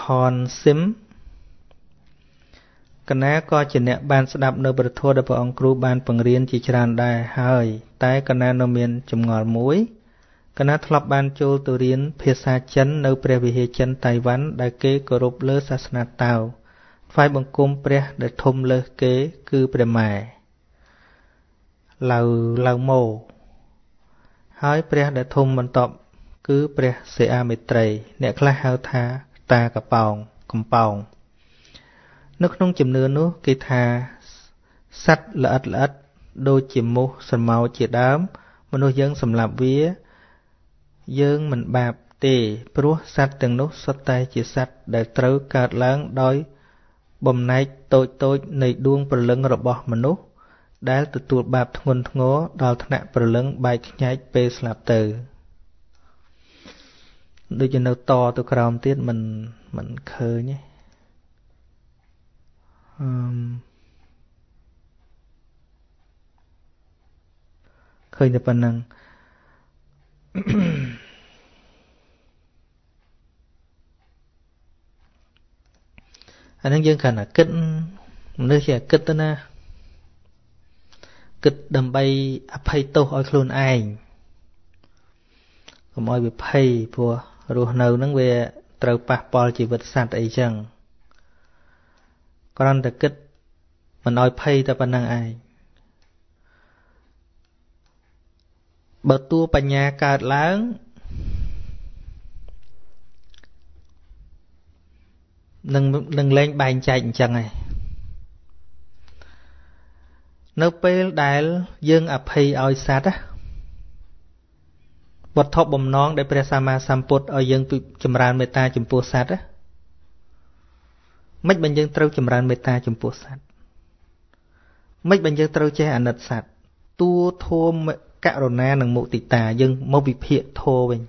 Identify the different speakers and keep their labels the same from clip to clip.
Speaker 1: ហនស៊ីមកណាក៏ជាអ្នកបានស្ដាប់នៅព្រះធម៌ដែលព្រះអង្គគ្រូបានបង្រៀនជាច្រើនដែរហើយ តែកណានៅមានចម្ងល់មួយកណាធ្លាប់បានចូលទៅរៀនភាសាចិននៅព្រះវិហារចិនតៃវ៉ាន់ដែលគេគោរពលើសាសនាតាវថ្វាយបង្គំព្រះដែលធំលើសគេគឺព្រះម៉ែឡៅឡៅម៉ូហើយព្រះដែលធំបន្ទាប់គឺព្រះសិអាមេត្រី អ្នកខ្លះហៅថា តាកប៉ោងកំប៉ោងនៅក្នុងជំនឿនោះគេថាសត្វល្អិតល្អិតដូចជាមូសស្រមោចជាដើម មនុស្សយើងសម្លាប់វា យើងមិនបាបទេព្រោះសត្វទាំងនោះសុទ្ធតែជាសត្វដែលត្រូវកើតឡើងដោយបំណែកតូចតូចនៃដួងព្រលឹងរបស់មនុស្សដែលទទួលបាបធ្ងន់ធ្ងរដល់ថ្នាក់ព្រលឹងបែកខ្ញែកពេលស្លាប់ទៅ ដូចជានៅតទៅក្រោមទៀតមិនមិនឃើញទេអឺឃើញតែប៉ុណ្ណឹងអានឹងយើងគ្រាន់តែគិតមនុស្សជាគិតទៅណាគិតដើម្បីអភ័យទោសឲ្យខ្លួនឯងកុំឲ្យវាភ័យព្រោះ រស់នៅហ្នឹងវាត្រូវប៉ះពាល់ជីវិតសត្វអីចឹងគ្រាន់តែគិតមិនឲ្យភ័យតែប៉ុណ្្នឹងឯងបើតួបញ្ញាកើតឡើងនឹងនឹងលែងបែងចែកអញ្ចឹងឯងនៅពេលដែលយើងអភ័យឲ្យសត្វ វត្ថុបំណងដែលព្រះសម្មាសម្ពុទ្ធឲ្យយើងចម្រើនមេត្តាចំពោះសត្វមិនបើយើងត្រូវចម្រើនមេត្តាចំពោះសត្វមិនបើយើងត្រូវចេះអាណិតសត្វតួធម៌ករុណានិងមុទិតាយើងមកវិភាគធម៌វិញ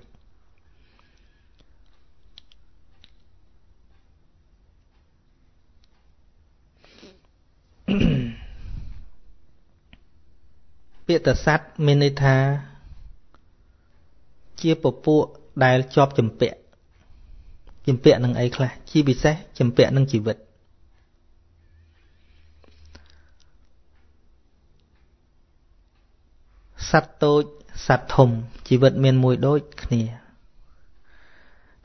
Speaker 1: ពាក្យតស័តមានន័យថា ជាពពួកដែលជាប់ចម្ពាក់ចម្ពាក់នឹងអីខ្លះជាពិសេសចម្ពាក់នឹងជីវិតសត្វតូចសត្វធំជីវិតមានមួយដូចគ្នា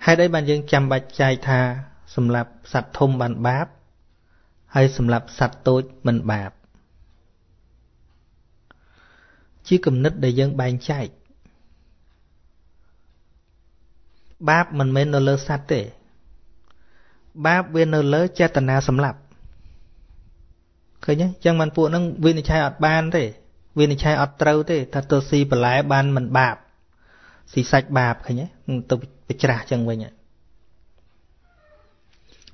Speaker 1: ហេតុអីបានយើងចាំបាច់ចែកថាសម្រាប់សត្វធំបានបាប ហើយសម្រាប់សត្វតូចមិនបាប ជាគំនិតដែលយើងបែងចែក បាបមិនមែននៅលើសត្វទេ បាបវានៅលើចេតនាសម្លាប់ឃើញទេអញ្ចឹងបានពួកហ្នឹងវិនិច្ឆ័យអត់បានទេវិនិច្ឆ័យអត់ត្រូវទេថាទៅស៊ីបន្លែបានមិនបាបស៊ីសាច់បាបឃើញទេទៅបច្រាស់អញ្ចឹងវិញ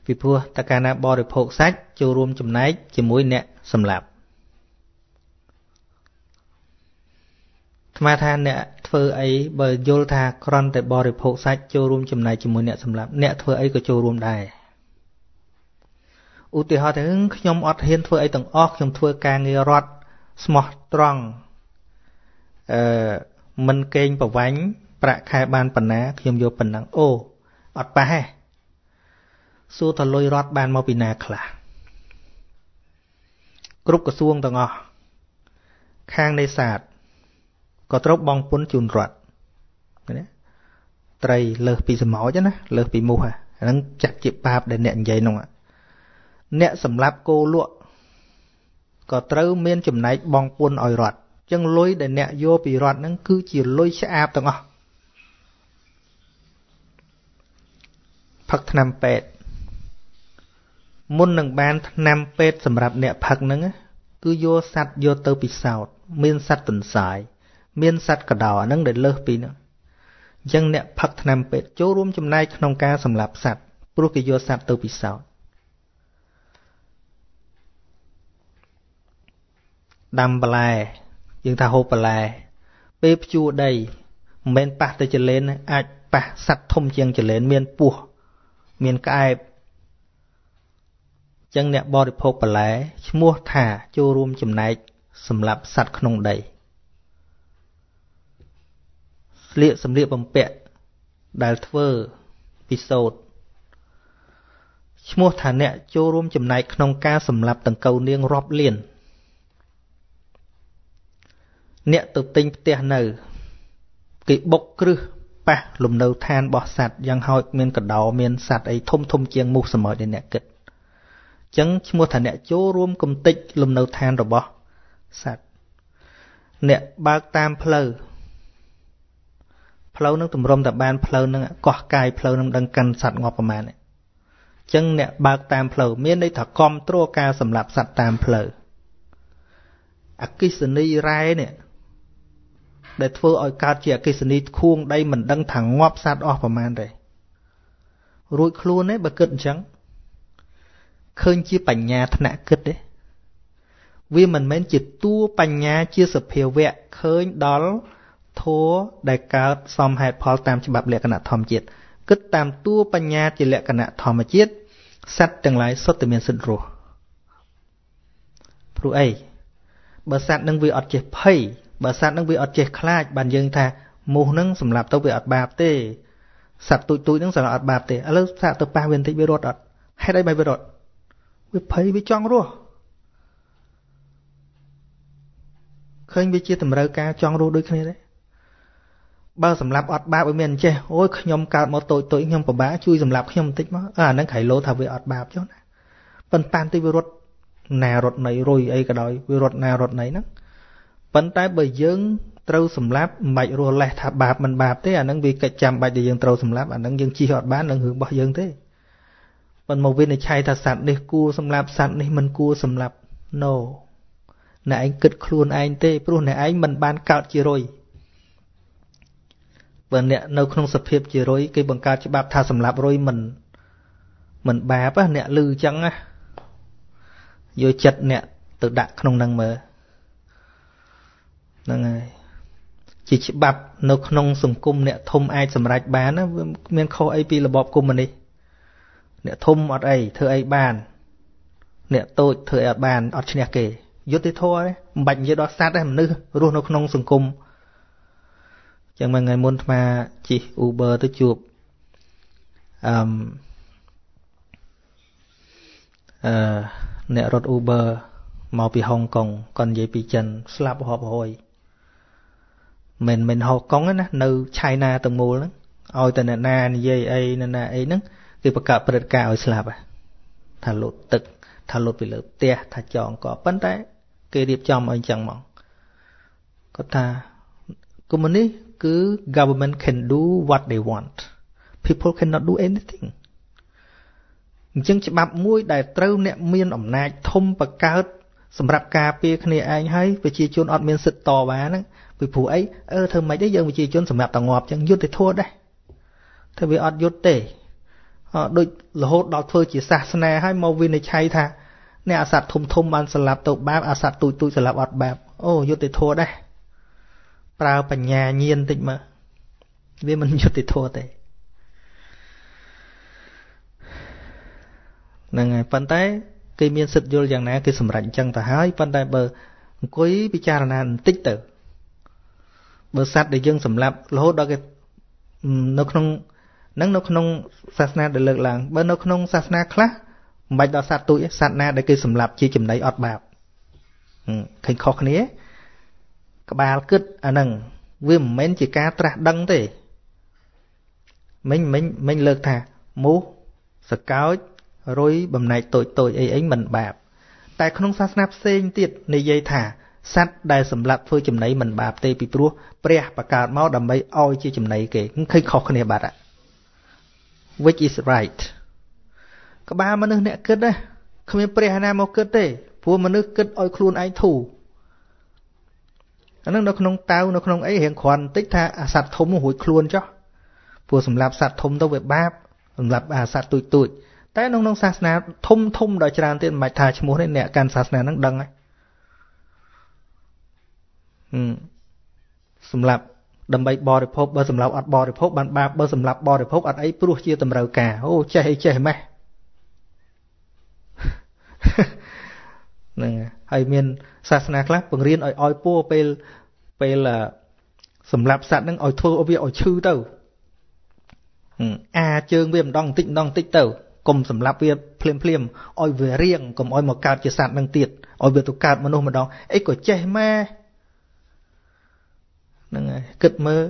Speaker 1: ពីព្រោះតកាលណាបរិភោគសាច់ចូលរួមចំណែកជាមួយអ្នកសម្លាប់ស្មាថាអ្នក ធ្វើអីបើយល់ថាក្រន់តែបរិភោគសាច់ចូលរួមចំណែកជាមួយអ្នកសម្លាប់អ្នកធ្វើអីក៏ចូលរួមដែរឧទាហរណ៍ទៅខ្ញុំអត់ហ៊ានធ្វើអីទាំងអស់ខ្ញុំធ្វើការងាររត់ស្មោះត្រង់អឺមិនកេងប្រវាញ់ប្រាក់ខែបានប៉ុណ្ណាខ្ញុំយកប៉ុណ្ណឹងអូអត់ប៉ះទេសួរថាលុយរត់បានមកពីណាខ្លះគ្រប់ក្រសួងទាំងអស់ខាងនេសាទ ក៏ត្រូវបង់ពន្ធជូនរដ្ឋណាត្រីលើសពីសម្ោចណាលើសពីមូសហ្នឹងចាត់ជាបាបដែលអ្នកនិយាយនោះអ្នកសម្លាប់គោលក់ក៏ត្រូវមានចំណែកបង់ពន្ធឲ្យរដ្ឋចឹងលុយដែលអ្នកយកពីរដ្ឋហ្នឹងគឺជាលុយឆ្អាបទាំងអស់ផឹកថ្នាំពេទ្យមុននឹងបានថ្នាំពេទ្យសម្រាប់អ្នកផឹកហ្នឹងគឺយកសัตว์យកទៅពិសោធន៍មានសัตว์ទន្សាយ មានសត្វកដោអានឹងដែលលើសពីនោះអញ្ចឹងអ្នកផឹកថ្នាំពេទ្យចូលរួមចំណែកក្នុងការសម្លាប់សត្វព្រោះគេយកសត្វទៅពិសោធន៍ដាំបន្លែយើងថាហូបបន្លែពេលភ្ជួរដីមិនមែនប៉ះទៅចលែនអាចប៉ះសត្វធំជាងចលែនមានពោះមានក្អែបចឹងអ្នកបរិភោគបន្លែឈ្មោះថាចូលរួមចំណែកសម្រាប់សត្វក្នុងដី ស្លៀកសម្លៀកបំពាក់ដែលធ្វើពីសូត្រឈ្មោះថាអ្នកចូលរួមចំណែកក្នុងការសម្លាប់តង្កូវនាងរាប់លាន អ្នកទៅទិញផ្ទះនៅ គេបុកគ្រឹះប៉ះលំនៅឋានរបស់សត្វយ៉ាងហោចមានកដោមានសត្វអីធំធំជាងមូសសមុទ្រអ្នកគិតអញ្ចឹងឈ្មោះថាអ្នកចូលរួមគំតិចលំនៅឋានរបស់សត្វអ្នកបើកតាមផ្លូវ ផ្លូវនឹងទម្រាំតែបានផ្លូវនឹងកោះកាយផ្លូវនឹងដឹងកាន់សត្វងាប់ប្រមាណអញ្ចឹងអ្នកបើកតាមផ្លូវមានន័យថាគ្រប់គ្រងការសម្លាប់សត្វតាមផ្លូវអកិសនីរ៉ែនេះដែលធ្វើឲ្យកើតជាអកិសនីខួងដីមិនដឹងថាងាប់សត្វអស់ប្រមាណទេរួចខ្លួនទេបើគិតអញ្ចឹងឃើញជាបញ្ញាថ្នាក់គិតទេវាមិនមែនជាតួបញ្ញាជាសភាវៈឃើញដល់ ធัวដែលកើតសមហេតុផលតាមច្បាប់លក្ខណៈធម្មជាតិគិតតាមតួបញ្ញាជាលក្ខណៈធម្មជាតិសត្វទាំងឡាយសុទ្ធតែមានសិទ្ធិរស់ព្រោះអីបើសត្វនឹងវាអត់ចេះភ័យបើសត្វនឹងវាអត់ចេះខ្លាចបានយើងថាមូសនឹងសម្រាប់ទៅវាអត់បាបទេសត្វទូចទូចនឹងសម្រាប់អត់បាបទេឥឡូវសាកទៅប៉ះវាបន្តិចវារត់អត់ហេតុអីបែបវារត់វាភ័យវាចង់រស់ឃើញវាជាតម្រូវការចង់រស់ដូចគ្នាទេ បើសម្រាប់អត់បាបឲ្យមានចេះអូយខ្ញុំកើតមកតូចតូចខ្ញុំពិបាកជួយសម្រាប់ខ្ញុំបន្តិចមកអាហ្នឹងក្រៃលោថាវាអត់បាបចុះណាប៉ុន្តែទីវារត់ណារត់នៃរុយអីក៏ដោយវារត់ណារត់នៃហ្នឹងប៉ុន្តែបើយើងត្រូវសម្លាប់មិនបាច់រស់លេះថាបាបមិនបាបទេអាហ្នឹងវាកិច្ចចាំបាច់ដែលយើងត្រូវសម្លាប់អាហ្នឹងយើងជិះអត់បាននឹងរឿងរបស់យើងទេប៉ុន្តែមកវិនិច្ឆ័យថាសត្វនេះគួរសម្លាប់សត្វនេះមិនគួរសម្លាប់ no អ្នកឯងគិតខ្លួនឯងទេព្រោះអ្នកឯងមិនបានកើតជារុយ បើអ្នកនៅក្នុងសភាពជារុយគេបង្កើតច្បាប់ថាសម្លាប់រុយមិនមិនបាបអ្នកលឺអញ្ចឹងណាយកចិត្តអ្នកទៅដាក់ក្នុងនឹងមើលហ្នឹងហើយជាច្បាប់នៅក្នុងសង្គមអ្នកធំអាចសម្រេចបានណាវាមានខុសអីពីរបបកុម្មុយនីសអ្នកធំអត់អីធ្វើអីបានអ្នកតូចធ្វើអីអត់បានអត់ឈ្នះគេយុត្តិធម៌ទេមិនបាច់និយាយដល់សត្វទេមនុស្សរស់នៅក្នុងសង្គម ចឹងមួយថ្ងៃមុនអាត្មាជិះ Uber ទៅជួបអឺអឺអ្នករត់ Uber មកពីហុងកុងគាត់និយាយពីចិនស្លាប់រាប់រយមិនមិនហុងកុងណានៅឆៃណាទាំងមូលហ្នឹងឲ្យតែអ្នកណានិយាយអីអ្នកណាអីហ្នឹងគេបង្កើតព្រឹត្តិការណ៍ឲ្យស្លាប់ថាលុតទឹកថាលុតពីលើផ្ទះថាចងក៏ប៉ុន្តែ គេរៀបចំឲ្យអញ្ចឹងមកគាត់ថាកុម្មុយនីស គឺ government can do what they want people cannot do anything អញ្ចឹងច្បាប់មួយដែលត្រូវអ្នកមានអំណាចធំបកើតសម្រាប់ការពារគ្នាឯងហើយប្រជាជនអត់មានសិទ្ធិតវ៉ាហ្នឹងពីព្រោះអីអឺធ្វើម៉េចទេយើងប្រជាជនសម្រាប់តងាប់អញ្ចឹងយុទ្ធធម៌ដែរតែវាអត់យុទ្ធទេអដូចរហូតដល់ធ្វើជាសាសនាហើយមកវិនិច្ឆ័យថាអ្នកអាសត្វធំធំបានស្លាប់ទៅបាបអាសត្វទូចទូចស្លាប់អត់បាបអូយុទ្ធធម៌ដែរ ប្រើបញ្ញាញាណតិចមើលវាមិនយុទ្ធធម៌ទេហ្នឹងហើយប៉ុន្តែគេមានសិទ្ធិយល់យ៉ាងណាគេសម្រេចអញ្ចឹងទៅហើយប៉ុន្តែបើអង្គុយពិចារណាបន្តិចទៅបើសត្វដែលយើងសម្លាប់រហូតដល់គេនៅក្នុងនឹងនៅក្នុងសាសនាដែលលើកឡើងបើនៅក្នុងសាសនាខ្លះមិនបាច់ដល់សត្វទូចសត្វណាដែលគេសម្លាប់ជាចំណីអត់បាបឃើញខុសគ្នា ក្បាលគិតអាហ្នឹងវាមិនមែនជាការត្រាស់ដឹងទេមិញមិញមិញលើកថាមូសសកោចរុយបំណែកតូចតូចអីអីមិនបាប តែក្នុងសាសនាផ្សេងទៀតនិយាយថាសត្វដែលសម្លាប់ធ្វើចំណីមិនបាបទេពីព្រោះព្រះបកើតមកដើម្បីឲ្យជាចំណីគេឃើញខុសគ្នាបាត់ which is right ក្បាលមនុស្សអ្នកគិតណាគ្មានព្រះណាមកគិតទេព្រោះមនុស្សគិតឲ្យខ្លួនឯងធូរ អានឹងនៅក្នុងតៅនៅក្នុងអីរៀងគ្រាន់បន្តិចថាអាសត្វធំរួចខ្លួនចុះព្រោះសម្រាប់សត្វធំទៅវាបាបសម្រាប់អាសត្វទូចទូចតែក្នុងក្នុងសាសនាធំធំដល់ច្រើនទៀតមិនបាច់ថាឈ្មោះនេះអ្នកកាន់សាសនាហ្នឹងដឹងហើយសម្រាប់ដើម្បីបរិភោគបើសម្រាប់អត់បរិភោគបានបាបបើសម្រាប់បរិភោគអត់អីព្រោះជាតម្រូវការអូចេះអីចេះម៉េះហ្នឹងហើយ មានសាសនាខ្លះបង្រៀនឲ្យឲ្យពួរពេលពេលសម្រាប់សត្វហ្នឹងឲ្យធ្វើវាឲ្យឈឺទៅអាជើងវាម្ដងបន្តិចម្ដងបន្តិចទៅកុំសម្លាប់វាភ្លាមភ្លាមឲ្យវារៀងកុំឲ្យមកកើតជាសត្វនឹងទៀតឲ្យវាទៅកើតមនុស្សម្ដងអីក៏ចេះម៉ែហ្នឹងហើយគិតមើល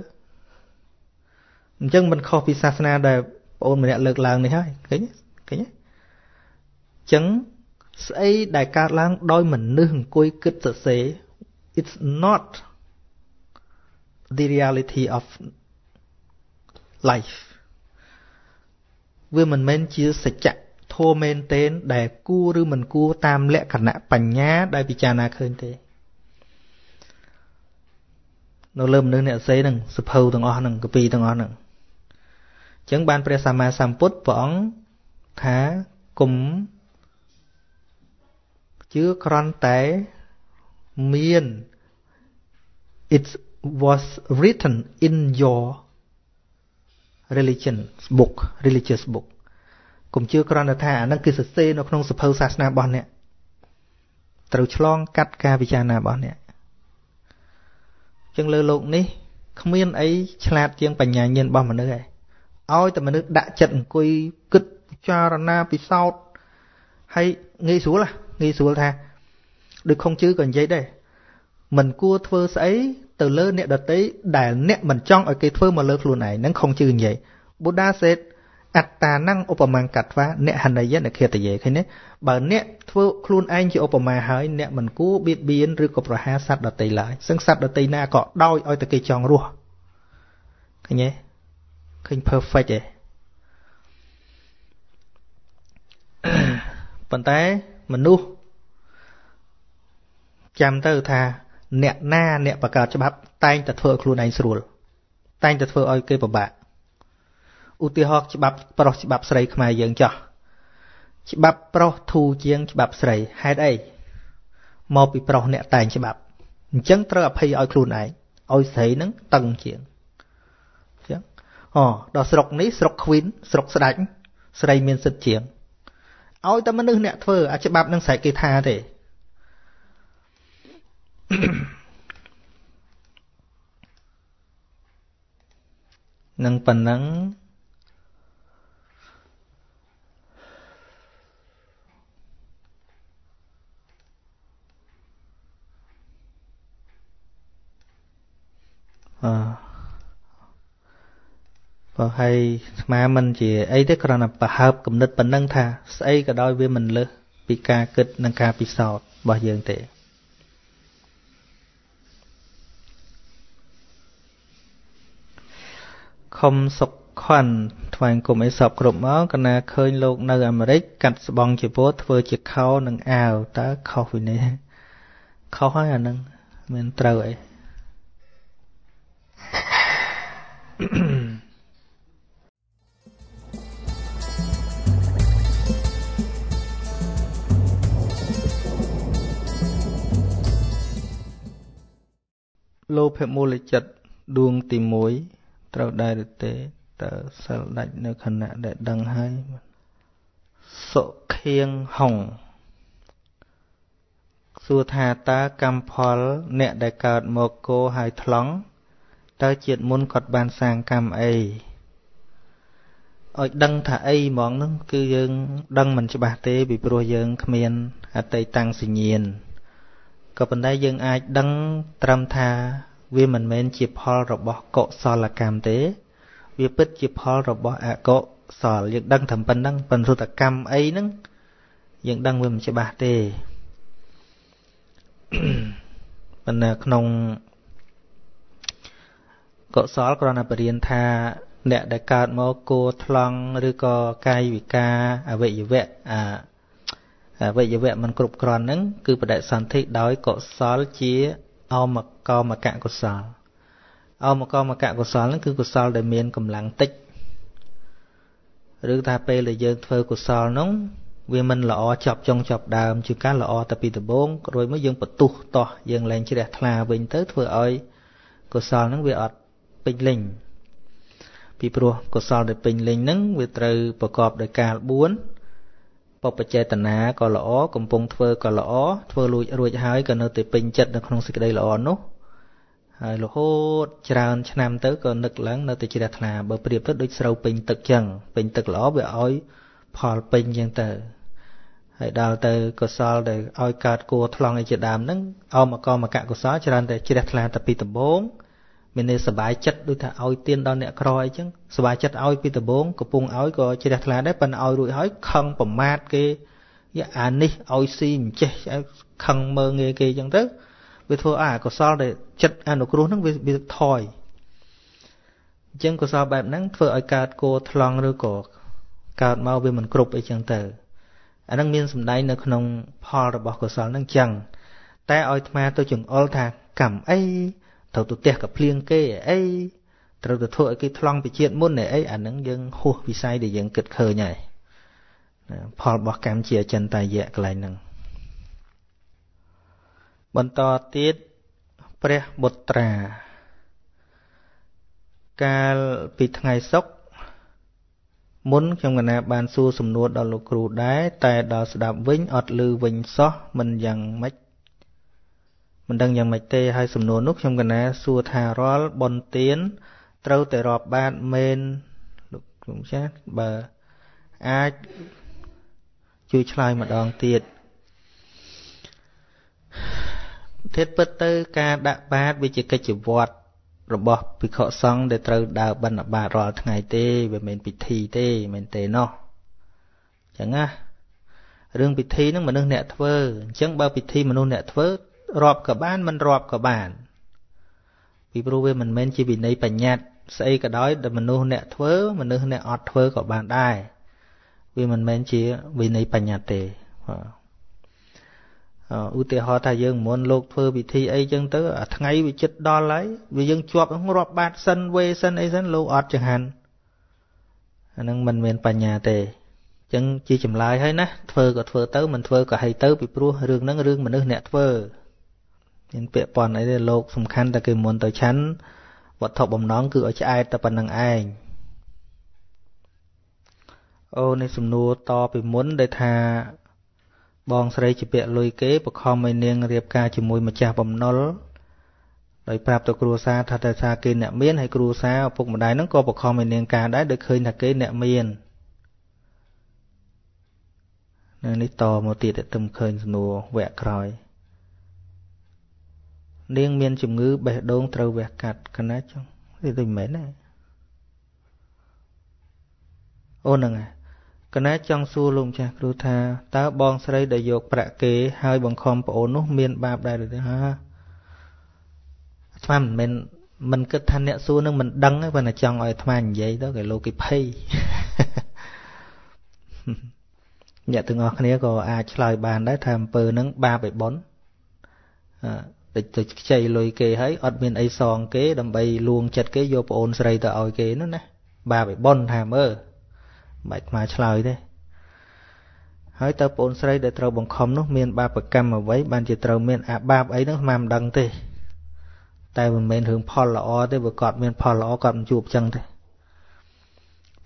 Speaker 1: អញ្ចឹងមិនខុសពីសាសនាដែលបងអូនម្នាក់លើកឡើងនេះហើយឃើញឃើញអញ្ចឹង ស្អីដែលកើតឡើងដោយមនុស្សអង្គុយគិតសរសេរ it's not the reality of life វាមិនមែនជាសច្ចៈធម៌មែនទែនដែលគួរឬមិនគួរតាមលក្ខណៈបញ្ញាដែលពិចារណាឃើញទេនៅលើមនុស្សអ្នកសេនឹងសភៅទាំងអស់ហ្នឹងកពីទាំងអស់ហ្នឹងអញ្ចឹងបានព្រះសម្មាសម្ពុទ្ធព្រះអង្គថាគុំ ជឿក្រន់តែមាន it was written in your religion book religious book កុំជឿគ្រាន់តែថាអានឹងគឺសរសេរនៅក្នុងសភៅសាសនារបស់អ្នកត្រូវឆ្លងកាត់ការពិចារណារបស់អ្នកចឹងលើលោកនេះគ្មានអីឆ្លាតជាងបញ្ញាញាណរបស់មនុស្សឯងឲ្យតែមនុស្សដាក់ចិត្តអង្គុយគិតពិចារណាពិសោធន៍ហើយងាយស្រួល ងាយស្រួលថាដូចខុងជឺក៏និយាយដែរមិនគួរធ្វើស្អីទៅលើអ្នកដតីដែលអ្នកមិនចង់ឲ្យគេធ្វើមកលើខ្លួនឯងហ្នឹងខុងជឿនិយាយ Buddha said អត្តា năng ឧបមាកត្វាអ្នកហណយនខេតយេឃើញទេបើអ្នកធ្វើខ្លួនឯងជាឧបមាហើយអ្នកមិនគួរបៀតបៀនឬក៏ប្រហារសត្វដតីឡើយសឹងសត្វដតីណាក៏ដោយឲ្យតែគេចង់រស់ឃើញទេឃើញ perfect ទេប៉ុន្តែមនុស្ស ចាំទៅថាអ្នកណាអ្នកបង្កើតច្បាប់តែងតែធ្វើឲ្យខ្លួនឯងស្រួលតែងតែធ្វើឲ្យគេពិបាកឧទាហរណ៍ច្បាប់ប្រុសច្បាប់ស្រីខ្មែរយើងចោះច្បាប់ប្រុសធូរជាងច្បាប់ស្រីហេតុអីមកពីប្រុសអ្នកតែងច្បាប់អញ្ចឹងត្រូវអភ័យឲ្យខ្លួនឯងឲ្យស្រីនឹងតឹងជាងអញ្ចឹងអូដល់ស្រុកនេះស្រុកខ្វីនស្រុកស្ដាច់ស្រីមានសិទ្ធិជាងឲ្យតែមនុស្សអ្នកធ្វើអាច្បាប់នឹងស្រែកគេថាទេ នឹងប៉ុណ្ណឹងអឺបើហើយស្មាមិនជាអីទេគ្រាន់តែប្រហើបគំនិតប៉ុណ្ណឹងថាស្អីក៏ដោយវាមិនលើសពីការគិតនិងការពិសោធន៍របស់យើងទេ ខំសុកខន់ថ្វាយគុំអីសពគ្រប់មកកណាឃើញលោកនៅអាមេរិកកាត់ស្បង់ជាពោធ្វើជាខោនិងអាវតើខុសពីនេះខុសហើយអានឹងមានត្រូវអីលោភៈមូលចិត្តដួងទី1 ត្រូវដែរឬទេតើសិលដាច់នៅខណៈដែលដឹងហើយសុខៀងហុងសួរថាតើកម្មផល អ្នកដែលកើតមកគោហើយថ្លង់តើជាតិមុនគាត់បានសាងកម្មអីឲ្យដឹងថាអីហ្មងហ្នឹងគឺយើង ដឹងមិនច្បាស់ទេពីព្រោះយើងគ្មានអតីតាំងសញ្ញាណក៏ប៉ុន្តែយើងអាចដឹងត្រឹមថា វាមិនមែនជាផលរបស់កុសលកម្មទេ វាពិតជាផលរបស់អកុសលយើងដឹងត្រឹមប៉ុណ្្នឹងប៉ុន្តែកម្មអីហ្នឹងយើងដឹងវាមិនច្បាស់ទេប៉ុន្តែក្នុងកុសលគ្រាន់តែបរៀនថាអ្នកដែលកើតមកគួថ្លង់ឬក៏កាយវិការអវយវៈអាអវយវៈមិនគ្រប់គ្រាន់ហ្នឹងគឺបដិសន្ធិដោយកុសលជាអមក មកកុសលអមកមកកុសលហ្នឹងគឺកុសលដែលមានកម្លាំងតិចឬថាពេលដែលយើងធ្វើកុសលហ្នឹងវាមិនល្អចប់ចុងចប់ដើមជាការល្អតែពីដំបូងរួចមកយើងបន្ទុះតោះយើងលែងជ្រះថ្លាវិញទៅធ្វើឲ្យកុសលហ្នឹងវាអត់ពេញលេញពីព្រោះកុសលដែលពេញលេញហ្នឹងវាត្រូវប្រកបដោយកាល4បបចេតនាក៏ល្អកំពុងធ្វើក៏ល្អធ្វើលួចរួចហើយក៏នៅតែពេញចិត្តនៅក្នុងសេចក្តីល្អនោះ ហើយរហូតច្រើនឆ្នាំទៅក៏នឹកឡើងនៅតែជ្រះថ្លាបើប្រៀបទៅដូចស្រូវពេញទឹកចឹងពេញទឹកល្អវាឲ្យ ផលពេញចឹងទៅហើយដល់ទៅកុសលទៅឲ្យកើតគួរថ្លង់អីជាដើមហ្នឹងអមកមកកុសលច្រើនតែជ្រះថ្លាតែពីដំបូងមានន័យសบายចិត្តដូចថាឲ្យទៀនដល់អ្នកក្រអីចឹងសบายចិត្តឲ្យពីដំបូងកំពុងឲ្យក៏ជ្រះថ្លាដែរប៉ុន្តែឲ្យរួចហើយខឹងប្រមាថគេយ៉ាអានេះឲ្យស៊ីមិនចេះខឹងមើងងាយគេចឹងទៅ វាធ្វើអាកុសលដែលចិត្តអនុគ្រោះហ្នឹងវាថយអញ្ចឹងកុសលបែបហ្នឹងធ្វើឲ្យកើតគោថ្លង់ឬក៏កើតមកវាមិនគ្រប់អីចឹងទៅអាហ្នឹងមានសម្ដែងនៅក្នុងផលរបស់កុសលហ្នឹងចឹងតែឲ្យអាត្មាទៅចង្អុលថាកម្មអីត្រូវទៅផ្ទះកភ្លៀងគេអីត្រូវទៅធ្វើឲ្យគេថ្លង់ពីជាតិមុនអីអាហ្នឹងយើងហួសវិស័យដែលយើងគិតឃើញហើយផលរបស់កម្មជាអចិន្តាយៈកន្លែងហ្នឹង បន្តទៀតព្រះបុត្រា កាលពីថ្ងៃសុក្រមុនខ្ញុំកណាបានសួរសំណួរដល់លោកគ្រូដែរតែដល់ស្ដាប់វិញអត់ឮវិញសោះមិនយ៉ាងម៉េចមិនដឹងយ៉ាងម៉េចទេហើយសំណួរនោះខ្ញុំកណាសួរថារាល់បនទៀនត្រូវតែរាប់បាតមែនលោកគ្រូចាស់បើអាចជួយឆ្លើយម្ដងទៀត ធាតពិតទៅការដាក់បាតវាជាកិច្ចវត្តរបស់ភិក្ខុសង្ឃដែលត្រូវដើរបិណ្ឌបាតរាល់ថ្ងៃទេវាមិនពិធីទេមែនទេណោះអញ្ចឹងណារឿងពិធីហ្នឹងមនុស្សអ្នកធ្វើអញ្ចឹងបើពិធីមនុស្សអ្នកធ្វើរាប់ក៏បានមិនរាប់ក៏បាន ពីព្រោះវាមិនមែនជាវិន័យបញ្ញត្តិស្អីក៏ដោយដែលមនុស្សអ្នកធ្វើមនុស្សអ្នកអត់ធ្វើក៏បានដែរវាមិនមែនជាវិន័យបញ្ញត្តិទេបាទ ឧទាហរណ៍ថាយើងមុនលោកធ្វើពិធីអីចឹងទៅអាថ្ងៃវាចិត្តដល់ហើយវាយើងជាប់រាប់បាតសិនវេសិនអីសិនលោកអត់ចង្ហាន់អានឹងមិនមានបញ្ញាទេចឹងជាចម្លើយហើយណាធ្វើក៏ធ្វើទៅមិនធ្វើក៏ហីទៅពីព្រោះរឿងហ្នឹងរឿងមនុស្សអ្នកធ្វើមានពាក្យប៉ុនអីទេលោកសំខាន់តែគេមុនទៅឆាន់វត្ថុបំណងគឺឲ្យឆ្អែតតែប៉ុណ្្នឹងឯងអូនេះសំណួរតពីមុនដែលថា បងស្រីជាពាក្យលុយគេបខំឲ្យនាងរៀបការជាមួយម្ចាស់បំណុលដោយប្រាប់ទៅគ្រួសារថាតែថាគេអ្នកមានហើយគ្រួសារឪពុកម្ដាយហ្នឹងក៏បខំឲ្យនាងការដែរដោយឃើញថាគេអ្នកមាននៅនេះតមកទៀតទៅឃើញសំណួរវគ្គក្រោយនាងមានជំងឺបេះដូងត្រូវវះកាត់កណាចុងនេះទៅមិនមែនទេអូហ្នឹងហើយ កណាចង់សួរលោកម្ចាស់គ្រូថាតើបងស្រីដែលយកប្រាក់គេហើយបង្ខំប្អូននោះមានបាបដែរឬទេហាអាត្មាមិនមែនមិនគិតថាអ្នកសួរនឹងមិនដឹងទេប៉ុន្តែចង់ឲ្យអាត្មានិយាយទៅគេលោកគេភ័យអ្នកទាំងអស់គ្នាក៏អាចឆ្លើយបានដែរថាអំពើនឹងបាបឯប៉ុនអឺទៅខ្ចីលុយគេហើយអត់មានអីសងគេដើម្បីលួងចិត្តគេយកប្អូនស្រីទៅឲ្យគេនោះណាបាបឯប៉ុនថាមើល បាច់មកឆ្លើយទេហើយតើប្អូនស្រីដែលត្រូវបង្ខំនោះមានបាបកម្មអ្វីបានជាត្រូវមានអាបាបអីនោះស្មានមិនដឹងទេ តែមិនមែនរឿងផលល្អទេបើគាត់មានផលល្អគាត់មិនជួបចឹងទេ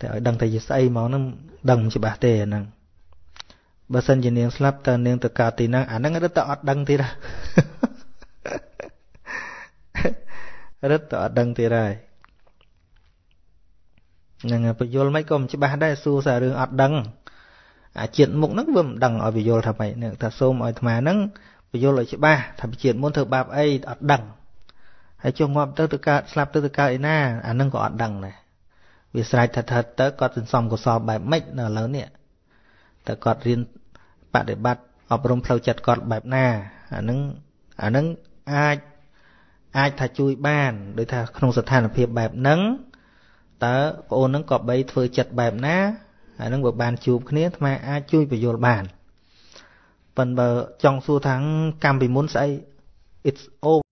Speaker 1: តែឲ្យដឹងតែជាស្អីមកហ្នឹងដឹងមិនច្បាស់ទេអាហ្នឹងបើសិនជានាងស្លាប់តើនាងទៅកើតទីណាអាហ្នឹងរឹតតែអត់ដឹងទៀតរឹតតែអត់ដឹងទៀតហើយហ្នឹងបញ្យលមិនក៏មិនច្បាស់ដែរសួរសាររឿងអត់ដឹងអាជាតិមុខហ្នឹងវាមិនដឹងឲ្យបញ្យលថាម៉េចហ្នឹងថាសូមឲ្យអាត្មាហ្នឹងបញ្យលឲ្យច្បាស់ថាជាតិមុនធ្វើបាបអីអត់ដឹងហើយចុះងាប់ទៅទៅកើតស្លាប់ទៅទៅកើតឯណាអាហ្នឹងក៏អត់ដឹងដែរវាស្រេចថាថាទៅគាត់សន្សំកុសលបែបម៉េចនៅឥឡូវនេះតើគាត់រៀនបដិបត្តិអប់រំផ្លូវចិត្តគាត់បែបណាអាហ្នឹងអាហ្នឹងអាចអាចថាជួយបានដោយថាក្នុងស្ថានភាពបែបហ្នឹង តើប្អូននឹងក៏បីធ្វើចិត្តបែបណាអានឹងបើបានជួបគ្នាអាត្មាអាចជួយបញ្យល់បានប៉ុន្តែបើចង់សួរថាកម្មពីមុនស្អី it's over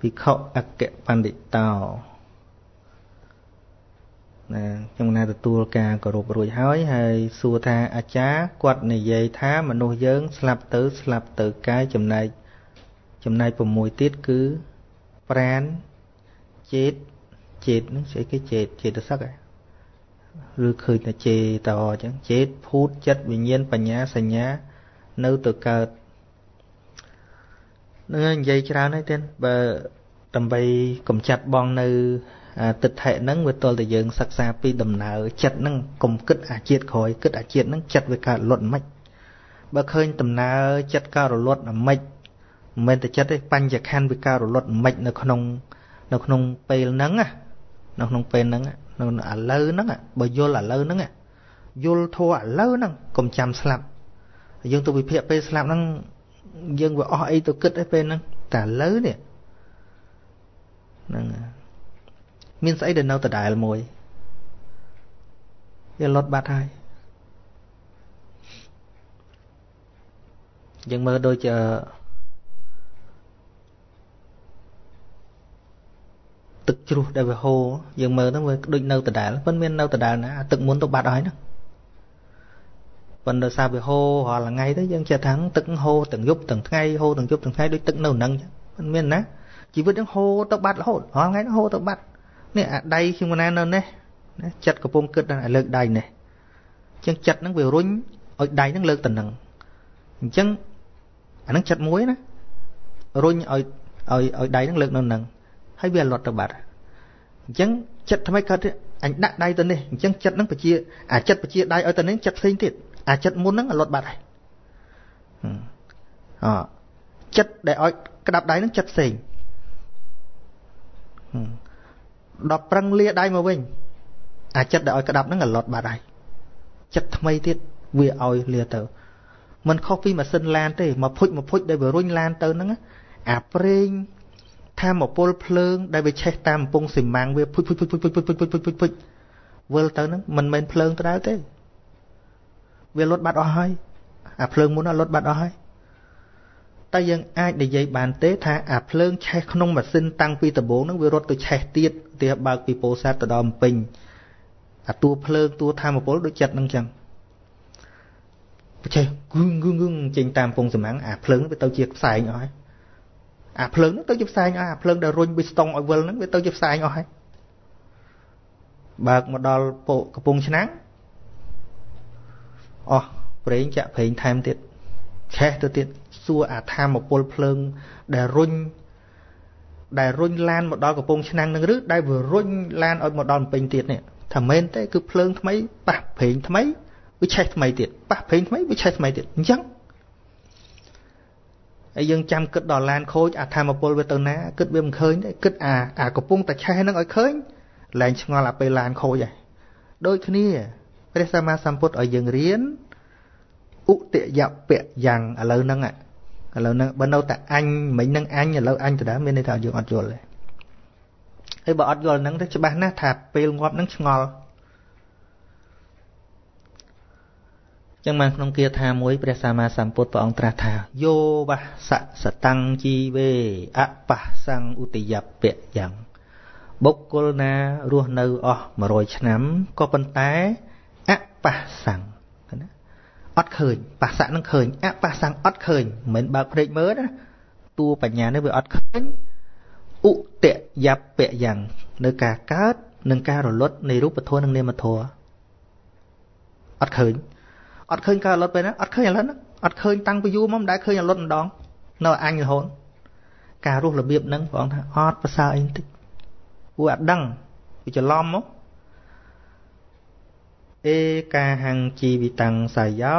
Speaker 1: ភិក្ខុអគ្គបណ្ឌិតោ ណាខ្ញុំណាទទួលការគោរពរួចហើយហើយសួរថាអាចារ្យគាត់និយាយថាមនុស្សយើង ស្លាប់ទៅ ស្លាប់ទៅកាយចំណែកចំណែក6ទៀតគឺប្រានចេតចេតនឹងស្អីគេចេតចេតសឹកឬឃើញតែចេតអញ្ចឹងចេតភូតចិត្តវិញ្ញាណបញ្ញាសញ្ញា នៅទៅកើតនឹងនិយាយច្រើនហើយទេបើដើម្បីកំចាត់បងនៅ ទិដ្ឋិហ្នឹងវាទល់តែយើងសិក្សាពីដំណើរចិត្តហ្នឹងកុំគិតអាជាតិក្រោយគិតអាជាតិហ្នឹងចិត្តវាកើតលត់មិនបើឃើញដំណើរចិត្តកើតរលត់អាម៉េចមិនមែនតែចិត្តទេបញ្ញខណ្ឌវាកើតរលត់អាម៉េចនៅក្នុង នៅក្នុងពេលហ្នឹងណានៅក្នុងពេលហ្នឹងនៅឥឡូវហ្នឹងបើយល់ឥឡូវហ្នឹងយល់ធัวឥឡូវហ្នឹងកុំចាំស្លាប់យើងទៅវិភាគពេលស្លាប់ហ្នឹងយើងវាអស់អីទៅគិតឯពេលហ្នឹងតែឥឡូវនេះហ្នឹង មានស្អីដែលនៅដដែលមួយវាលត់បាត់ហើយយើងមើលដូចទឹកជ្រោះដែលវាហូរយើងមើលហ្នឹងវាដូចនៅដដែលមិនមាននៅដដែលណាទឹកមុនទៅបាត់ហើយណាប៉ុន្តែសារវាហូររាល់ថ្ងៃទៅយើងចេះថាទឹកហូរទាំងយប់ទាំងថ្ងៃហូរទាំងយប់ទាំងថ្ងៃដូចទឹកនៅនឹងមិនមានណាជីវិតយើងហូរទៅបាត់រហូតរាល់ថ្ងៃហូរទៅបាត់ នេះអាដៃខ្ញុំណានៅនេះណាចិត្តកំពុងគិតដល់លើកដៃនេះអញ្ចឹងចិត្តហ្នឹងវារុញឲ្យដៃហ្នឹងលើកទៅនឹងអញ្ចឹងអាហ្នឹងចិត្តមួយណារុញឲ្យឲ្យឲ្យដៃហ្នឹងលើកនៅនឹងហើយវាលត់ទៅបាត់អញ្ចឹងចិត្តថ្មីកើតអញដាក់ដៃទៅនេះអញ្ចឹងចិត្តហ្នឹងបជាអាចិត្តបជាដៃឲ្យទៅនេះចិត្តផ្សេងទៀតអាចិត្តមុនហ្នឹងលត់បាត់ហើយអចិត្តដែលឲ្យក្តាប់ដៃហ្នឹងចិត្តផ្សេង ដល់ប្រឹងលាដៃមកវិញអាចិត្តដែលឲ្យក្តាប់ហ្នឹងលត់បាត់ហើយចិត្តថ្មីទៀតវាឲ្យលាទៅมันខុសពីម៉ាស៊ីនឡានទេមកភុចមកភុចដែលវារុញឡានទៅហ្នឹងអាប្រេងថាមពលភ្លើងដែលវាឆេះតាមកំពង់ស៊ីម៉ាំងវាភុចភុចភុចភុចភុចភុចភុចភុចភុចភុចភុចវិលទៅហ្នឹងមិនមែនភ្លើងដដែលទេវាលុតបាត់អស់ហើយអាភ្លើងមុនលុតបាត់អស់ហើយតែយើងអាចនិយាយបានទេថាអាភ្លើងឆេះក្នុងម៉ាស៊ីនតាំងពីដំបូងហ្នឹងវារត់ទៅឆេះទៀត ទីបើកពីពោធិ៍សាត់ទៅដល់ពេញអាតួភ្លើងតួធម្មពលដូចចិត្តហ្នឹងចឹងបច្ចេកគឹងគឹងគឹងចេញតាមពងសម្ាំងអាភ្លើងវាទៅជាផ្សែងអស់ហើយអាភ្លើងហ្នឹងទៅជាផ្សែងអស់អាភ្លើងដែលរុញប៊ីស្តុងឲ្យវិលហ្នឹងវាទៅជាផ្សែងអស់ហើយបើកមកដល់ពោកំពង់ឆ្នាំងអស់ប្រេងចាក់ប្រេងថែមទៀតឆេះទៅទៀតសួរអាធម្មពលភ្លើងដែលរុញ ដែលរុញឡានមកដល់កំពង់ឆ្នាំងនឹងឬដែលវារុញឡានឲ្យមកដល់ពេញទៀតនេះថាមែនទេគឺភ្លើងថ្មីប៉ះប្រេងថ្មីវាឆេះថ្មីទៀតប៉ះប្រេងថ្មីវាឆេះថ្មីទៀតអញ្ចឹងហើយយើងចាំគិតដល់ឡានខូចអាធម្មពលវាទៅណាគិតវាមិនឃើញទេគិតអាអាកំពុងតែឆេះហ្នឹងឲ្យឃើញឡើងឆ្ងល់អាពេលឡានខូចហើយដូចគ្នាព្រះសម្មាសម្ពុទ្ធឲ្យយើងរៀនឧទយពៈយ៉ាងឥឡូវហ្នឹង ឥឡូវហ្នឹងបើនៅតែអញមិញហ្នឹងអញឥឡូវអញដដែលមានន័យថាយើងអត់យល់ទេហើយបើអត់យល់ហ្នឹងទៅច្បាស់ណាស់ថាពេលងាប់ហ្នឹងឆ្ងល់ចឹងបានក្នុងគាថាមួយព្រះសម្មាសម្ពុទ្ធព្រះអង្គត្រាស់ថាយោវសៈសតੰជីវេអបសੰឧទយពៈយ៉ាងបុគ្គលណារស់នៅអស់100ឆ្នាំក៏ប៉ុន្តែអបសੰណា អត់ឃើញបស្សៈនឹងឃើញអបស្សੰអត់ឃើញមិនបើកភ្នែកមើលណាតួបញ្ញានេះវាអត់ឃើញឧតយពៈយ៉ាងនៅការកើតនិងការរលត់នៃរូបធម៌និងនាមធម៌អត់ឃើញអត់ឃើញការរលត់ពេលណាអត់ឃើញឥឡូវហ្នឹងអត់ឃើញតាំងពីយូរមកមិនដែលឃើញរលត់ម្ដងនៅអញរហូតការរស់របៀបហ្នឹងព្រះអង្គថាអត់ប្រសើរអីបន្តិចពួកអត់ដឹងវាច្រឡំមក អេកាហੰជីវិតੰសាយោ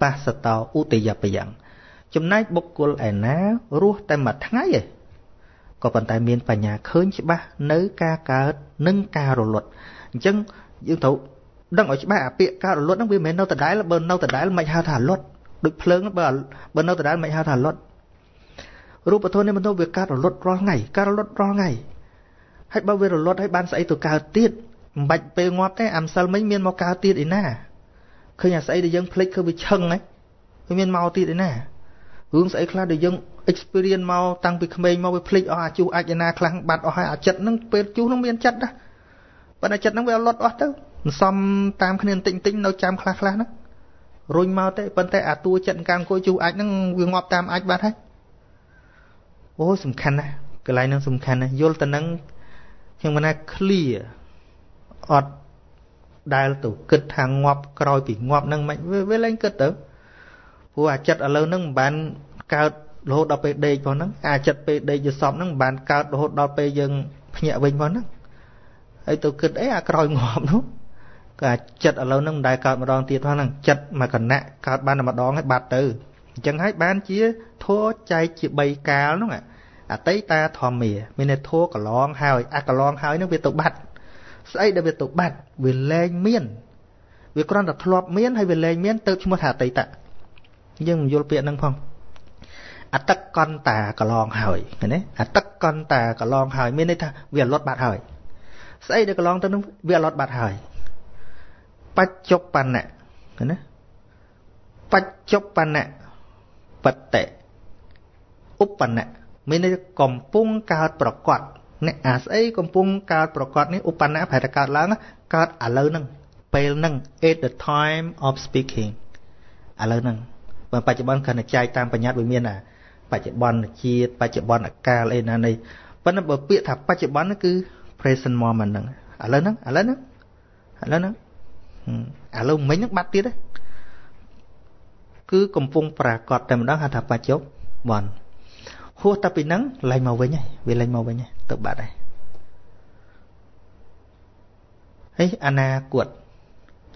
Speaker 1: បស្សតោឧតយបយ៉ាងចំណែកបុគ្គលឯណារស់តែមួយថ្ងៃឯងក៏ប៉ុន្តែមានបញ្ញាឃើញច្បាស់នៅការកើតនិងការរលត់អញ្ចឹងយើងត្រូវដឹងឲ្យច្បាស់អាពាក្យការរលត់ហ្នឹងវាមិនមែននៅដដែលបើនៅដដែលមិនហៅថារលត់ដូចភ្លើងបើបើនៅដដែលមិនហៅថារលត់រូបធម៌នេះមិនទៅវាកើតរលត់រាល់ថ្ងៃកើតរលត់រាល់ថ្ងៃហើយបើវារលត់ហើយបានស្អីទៅកើតទៀត មិនបាច់ពេលងាប់ទេអាម្សិលមិញមានមកកើតទៀតឯណាឃើញអាស្អីដែលយើងភ្លេចគឺវាឆឹងហ្នឹងវាមានមកទៀតឯណារឿងស្អីខ្លះដែលយើង experience មកតាំងពីក្មេងមកវាភ្លេចអស់អាជុះអាចណាខ្លះបាត់អស់ហើយអាចិត្តហ្នឹងពេលជុះហ្នឹងមានចិត្តណាប៉ុន្តែចិត្តហ្នឹងវាលត់អស់ទៅមិនសមតាមគ្នាបន្តិចបន្តិចនៅចាំខ្លះខ្លះហ្នឹងរុញមកទេប៉ុន្តែអាតួចិត្តកាំអង្គុយជុះអាចហ្នឹងវាងាប់តាមអាចបាត់ហើយអូសំខាន់ណាស់កន្លែងហ្នឹងសំខាន់ណាស់យល់ទៅនឹងខ្ញុំមិនណា clear អត់ដែលទៅគិតថាងាប់ក្រោយពីងាប់ហ្នឹងមិនវាលែងគិតទៅព្រោះអាចិត្តឥឡូវហ្នឹងមិនបានកើតរហូតដល់ពេលដេកផងហ្នឹងអាចិត្តពេលដេកយល់សពហ្នឹងមិនបានកើតរហូតដល់ពេលយើងភ្ញាក់វិញផងហ្នឹងហើយទៅគិតអីអាក្រោយងាប់នោះក៏អាចិត្តឥឡូវហ្នឹងមិនដែលកើតម្ដងទៀតផងហ្នឹងចិត្តមកគណៈកើតបានតែម្ដងហើយបាត់ទៅអញ្ចឹងហើយបានជាធัวចែកជា3កាលហ្នឹងអតីតាធម្មាមានន័យធัวកន្លងហើយអាកន្លងហើយហ្នឹងវាទៅបាត់ ស្អីដែលវាទៅបាត់វាលែងមានវាគ្រាន់តែធ្លាប់មានហើយវាលែងមានទៅឈ្មោះថាអតីតយើងមិនយល់ពាក្យហ្នឹងផងអតកន្តាកន្លងហើយឃើញទេអតកន្តាកន្លងហើយមានន័យថាវាលត់បាត់ហើយស្អីដែលកន្លងទៅនោះវាលត់បាត់ហើយបច្ចុប្បន្នៈឃើញទេបច្ចុប្បន្នៈបតិឧបនៈមានន័យកំពុងកើតប្រកប អ្នកអាស្អីកំពុងកើតប្រកបនេះឧបនៈប្រែតែកើតឡើងកើតឥឡូវហ្នឹងពេលហ្នឹង at the time of speaking ឥឡូវហ្នឹងបើបច្ចុប្បន្នគ្រាន់តែចែកតាមបញ្ញត្តិវាមានអាបច្ចុប្បន្នជាតិបច្ចុប្បន្នកាលអីណានេះប៉ុន្តែបើពាក្យថាបច្ចុប្បន្នគឺ present moment ហ្នឹងឥឡូវហ្នឹងឥឡូវហ្នឹងឥឡូវហ្នឹងឥឡូវមិញហ្នឹងបាត់ទៀតទេគឺកំពុងប្រកាសតែម្ដងហៅថាបច្ចុប្បន្នហួសតែពីហ្នឹងលែងមកវិញហើយវាលែងមកវិញហើយ ទៅបាត់ហើយហើយអនាគត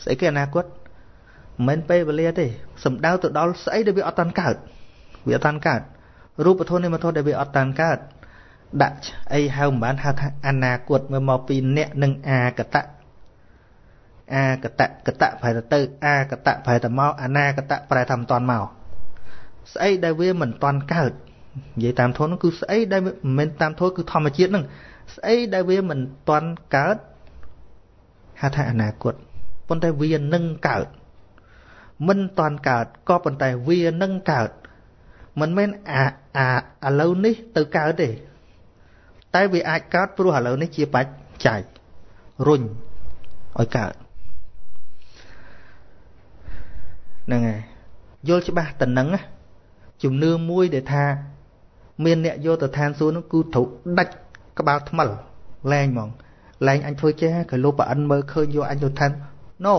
Speaker 1: ស្អីគេអនាគតមិនមែនពេលវេលាទេសំដៅទៅដល់ស្អីដែលវាអត់តាន់កើតវាអត់តាន់កើតរូបធម៌និមធម៌ដែលវាអត់តាន់កើតដាក់អីហៅមិនបានហៅថាអនាគតមើលមកពីអ្នកនិងអាកតៈអាកតៈកតៈប្រែទៅទៅអាកតៈប្រែទៅមកអនាកតៈប្រែថាមិនតាន់មកស្អីដែលវាមិនតាន់កើត និយាយតាមធនគឺស្អីដែលមិនមែនតាមធនគឺធម្មជាតិហ្នឹងស្អីដែលវាមិនតាន់កើតហៅថាអនាគតប៉ុន្តែវានឹងកើតមិនតាន់កើតក៏ប៉ុន្តែវានឹងកើតមិនមែនអាអាឥឡូវនេះទៅកើតទេ តែវាអាចកើតព្រោះឥឡូវនេះជាបច្ច័យរុញឲ្យកើតហ្នឹងហើយយល់ច្បាស់តំណឹងជំនឿមួយដែលថា មានអ្នកយកទៅឋានសួគ៌នោះគឺត្រូវដាច់ក្បាលថ្មិលលែងហ្មងលែងអញធ្វើចេះក៏លោកប្រអិនមើលឃើញយកអញទៅឋាន No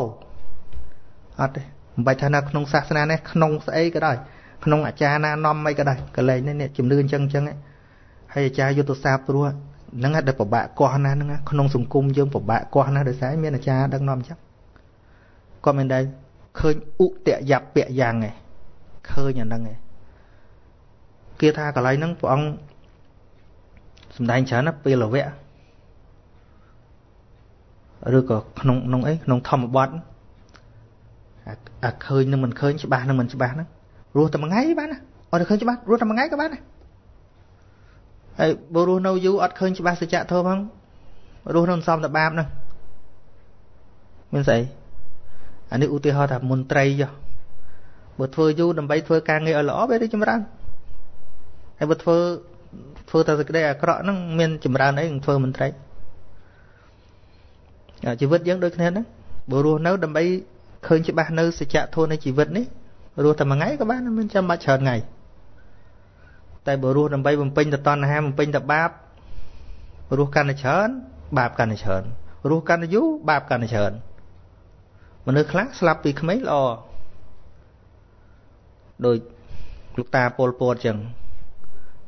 Speaker 1: អត់ទេមិនបាច់ថានៅក្នុងសាសនានេះក្នុងស្អីក៏ដោយក្នុងអាចារ្យណានាំអីក៏ដោយកលែងនេះជំនឿអញ្ចឹងអញ្ចឹងហើយអាចារ្យយុទ្ធសាស្ត្រព្រោះហ្នឹងដែលពិបាកកោះណាហ្នឹងក្នុងសង្គមយើងពិបាកកោះណាដោយសារមានអាចារ្យដឹកនាំអញ្ចឹងគាត់មិនដែលឃើញឧតយពៈយ៉ាងឯងឃើញអាហ្នឹងឯង គេថាកន្លែងហ្នឹងព្រះអង្គសំដែងច្រើនណាពេលវៈឬក៏ក្នុងក្នុងអីក្នុងធម្មបទអាឃើញនឹងមិនឃើញច្បាស់នឹងមិនច្បាស់ហ្នឹងរស់តែមួយថ្ងៃបានណាអត់ឃើញច្បាស់រស់តែមួយថ្ងៃក៏បានដែរហើយបើរស់នៅយូរអត់ឃើញច្បាស់សច្ចធម៌ផងរស់នៅសំតែបាបហ្នឹងមានស្អីអានេះឧទាហរណ៍ថាមន្ត្រីចុះបើធ្វើយូរដើម្បីធ្វើការងារឲ្យល្អវារីចម្រើន ហើយបើធ្វើធ្វើតែសេចក្តីអាក្រក់ហ្នឹងមានចម្រើនអីនឹងធ្វើមន្ត្រីជីវិតយើងដូចគ្នាហ្នឹងបើរស់នៅដើម្បីឃើញច្បាស់នៅសច្ចធម៌នៃជីវិតនេះរស់តែមួយថ្ងៃក៏បានមិនចាំបាច់ច្រើនថ្ងៃតែបើរស់ដើម្បីបំពេញតណ្ហាបំពេញតបាបរស់កាន់តែច្រើនបាបកាន់តែច្រើនរស់កាន់តែយូរបាបកាន់តែច្រើនមនុស្សខ្លះស្លាប់ពីក្មេងល្អដោយលោកតាពលពតអញ្ចឹង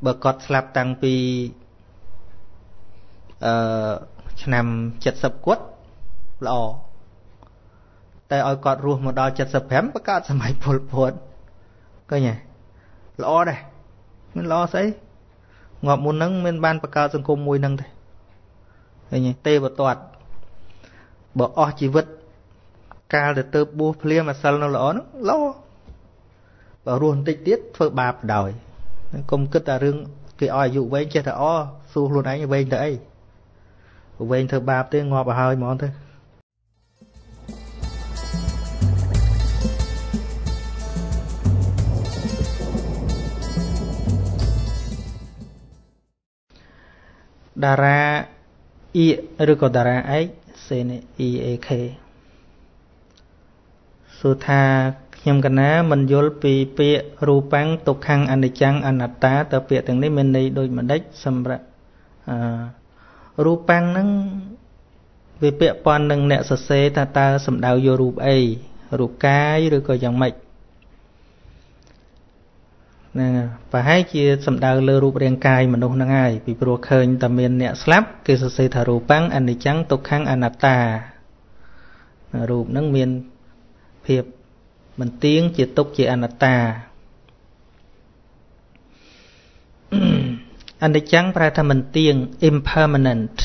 Speaker 1: បើគាត់ស្លាប់តាំងពីអឺឆ្នាំ70គាត់ល្អតែឲ្យគាត់រស់មកដល់75បង្កើតសម័យពលពតឃើញទេល្អដែរមិនល្អស្អីងាប់មុនហ្នឹងមិនបានបង្កើតសង្គមមួយហ្នឹងទេឃើញទេទេវតតបើអស់ជីវិតកាលទៅទៅបួសភ្លាមអាសិលនៅល្អហ្នឹងល្អបើរស់បន្តិចទៀតធ្វើបាបដោយ កុំគិតតែរឿងគេឲ្យអាយុវែងចេះតែអសួរខ្លួនឯងវែងទៅអីវែងធ្វើបាបទេងាប់ឲ្យហើយហ្មងទៅតារាអ៊ីឬក៏តារាឯកសេន EAK សួរថា ខ្ញុំកណាមិនយល់ពីពាក្យរូបាំងទុក្ខំអនិច្ចំអនត្តាតើពាក្យទាំងនេះមានន័យដូចម្ដេចសម្រាប់អឺរូបាំងហ្នឹងវាពាក់ព័ន្ធនឹងអ្នកសរសេរថាតើសំដៅយករូបអីរូបកាយឬក៏យ៉ាងម៉េចហ្នឹងប្រហែលជាសំដៅលើរូបរាងកាយមនុស្សហ្នឹងហើយពីព្រោះឃើញតែមានអ្នកស្លាប់គេសរសេរថារូបាំងអនិច្ចំទុក្ខំអនត្តារូបហ្នឹងមានភាព មិនទៀងជាទុក្ខជាអនត្តាអនិច្ចំប្រែថាមិនទៀង impermanent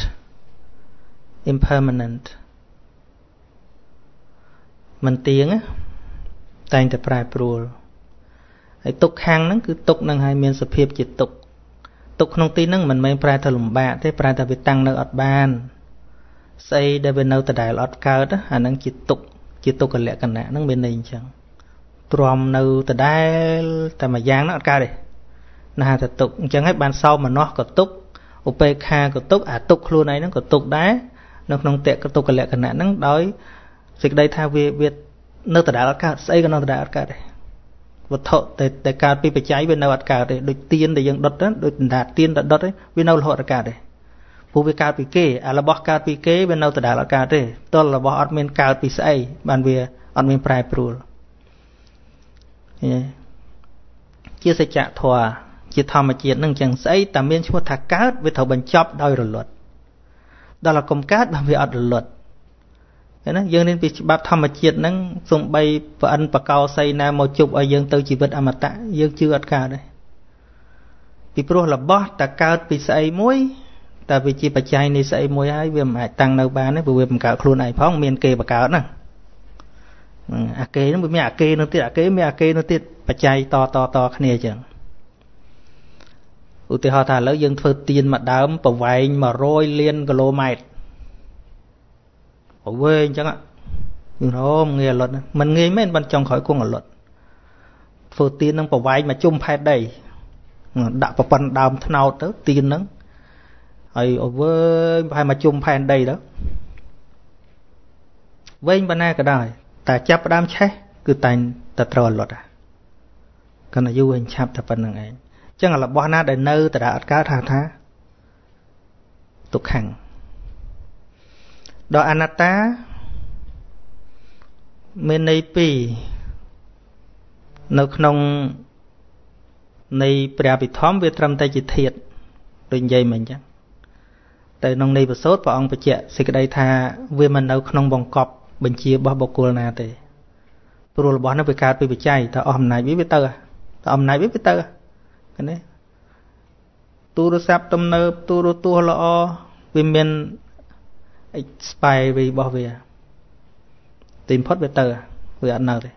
Speaker 1: impermanent មិនទៀងតែងតែប្រែប្រួលហើយទុកខាងហ្នឹងគឺទុកនឹងឲ្យមានសភាពជាទុកទុកក្នុងទីហ្នឹងមិនមែនប្រែថាលំបាកទេប្រែថាវាតាំងនៅអត់បានស្អីដែលវានៅដដែលអត់កើតអាហ្នឹងជាទុក ជាទុក្ខលក្ខណៈហ្នឹងមានន័យអញ្ចឹងទ្រាំនៅដដែលតែមួយយ៉ាងហ្នឹងអត់កើតទេណាថាទុកអញ្ចឹងហើយបានសោមនស្សក៏ទុកឧបេក្ខាក៏ទុកអាទុកខ្លួនឯងហ្នឹងក៏ទុកដែរនៅក្នុងតេកទុក្ខលក្ខណៈហ្នឹងដោយសេចក្តីថាវាវានៅដដែលអត់កើតស្អីក៏នៅដដែលអត់កើតដែរវត្ថុតែតែកើតពីបច្ច័យវានៅអត់កើតទេដូចទៀនដែលយើងដុតទៅដូចដណ្ដាទៀនដែលដុតទេវានៅរហូតអត់កើតទេ ព្រោះវាកើតពីគេអារបស់កើតពីគេវានៅដដែលអត់កើតទេទល់របស់អត់មានកើតពីស្អីបានវាអត់មានប្រែប្រួលជាសច្ចធម៌ជាធម្មជាតិនឹងចឹងស្អីតែមានឈ្មោះថាកើតវាត្រូវបញ្ចប់ដោយរលត់ដល់តែកុំកើតបើវាអត់រលត់ណាយើងរៀនពីច្បាប់ធម្មជាតិហ្នឹងសំបីប្រអិនបកោសីណាមកជប់ឲ្យយើងទៅជីវិតអមតៈយើងជឿអត់កើតទេពីព្រោះរបស់តែកើតពីស្អីមួយ តែវាជាបច្ច័យនៃស្អីមួយហើយវាមិនអាចតាំងនៅបានទេព្រោះវាបង្កើតខ្លួនឯងផងមានគេបង្កើតហ្នឹងអាគេហ្នឹងវាមានអាគេនោះទៀតអាគេមានអាគេនោះទៀតបច្ច័យតតតគ្នាអញ្ចឹងឧទាហរណ៍ថាឥឡូវយើងធ្វើទៀនមួយដើមប្រវែង100លានគីឡូម៉ែត្រវែងអញ្ចឹងយើងរមងាយអលត់មិនងាយមែនបានចង់ក្រោយគង់អលត់ធ្វើទៀននឹងប្រវែងមកជុំផែនដីដាក់ប្រព័ន្ធដើមថ្នោតទៅទៀនហ្នឹង ហើយអវែងប្រហែលមកជុំផែនដីទៅវែងប៉ុណ្ណាក៏ដោយតែចាប់ផ្ដើមឆេះគឺតែងតែត្រូវអលត់អាកណ្ដាយូរវិញឆាប់តែប៉ុណ្្នឹងឯងអញ្ចឹងរបស់ណាដែលនៅតើអត់កើតថាថាទុក្ខំដល់អនត្តាមានន័យពីរនៅក្នុងនៃព្រះអភិធម្មវាត្រឹមតែជាធាតដូចនិយាយមិញអញ្ចឹង តែក្នុងនៃប្រសូតព្រះអង្គបញ្ជាក់សេចក្តីថាវាមិននៅក្នុងបង្កប់បញ្ជារបស់បុគ្គលណាទេព្រោះរបស់នោះវាកើតពីបច្ច័យតើអស់អំណាចវាវាទៅតើអំណាចវាវាទៅឃើញទេទូរស័ព្ទទំនើបទូរទស្សន៍ល្អវាមាន expiry របស់វាទីបំផុតវាទៅវាអត់នៅទេ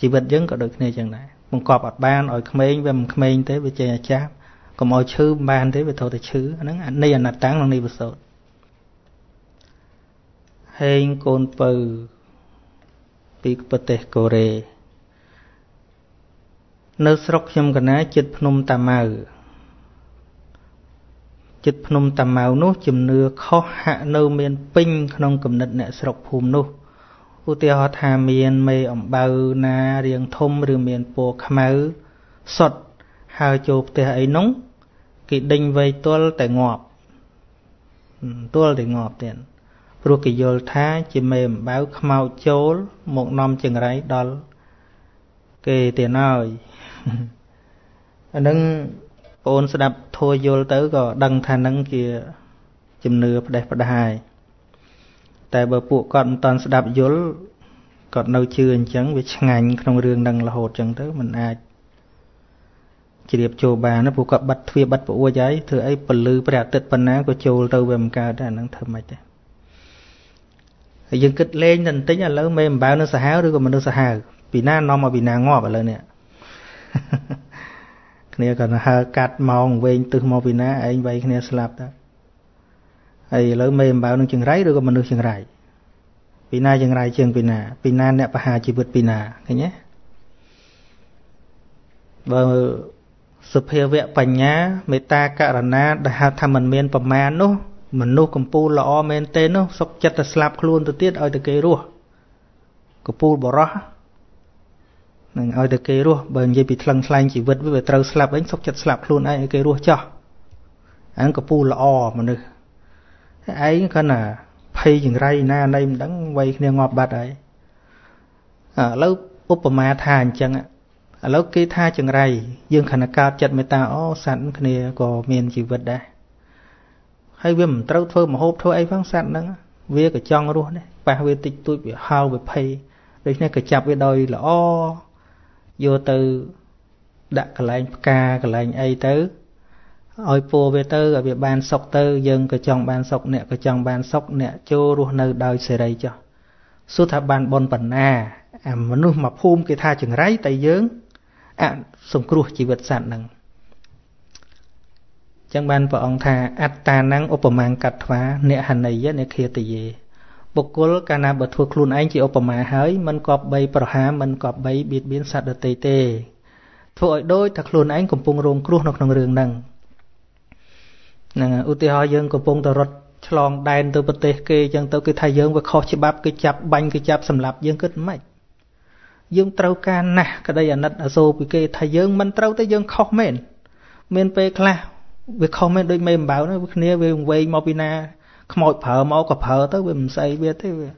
Speaker 1: ជីវិតយើងក៏ដូចគ្នាចឹងដែរបង្កប់អត់បានឲ្យក្មេងវាមិនក្មេងទេវាចេះអាចារ្យ កុំឲ្យឈឺមិនបានទេវាត្រូវតែឈឺហ្នឹងនៃអនត្តាក្នុងនេះវិសោតហេងកូនពៅពីប្រទេសកូរ៉េនៅស្រុកខ្ញុំកណាចិត្តភ្នំតាម៉ៅចិត្តភ្នំតាម៉ៅនោះជំនឿខុសហាក់នៅមានពេញក្នុងគំនិតអ្នកស្រុកភូមិនោះឧទាហរណ៍ថាមានមេអំបៅណារៀងធំឬមានពណ៌ខ្មៅសុតហើរចូលផ្ទះអីនោះ គេដេញវ័យទល់តែងាប់ទល់តែងាប់ទៀតព្រោះគេយល់ថាជាមេអំបៅខ្មោចចូលមកនាំចង្រៃដល់គេទៀតហើយអានឹងបងស្ដាប់ធัวយល់ទៅក៏ដឹងថានឹងជាជំនឿផ្ដេសផ្ដាយតែបើពួកគាត់មិនតន់ស្ដាប់យល់គាត់នៅជឿអញ្ចឹងវាឆ្ងាញ់ក្នុងរឿងនឹងរហូតអញ្ចឹងទៅមិនអាច ជ្រាបចូលបានណាពួកគាត់បិទទ្វារបិទប្រអួចហើយធ្វើអីពលឺព្រះអាទិត្យប៉ុណ្ណាក៏ចូលទៅវាមិនកើតដែរអាហ្នឹងធ្វើម៉េចដែរហើយយើងគិតលេងតែបន្តិចឥឡូវមេអំបៅនៅសាហាវឬក៏មនុស្សសាហាវពីណានាំមកពីណាងាប់ឥឡូវនេះគ្នាក៏ហើកាត់ម៉ោងវែងទឹះមកពីណាឯងវាយគ្នាស្លាប់តើហើយឥឡូវមេអំបៅនឹងចង្រៃឬក៏មនុស្សចង្រៃពីណាចង្រៃជាងពីណា ពីណាអ្នកបហាជីវិតពីណាឃើញទេបើ សុភាវៈបញ្ញាមេត្តាករណាដែលហៅថាមិនមានប្រមាណនោះមនុស្សកម្ពូលល្អមែនទេនោះសុខចិត្តតែស្លាប់ខ្លួនទៅទៀតឲ្យតែគេរស់កម្ពូលបរោះនឹងឲ្យតែគេរស់បើនិយាយពីថ្លឹងថ្លែងជីវិតវាត្រូវស្លាប់វិញសុខចិត្តស្លាប់ខ្លួនឯងឲ្យគេរស់ចោះអានឹងកពូលល្អមនុស្សឯងគាត់ណាភ័យចង្រៃណាណៃមិនដឹងវ័យគ្នាងាប់បាត់ហើយឥឡូវឧបមាថាអញ្ចឹង ឥឡូវគេថាចង្រៃយើងខណៈកើតចិត្តមេត្តាអូសត្វគ្នាក៏មានជីវិតដែរហើយវាមិនត្រូវធ្វើមហូបធ្វើអីផងសត្វហ្នឹងវាក៏ចង់រស់ដែរប៉ះវាតិចតួចវាហៅវាភ័យដូច្នេះក៏ចាប់វាដោយល្អយកទៅដាក់កន្លែងផ្កាកន្លែងអីទៅឲ្យពោវាទៅឲ្យវាបានសុខទៅយើងក៏ចង់បានសុខអ្នកក៏ចង់បានសុខអ្នកចូលរស់នៅដោយសេរីចុះសួរថាបានបនបណ្ណាអាមនុស្សមកភូមិគេថាចង្រៃតែយើង អសង្គ្រោះជីវិតសត្វហ្នឹងចឹងបានព្រះអង្គថាអត្តា năng ឧបមាកត្វាអ្នកហណីយនិឃាតយេបុគ្គលកាលណាបើធ្វើខ្លួនឯងជាឧបមាហើយមិនគប្បីប្រហាមិនគប្បីបៀតបៀនសត្វដទៃទេធ្វើឲ្យដូចថាខ្លួនឯងកំពុងរងគ្រោះនៅក្នុងរឿងហ្នឹងហ្នឹងឧទាហរណ៍យើងកំពុងតែរត់ឆ្លងដែនទៅប្រទេសគេអញ្ចឹងទៅគេថាយើងវាខុសច្បាប់គេចាប់បាញ់គេចាប់សម្លាប់យើងគិតមិន យើងត្រូវការណាស់ក្តីអាណិតអាសូរពីគេថាយើងមិនត្រូវតែយើងខុសមែនមានពេលខ្លះវាខុសមែនដូចមេអំបៅហ្នឹងវាគ្នាវាវែងមកពីណាខ្មោចប្រើមកក៏ប្រើទៅវាមិនស្អីវាទេវា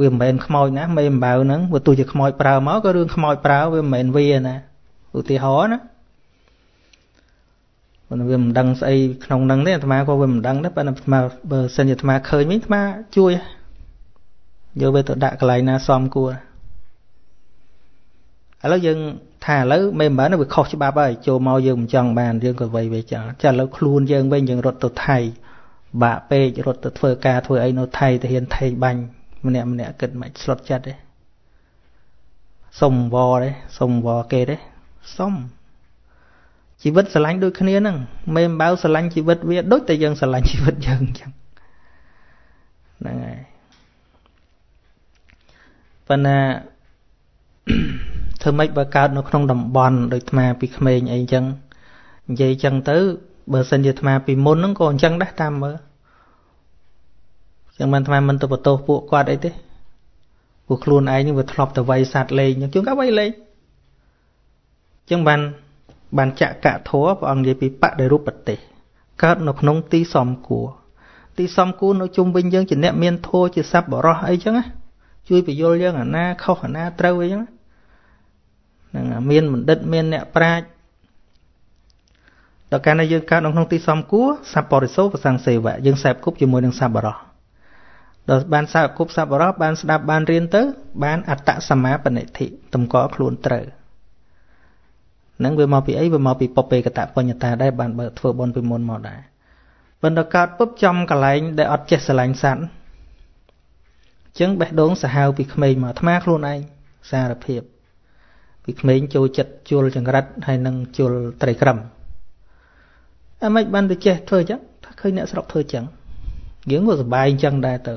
Speaker 1: វាមិនមែនខ្មោចណាមេអំបៅហ្នឹងវាទោះជាខ្មោចប្រើមកក៏រឿងខ្មោចប្រើវាមិនមែនវាណាឧទាហរណ៍ណាប៉ុន្តែវាមិនដឹងស្អីក្នុងហ្នឹងទេអាត្មាក៏វាមិនដឹងដែរប៉ុន្តែអាត្មាបើសិនជាអាត្មាឃើញវិញអាត្មាជួយយកវាទៅដាក់កន្លែងណាសមគួរ ឥឡូវយើងថាឥឡូវមិនមែនវាខុសច្បាប់ហើយចូលមកយើងមិនចង់បានយើងក៏វៃវាចង់ចាឥឡូវខ្លួនយើងវិញយើងរត់ទៅថៃបាក់ពេករត់ទៅធ្វើការធ្វើអីនៅថៃទៅហ៊ានថេងបាញ់ម្នាក់ម្នាក់គិតមិនស្លុតចិត្តទេសុំវទេសុំវគេទេសុំជីវិតស្រឡាញ់ដូចគ្នាហ្នឹងមេអំបៅស្រឡាញ់ជីវិតវាដូចតែយើងស្រឡាញ់ជីវិតយើងអញ្ចឹងហ្នឹងហើយប៉ុន្តែ ធ្វើម៉េចបើកើតនៅក្នុងតំបន់ដូចអាពីក្មេងអីអញ្ចឹងនិយាយអញ្ចឹងទៅបើសិនជាអាត្មាពីមុនហ្នឹងក៏អញ្ចឹងដែរតាមមើលចឹងបានអាត្មាមិនទៅបន្ទោសពួកគាត់អីទេពួកខ្លួនឯងនេះវាធ្លាប់តែវាយសัตว์លេងអញ្ចឹងជួនកាលវាយលេងអញ្ចឹងបានបានចកៈធัวព្រះអង្គនិយាយពីបដិរូបទេសកើតនៅក្នុងទីសំគួរទីសំគួរនៅជុំវិញយើងជាអ្នកមានធัวជាសัพបរោះអីចឹងណាជួយបញ្យល់យើងអាណាខុសអាណាត្រូវអីចឹងហ្ នឹងមានបណ្ឌិតមានអ្នកប្រាជ្ញដល់កាលណាយើងកើតនៅក្នុងទីសំគួរសัพបរិសោប្រសង្សេវៈយើងសែបគប់ជាមួយនឹងសัพបរោះដល់បានសែបគប់សัพបរោះបានស្ដាប់បានរៀនទៅ បានអត្តសមាបនិធិតម្កល់ខ្លួនត្រូវនឹងវាមកពីអីវាមកពីពពេកតបញ្ញតាដែរបានបើធ្វើបន់ពីមុនមកដែរប៉ុន្តែកើតពុបចំកន្លែងដែលអត់ចេះស្រឡាញ់សត្វអញ្ចឹងបេះដូងសាហាវពីក្មេងមកអាត្មាខ្លួនឯងសារភាព ពីក្មេងចូលចិត្តជុលចង្រិតហើយនឹងជុលត្រីក្រឹមអាម៉េចបានទៅចេះធ្វើអញ្ចឹងថាឃើញអ្នកស្រុកធ្វើអញ្ចឹងយើងក៏សប្បាយអញ្ចឹងដែរទៅ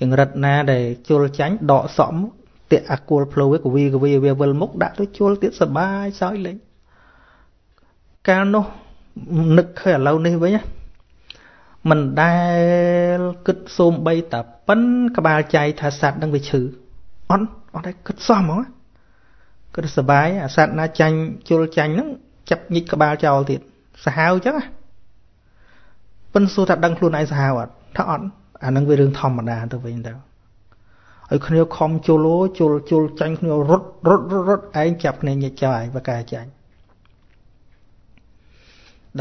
Speaker 1: ចង្រិតណាដែលជុលចាញ់ដកសក់មកតាក់អាគួលផ្លូវវាកវីកវីវាវិលមុខដាក់ទៅជុលទៀតសបាយសោយលេងកាលនោះនឹកឃើញឥឡូវនេះវិញមិនដែលគិតសូមបីតាប៉ិនក្បាលចៃថាសัตว์នឹងវាឈឺអត់អត់ដែរគិតសោះហ្មង គិតសបាយអាសัตว์ណាចាញ់ជុលចាញ់ហ្នឹងចាប់ញិចក្បាលចោលទៀតសាហាវអញ្ចឹងប៉ិនសួរថាដឹងខ្លួនឯងសាហាវអត់ថាអត់អានឹងវារឿងធម្មតាទៅវិញទៅឲ្យគ្នាខំជុលជុលជុលចាញ់គ្នារត់រត់រត់ឯងចាប់គ្នាញិចចោលឯងបកាចាញ់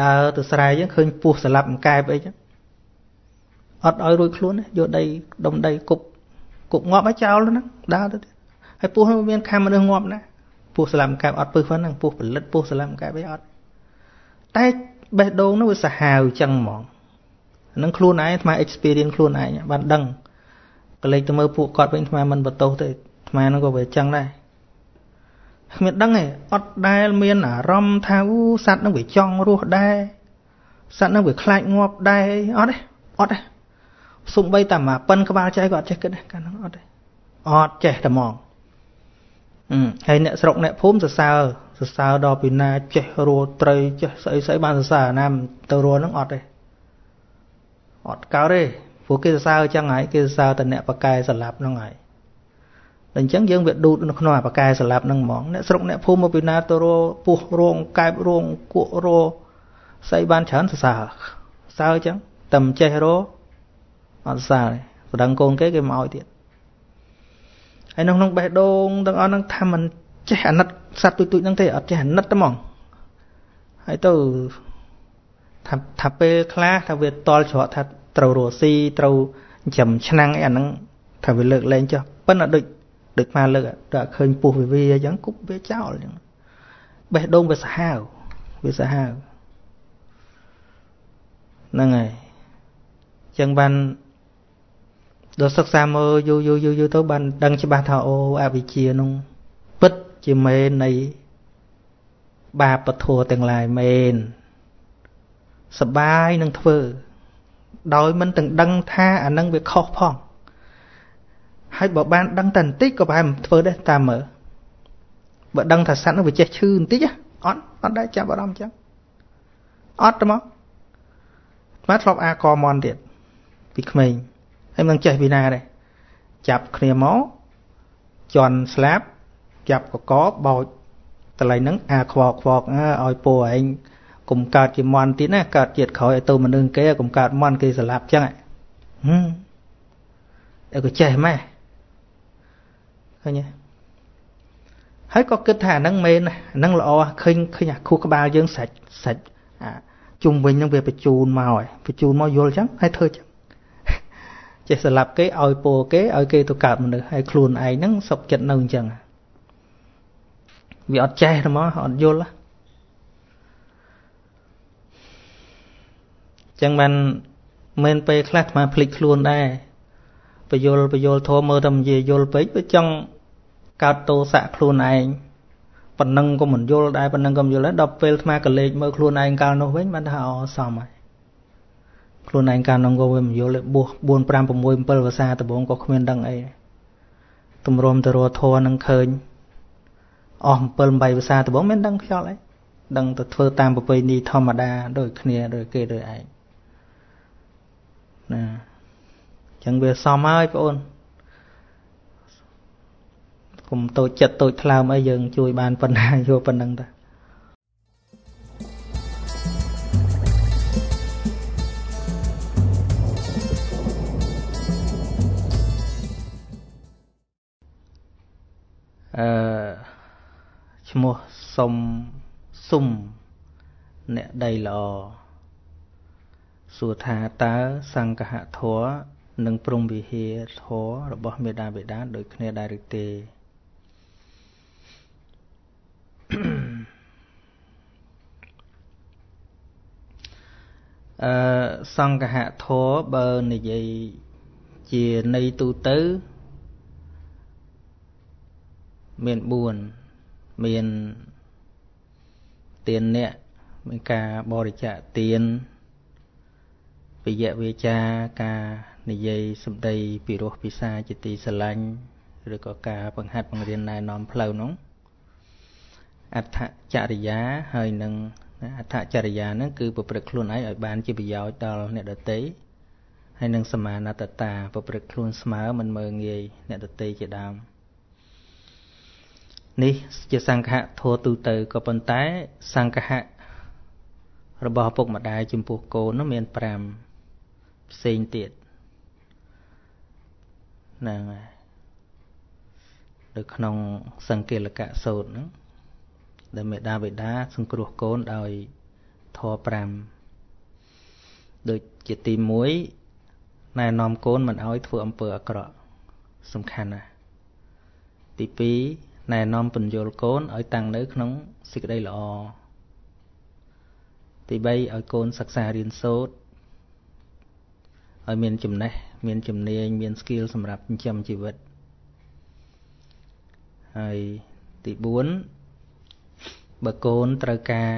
Speaker 1: ដើរទៅស្រែយើងឃើញពស់ស្លាប់មកែបអីចឹងអត់ឲ្យរួចខ្លួនយកដីដុំដីគប់គប់ងាប់ឲ្យចោលហ្នឹងដើរទៅទៀតហើយពស់នោះមានខំមនុស្សងាប់ណា ពស់ស្លាប់កែបអត់ពឹសហ្នឹងពស់ផលិតពស់ស្លាប់កែបអីអត់តែបេះដូងនោះវាសាហាវចឹងហ្មងហ្នឹងខ្លួនឯងអាត្មា experience ខ្លួនឯងបានដឹងក៏លេចទៅមើលពួកគាត់វិញអាត្មាមិនបន្ទោសទេអាត្មាហ្នឹងក៏វាចឹងដែរគ្មានដឹងទេអត់ដែលមានអារម្មណ៍ថាអូសត្វហ្នឹងវាចង់រស់ដែរសត្វហ្នឹងវាខ្លាចងាប់ដែរអត់ទេអត់ទេសំបីតែមកប៉ិនក្បាលចៃក៏អត់ចេះគិតដែរកាលហ្នឹងអត់ទេអត់ចេះតែហ្មងអឺ ហើយអ្នកស្រុកអ្នកភូមិសរសើរសរសើរដល់ពីណាចេះរស់ត្រីចេះស្អីស្អីបានសរសើរណាទៅរស់ហ្នឹងអត់ទេអត់កើតទេព្រោះគេសរសើរអញ្ចឹងហើយគេសរសើរតែអ្នកបកែស្លាប់ហ្នឹងហើយតែអញ្ចឹងយើងវាដួតនៅក្នុងអាបកែស្លាប់ហ្នឹងហ្មងអ្នកស្រុកអ្នកភូមិមកពីណាទៅរពោះរងកែបរងគក់រស្អីបានច្រើនសរសើរសើអញ្ចឹងតែមិនចេះរអត់សើប្តឹងកូនគេគេមកឲ្យទៀត ហើយនៅក្នុងបេះដូងទាំងអស់ហ្នឹងថាមិនចេះអាណិតសត្វទូចទូចហ្នឹងទេអត់ចេះអាណិតទេហ្មងហើយទៅថាថាពេលខ្លះថាវាតល់ច្រកថាត្រូវរស់ស៊ីត្រូវចំឆ្នាំងអីអាហ្នឹងថាវាលើកលែងចុះប៉ុន្តែដូចដូចមកលើកដល់ឃើញពុះវាវាអញ្ចឹងគប់វាចោលអញ្ចឹងបេះដូងវាសាហាវវាសាហាវហ្នឹងហើយអញ្ចឹងបាន ដល់សិក្សាមើលយូរយូរយូរយូរទៅបានដឹងច្បាស់ថាអូអវិជ្ជានោះពិតជាមេនៃបាបធัวទាំងឡាយមែនសបាយនឹងធ្វើ ដោយមិនទាំងដឹងថាអានឹងវាខុសផងហើយបើបានដឹងតែបន្តិចក៏ប្រហែលមិនធ្វើដែរតាមមើលបើដឹងថាសត្វនោះវាចេះឈឺបន្តិចអត់អត់ដែរចាប់អារម្មណ៍ចឹងអត់ទេមកមកធ្លាប់អាកមន់ទៀតពីក្មេង ហើយមិនចេះពីណាដែរចាប់គ្នាមកជន់ស្លាប់ចាប់កកបោចតឡៃហ្នឹងអាខ្វកខ្វកឲ្យពូឯងកុំកើតជាមន់ទៀតណាកើតជាតិក្រោយឲ្យទៅមនុស្សគេកុំកើតមន់គេស្លាប់ចឹងហឹមអើក៏ចេះម៉េះឃើញទេហើយក៏គិតថាហ្នឹងមែនហ្នឹងល្អឃើញឃើញអាខួរក្បាលយើងសាច់សាច់អាជុំវិញហ្នឹងវាបញ្ជូនមកហើយបញ្ជូនមកយល់ចឹងហើយធ្វើចឹង ចេះស្លាប់គេឲ្យពោគេឲ្យគេទៅកើតមនុស្សហើយខ្លួនឯងហ្នឹងសុខចិត្តនៅអញ្ចឹងវាអត់ចេះទេមកអត់យល់ចឹងបានមិនពេលខ្លះអាត្មាភ្លេចខ្លួនដែរបយលបយលធម៌មើលតែនិយាយយល់ពេកវាចង់កើតទោសៈខ្លួនឯងប៉ុណ្ណឹងក៏មិនយល់ដែរប៉ុណ្ណឹងក៏មិនយល់ដែរដល់ពេលអាត្មាក៏លេចមើលខ្លួនឯងកាលនោះវិញបានថាអសមហើយ ខ្លួនឯងកាលនោះក៏វាមិនយល់ទេបួស4 5 6 7ភាសាដំបងក៏គ្មានដឹងអីទម្រាំទៅរធរនឹងឃើញអស់7 8ភាសាដំបងមិនដឹងខ្យល់អីដឹងទៅធ្វើតាមប្រពៃណីធម្មតាដូចគ្នាដូចគេដូចឯងណាចឹងវាសមហើយបងអូនកុំតូចចិត្តតូចថ្លើមអីយើងជួយបានប៉ុណ្ណាយកប៉ុណ្ណឹងតា អឺឈ្មោះសុំសុំអ្នកដីល្អសួរថាតើសង្ឃហធัวនិងព្រំវិហារធររបស់មេដាបេដាដូចគ្នាដែរឬទេអឺសង្ឃហធរបើនិយាយជានៃទូទៅ មាន4មានទានអ្នកមានការបរិច្ចាគទានពយៈវាចាការនិយាយសម្ដីពីរោះពិសាជាទីស្រឡាញ់ឬក៏ការបង្ហាត់បង្រៀនណែនាំផ្លូវនោះអដ្ឋចរិយាហើយនឹងអដ្ឋចរិយាហ្នឹងគឺប្រព្រឹត្តខ្លួនឯងឲ្យបានជាប្រយោជន៍ដល់អ្នកដទៃហើយនឹងសមាណតតាប្រព្រឹត្តខ្លួនស្មើមិនមើងងាយអ្នកដទៃជាដើម នេះជាសង្ឃៈធัวទូទៅក៏ប៉ុន្តែសង្ឃៈរបស់ឪពុកម្ដាយចំពោះកូននោះមាន5ផ្សេងទៀតហ្នឹងហើយនៅក្នុងសង្កេលកៈសូត្រហ្នឹងដែលមេដាបេដាសង្គ្រោះកូនដោយធម៌5ដូចជាទី1ណែនាំកូនមិនឲ្យធ្វើអំពើអាក្រក់សំខាន់ណាស់ទី2 ណែនាំពន្យល់កូនឲ្យតាំងនៅក្នុងសេចក្តីល្អទី3ឲ្យកូនសិក្សារៀនសូត្រឲ្យមានចំណេះមានជំនាញមាន skill សម្រាប់ចិញ្ចឹមជីវិតហើយទី4បើកូនត្រូវការ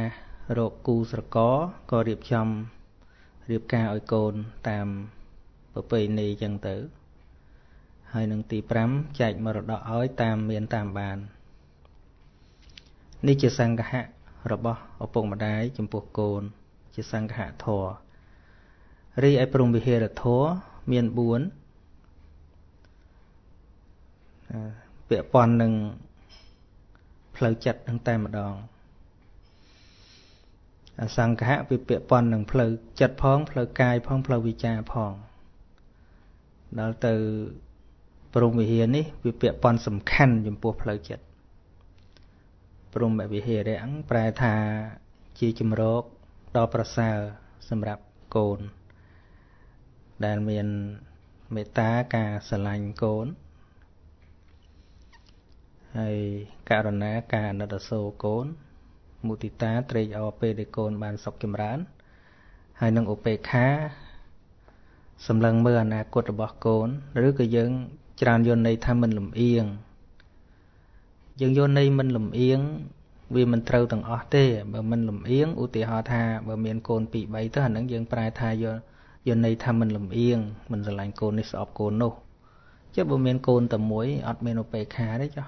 Speaker 1: រកគូស្រករក៏រៀបចំរៀបការឲ្យកូនតាមប្រពៃណីចឹងទៅ ហើយនឹងទី5ចែកមរតកឲ្យតាមមានតាមបាននេះជាសង្ឃៈរបស់ឪពុកម្ដាយចំពោះកូន ជាសង្ឃៈធម៌រីឯព្រំវិហារធម៌មាន4ពាក់ព័ន្ធនឹងផ្លូវចិត្តនឹងតែម្ដងអសង្ឃៈវាពាក់ព័ន្ធនឹងផ្លូវចិត្តផងផ្លូវកាយផងផ្លូវវិចារផងដល់ទៅ ព្រំវិហារនេះវាពាក់ព័ន្ធសំខាន់ចំពោះផ្លូវចិត្តព្រមវិហារៈប្រែថាជាជំរកដ៏ប្រសើរសម្រាប់កូន ដែលមានមេត្តាការស្រឡាញ់កូនហើយករណាការណិតសូរកូនមុទិតាត្រេកអរពេលដែលកូនបានសុខចម្រើន ហើយនឹងឧបេក្ខាសម្លឹងមើលអនាគតរបស់កូន ឬក៏យើង ច្រើនយល់ន័យថាមិនលំអៀងយើងយល់ន័យមិនលំអៀងវាមិនត្រូវទាំងអស់ទេបើមិនលំអៀងឧទាហរណ៍ថាបើមានកូន2 3ទៅអានឹងយើងប្រែថាយល់យល់ន័យថាមិនលំអៀងមិនស្រឡាញ់កូននេះស្អប់កូននោះចុះបើមានកូនតែមួយអត់មានឧបេក្ខាទេចុះ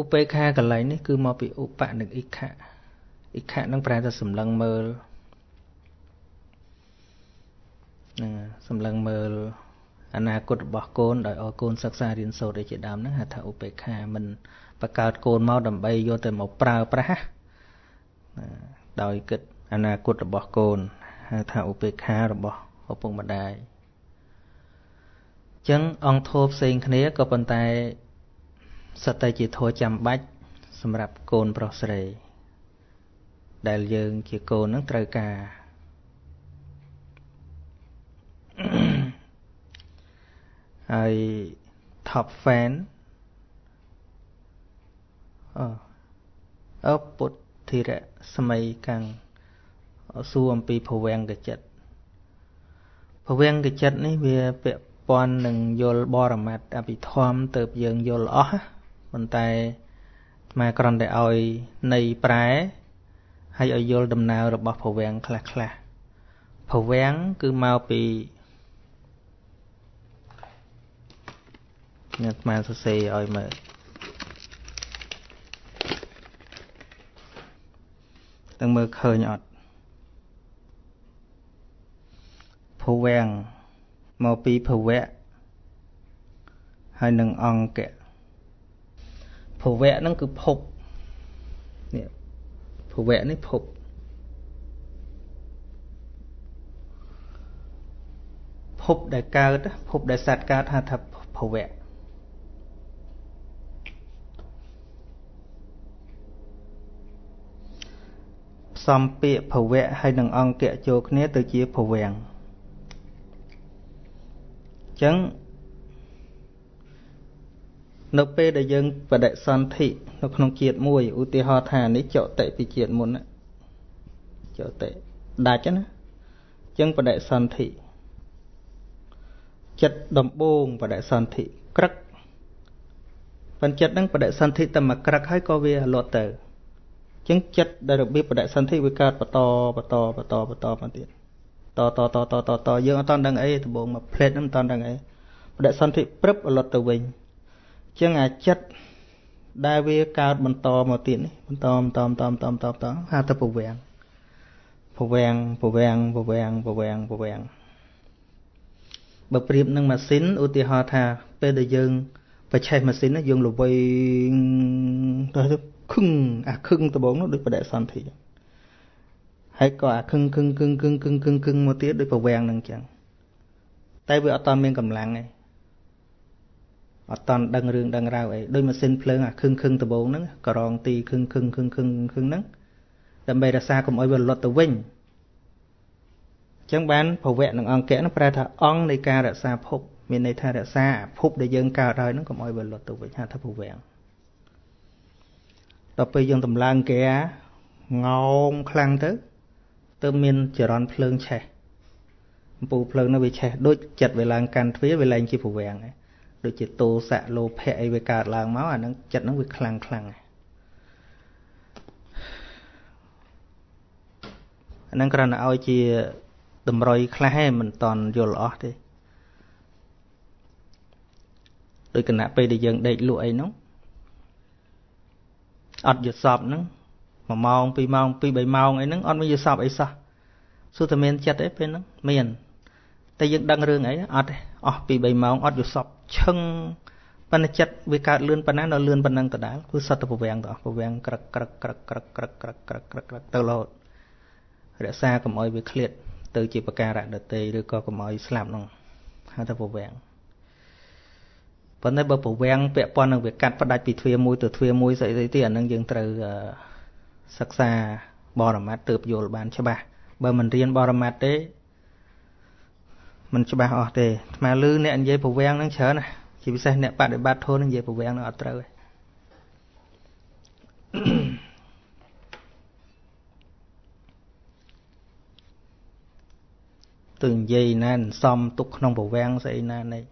Speaker 1: ឧបេក្ខាកន្លែងនេះគឺមកពីឧបនិងអិខៈអិខៈនឹងប្រែថាសម្លឹងមើលនឹងសម្លឹងមើល អនាគតរបស់កូនដោយឲ្យកូនសិក្សារៀនសូត្រដូចជាដើមហ្នឹងហៅថាឧបេក្ខាមិនបង្កើតកូនមកដើម្បីយកទៅមកប្រើប្រាស់ដោយគិតអនាគតរបស់កូនហៅថាឧបេក្ខារបស់ឪពុកម្ដាយអញ្ចឹងអង្គធោផ្សេងគ្នាក៏ប៉ុន្តែសត្វតែជាធัวចាំបាច់សម្រាប់កូនប្រុសស្រី ដែលយើងជាកូននឹងត្រូវការ ហើយ top fan អអពុទ្ធធិរៈស្មីកាំងសួរអំពីភវង្គចិត្តភវង្គចិត្តនេះវាពាក់ព័ន្ធនឹងយល់បរមត្តអភិធម្មទៅយើងយល់អស់ប៉ុន្តែមកគ្រាន់តែឲ្យនៃប្រែហើយឲ្យយល់ដំណើររបស់ភវង្គខ្លះខ្លះភវង្គគឺមកពី ញ៉ាំមកសរសេរឲ្យមើលទាំងមើលឃើញអត់ភវង្គមកពីភវៈហើយនឹងអង្គៈភវៈហ្នឹងគឺភពនេះភវៈនេះភពភពដែលកើតភពដែលសត្វកើតហៅថាភវៈផ្សំពាក្យភវៈហើយនឹងអង្គៈចូលគ្នាទៅជាភវាំងអញ្ចឹងនៅពេលដែលយើងបដិសន្ធិនៅក្នុងជាតិមួយឧទាហរណ៍ថានេះចតិពីជាតិមុនចតិដាច់ណាអញ្ចឹងបដិសន្ធិចិត្តដំបូងបដិសន្ធិក្រឹកបញ្ចិត្តនឹងបដិសន្ធិតែមួយក្រឹកហើយក៏វាលត់ទៅអញ្ចឹងចិត្តដែលរបៀបបដិសន្ធិវាកើតបន្តបន្តបន្តបន្តមកទៀតតតតតតតយើងអត់តដឹងអីដំបូងមកផ្លេតហ្នឹងអត់តដឹងអីបដិសន្ធិព្រឹបលត់ទៅវិញចឹងអាចិត្តដែលវាកើតបន្តមកទៀតនេះបន្តបន្តបន្តបន្តបន្តបន្តហៅទៅពវាំងពវាំងពវាំងពវាំងពវាំងពវាំងបើប្រៀបនឹងម៉ាស៊ីនឧទាហរណ៍ថាពេលដែលយើងបច្ឆេះម៉ាស៊ីនយើងល្វែងទៅ ខឹងអាខឹងដបងនោះដូចបដិសន្ធិហើយក៏អាខឹងខឹងខឹងខឹងខឹងខឹងខឹងមកទៀតដូចពវាំងនឹងចឹងតែវាអត់តមានកម្លាំងទេអត់តន់ដឹងរឿងដឹងរ៉ាវអីដូចម៉ាស៊ីនភ្លើងអាខឹងខឹងដបងហ្នឹងក្រងទីខឹងខឹងខឹងខឹងខឹងហ្នឹងដើម្បីរក្សាកុំឲ្យវាលត់ទៅវិញអញ្ចឹងបានភវៈនិងអង្គៈហ្នឹងប្រែថាអង្គនៃការរក្សាភពមានន័យថារក្សាភពដែលយើងកើតហើយហ្នឹងកុំឲ្យវាលត់ទៅវិញហៅថាភវៈ ដល់ពេលយើងតម្លើងគេងោមខ្លាំងទៅទៅមានចរន្តភ្លើងឆេះអំពូលភ្លើងនោះវាឆេះដូចចិត្តវាឡើងកាន់ទ្វារវាឡើងជាភវៈហ្នឹងដូចជាទោសៈលោភៈអីវាកើតឡើងមកអានឹងចិត្តហ្នឹងវាខ្លាំងខ្លាំងអានឹងគ្រាន់តែឲ្យជាតម្រុយខ្លះឯងមិនតន់យល់អស់ទេដោយគណៈពេលដែលយើងដេកលក់អីហ្នឹង អត់យល់សពហ្នឹង1ម៉ោង2ម៉ោង2 3ម៉ោងអីហ្នឹងអត់មានយល់សពអីសោះសួរតែមានចិត្តអីពេលហ្នឹងមានតែយើងដឹងរឿងអីអត់ទេអស់ពី3ម៉ោងអត់យល់សពឈឹងប៉ុន្តែចិត្តវាកើតលឿនប៉ុណ្ណាដល់លឿនប៉ុណ្ណឹងដដែលគឺសត្វទៅពវាំងទៅអស់ពវាំងក្រឹកក្រឹកក្រឹកក្រឹកក្រឹកក្រឹកក្រឹកក្រឹកក្រឹកទៅរហូតរក្សាកុំឲ្យវាឃ្លាតទៅជាបការៈដតេឬក៏កុំឲ្យស្លាប់នោះហៅថាពវាំងព ប៉ុន្តែបើប្រវាំងពាក់ព័ន្ធនឹងវាកាត់ផ្ដាច់ពីទ្វារមួយទៅទ្វារមួយស្អីស្អីទៀតអានឹងយើងត្រូវសិក្សាបរមត្តទើបយល់បានច្បាស់បើមិនរៀនបរមត្តទេมันច្បាស់អស់ទេអាត្មាលឺអ្នកនិយាយប្រវាំងនឹងច្រើនណាជាពិសេសអ្នកបដិបត្តិធម៌នឹងនិយាយប្រវាំងនឹងអត់ត្រូវទេទៅនិយាយណាសំទុកក្នុងប្រវាំងស្អីណានេះ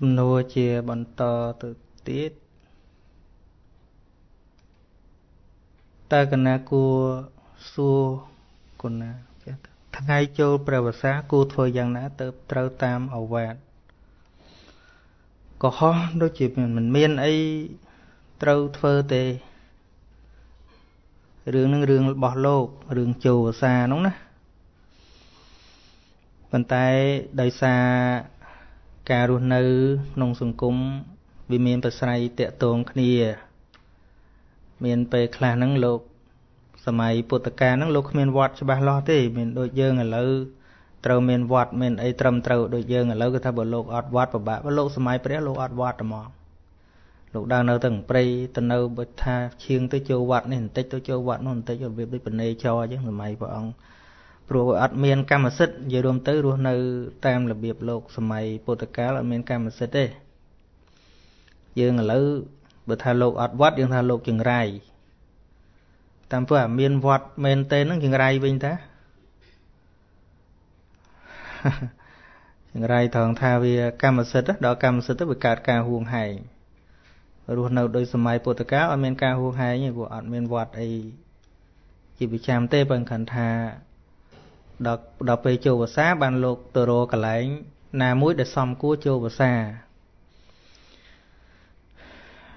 Speaker 1: សំណួរជាបន្តទៅទៀតតើកណាគួរសួរគុណាថ្ងៃចូលព្រះវស្សាគួរធ្វើយ៉ាងណាទៅត្រូវតាមអវាទកុហកដូចជាមិនមានអីត្រូវធ្វើទេរឿងនឹងរឿងរបស់លោករឿងចូលវសានោះណាប៉ុន្តែដោយសារ ការរស់នៅក្នុងសង្គមវាមានប្រស្រ័យតាក់ទងគ្នា មានពេលខ្លះហ្នឹងលោកសម័យពុទ្ធកាលហ្នឹងលោកគ្មានវត្តច្បាស់លាស់ទេ មានដូចយើងឥឡូវត្រូវមានវត្តមានអីត្រឹមត្រូវដូចយើងឥឡូវគឺថាបើលោកអត់វត្តពិបាកបើលោកសម័យព្រះលោកអត់វត្តហ្មងលោកដើរនៅទាំងព្រៃទៅនៅបើថាឈៀងទៅចូលវត្តនេះបន្តិចទៅចូលវត្តនោះបន្តិចរបៀបដូចបណេចរអញ្ចឹងសម័យព្រះអង្គ ព្រោះអត់មានកម្មសិទ្ធិនិយាយរួមទៅរស់នៅ តាមរបៀបលោកសម័យពុទ្ធកាលអត់មានកម្មសិទ្ធិទេយើងឥឡូវបើថាលោកអត់វត្តយើងថាលោកចង្រៃតាមព្រោះអាមានវត្តមែនទេនឹងចង្រៃវិញតាចង្រៃត្រង់ថាវាកម្មសិទ្ធិដល់កម្មសិទ្ធិទៅវាកើតការហួងហែងរស់នៅដោយសម័យពុទ្ធកាលអត់មានការហួងហែងទេព្រោះអត់មានវត្តអីជាប្រចាំទេបើខណ្ឌថា ដល់ដល់ពេលចូលភាសាបានលោកទៅរកកន្លែង ណាមួយដែលសំគួរចូលភាសា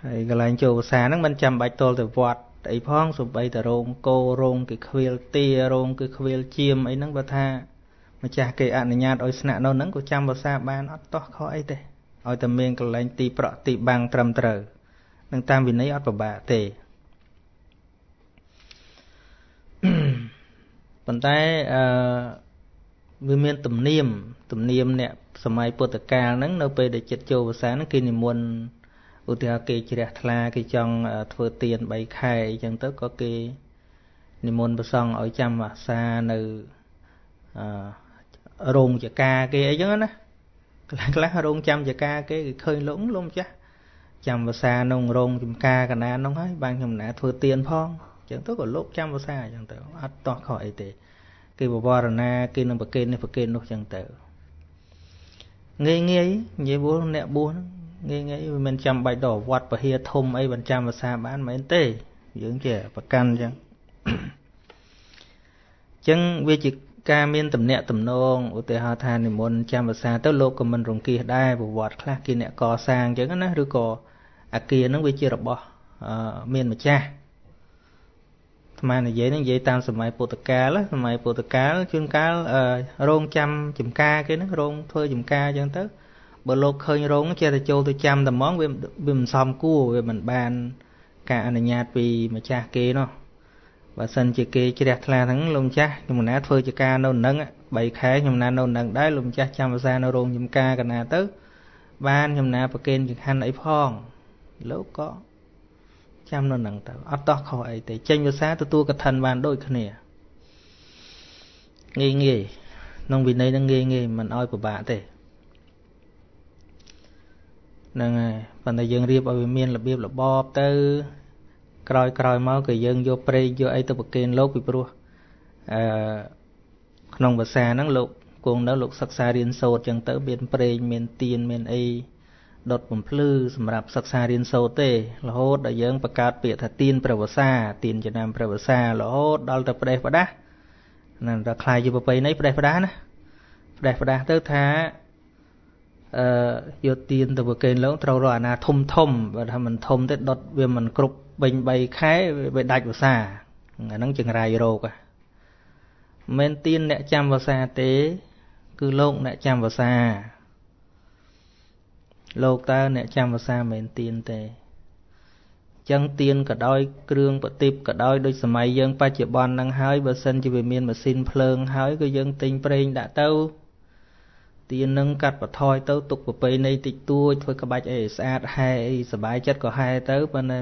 Speaker 1: ហើយកន្លែងចូលភាសាហ្នឹងមិនចាំបាច់តលទៅវត្តអីផងសំបីតរោងគោរោងគឺខ្វៀលទារោងគឺខ្វៀលជាមអីហ្នឹងបើថាម្ចាស់គេអនុញ្ញាតឲ្យស្នាក់នៅហ្នឹងក៏ចាំភាសាបានអត់តោះខុសអីទេឲ្យតែមានកន្លែងទីប្រក់ទីបាំងត្រឹមត្រូវនឹងតាមវិន័យអត់ពិបាកទេ ប៉ុន្តែអឺវាមានទំនៀមទំនៀមអ្នកសម័យពុទ្ធកាលហ្នឹងនៅពេលដែលចិត្តចូលភាសាហ្នឹងគេនិមន្តឧទាហរណ៍គេជ្រះថ្លាគេចង់ធ្វើទាន3ខែអញ្ចឹងទៅក៏គេនិមន្តព្រះសង្ឃឲ្យចាំវាសានៅអឺរោងចកាគេអីចឹងណាខ្លះខ្លះរោងចាំចកាគេគេឃើញលោកលោកម្ចាស់ចាំភាសាក្នុងរោងចំការកណាននោះហើយបានខ្ញុំណាធ្វើទៀនផងអញ្ចឹងទៅក៏លោកចាំភាសាអញ្ចឹងទៅអត់តោះខុសអីទេគេបវរណាគេនឹងប្រកេននេះប្រកេននោះអញ្ចឹងទៅងាយងាយនិយាយបុអ្នកបួសងាយងាយវាមិនចាំបាច់ដល់វត្តពហិធំអីបានចាំភាសាបានមែនទេយើងជាប្រកាន់អញ្ចឹងអញ្ចឹងវាជាការមានតំណាក់តំណងឧទាហរណ៍ថានិមន្តចាំភាសាទៅលោកក៏មិនរង្គៀសដែរប្រវត្តិខ្លះគេអ្នកកសាងអញ្ចឹងណាឬក៏អាគារហ្នឹងវាជារបស់មានម្ចាស់ អាត្មានិយាយហ្នឹងនិយាយតាមសម័យពុទ្ធកាលសម័យពុទ្ធកាលជួនកាលរោងចាំចំការគេហ្នឹងរោងធ្វើចំការអញ្ចឹងទៅបើលោកឃើញរោងចេះតែចូលទៅចាំតែហ្មងវាវាមិនសមគួរវាមិនបាន ការអនុញ្ញាតពីម្ចាស់គេនោះបើសិនជាគេជ្រះថ្លាហ្នឹងលោកម្ចាស់ខ្ញុំណាធ្វើជាការនៅនឹង3ខែខ្ញុំណានៅនឹងដែរលោកម្ចាស់ចាំភាសានៅរោងចំការកណាទៅ បានខ្ញុំណាប្រកេនចង្ហាន់អីផងលោកក៏ ចាំនៅនឹងទៅអត់តោះខុសអីទេចេញភាសាទទួលកឋិនបានដូចគ្នាងាយងាយក្នុងវិន័យហ្នឹងងាយងាយមិនអោយពិបាកទេហ្នឹងហើយប៉ុន្តែយើងរៀបឲ្យវាមានរបៀបរបបទៅ ក្រោយក្រោយមកក៏យើងយកព្រេងយកអីទៅប្រគេនលោកពីព្រោះអឺក្នុងភាសាហ្នឹងលោកគង់នៅលោកសិក្សារៀនសូត្រចឹងទៅ មានព្រេងមានទៀនមានអី ដុតបំភ្លឺសម្រាប់សិក្សារៀនសូត្រទេរហូតដល់យើងបង្កើតពាក្យថាទៀនព្រះវសាទៀនចំណាំព្រះវសារហូតដល់ទៅប្រទេសផ្ដាស់นั่นដល់ខ្លាយជាប្រពៃណីប្រទេសផ្ដាស់ណាប្រទេសផ្ដាស់ទៅថាអឺយកទៀនទៅប្រគេនលោកត្រូវរកអាណាធំធំបើថាមិនធំទេដុតវាមិនគ្រប់បេញ3ខែវាដាច់វសាអាហ្នឹងចង្រៃរោគមិនទៀនអ្នកចាំវសាទេ គឺលោកអ្នកចាំវសា លោកតើអ្នកចាំវសាមិនទៀនទេចឹងទៀនក៏ដោយគ្រឿងប្រទីបក៏ដោយដូចសម័យយើងបច្ចុប្បន្នហ្នឹងហើយបើសិនជាវាមានម៉ាស៊ីនភ្លើងហើយក៏យើងទិញប្រេងដាក់ទៅ ទៀននឹងកាត់បន្ថយទៅទុកប្រពៃណីតិចតួចធ្វើក្បាច់អីស្អាតហែអីសบายចិត្តក៏ហែទៅប៉ុន្តែ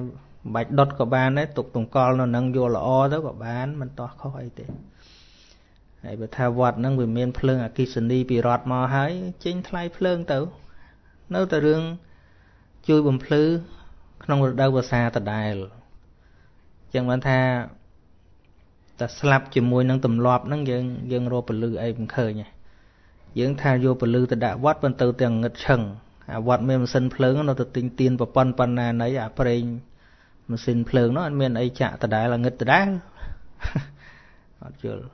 Speaker 1: បាច់ដុតក៏បានដែរទុកទង្កល់នៅនឹងយកល្អទៅក៏បានមិនតោះខុសអីទេហើយបើថាវត្តហ្នឹងវាមានភ្លើងអគិសនីពីរដ្ឋមកហើយចេញថ្លៃភ្លើងទៅ នៅតែរឿងជួយបំភ្លឺក្នុងរដូវវស្សាដដែលចឹងបានថាតែស្លាប់ជាមួយនឹងទម្លាប់ហ្នឹងយើងយើងរកពលឺអីមិនឃើញទេយើងថាយកពលឺទៅដាក់វត្តប៉ុន្តែទាំងងឹតឈឹងអាវត្តមានម៉ាស៊ីនភ្លើងនៅទៅទិញទៀនប្រប៉ុនប៉ុណ្ណាណីអាប្រេងម៉ាស៊ីនភ្លើងនោះអត់មានអីចាក់ដដែលងឹតដដែលអត់យល់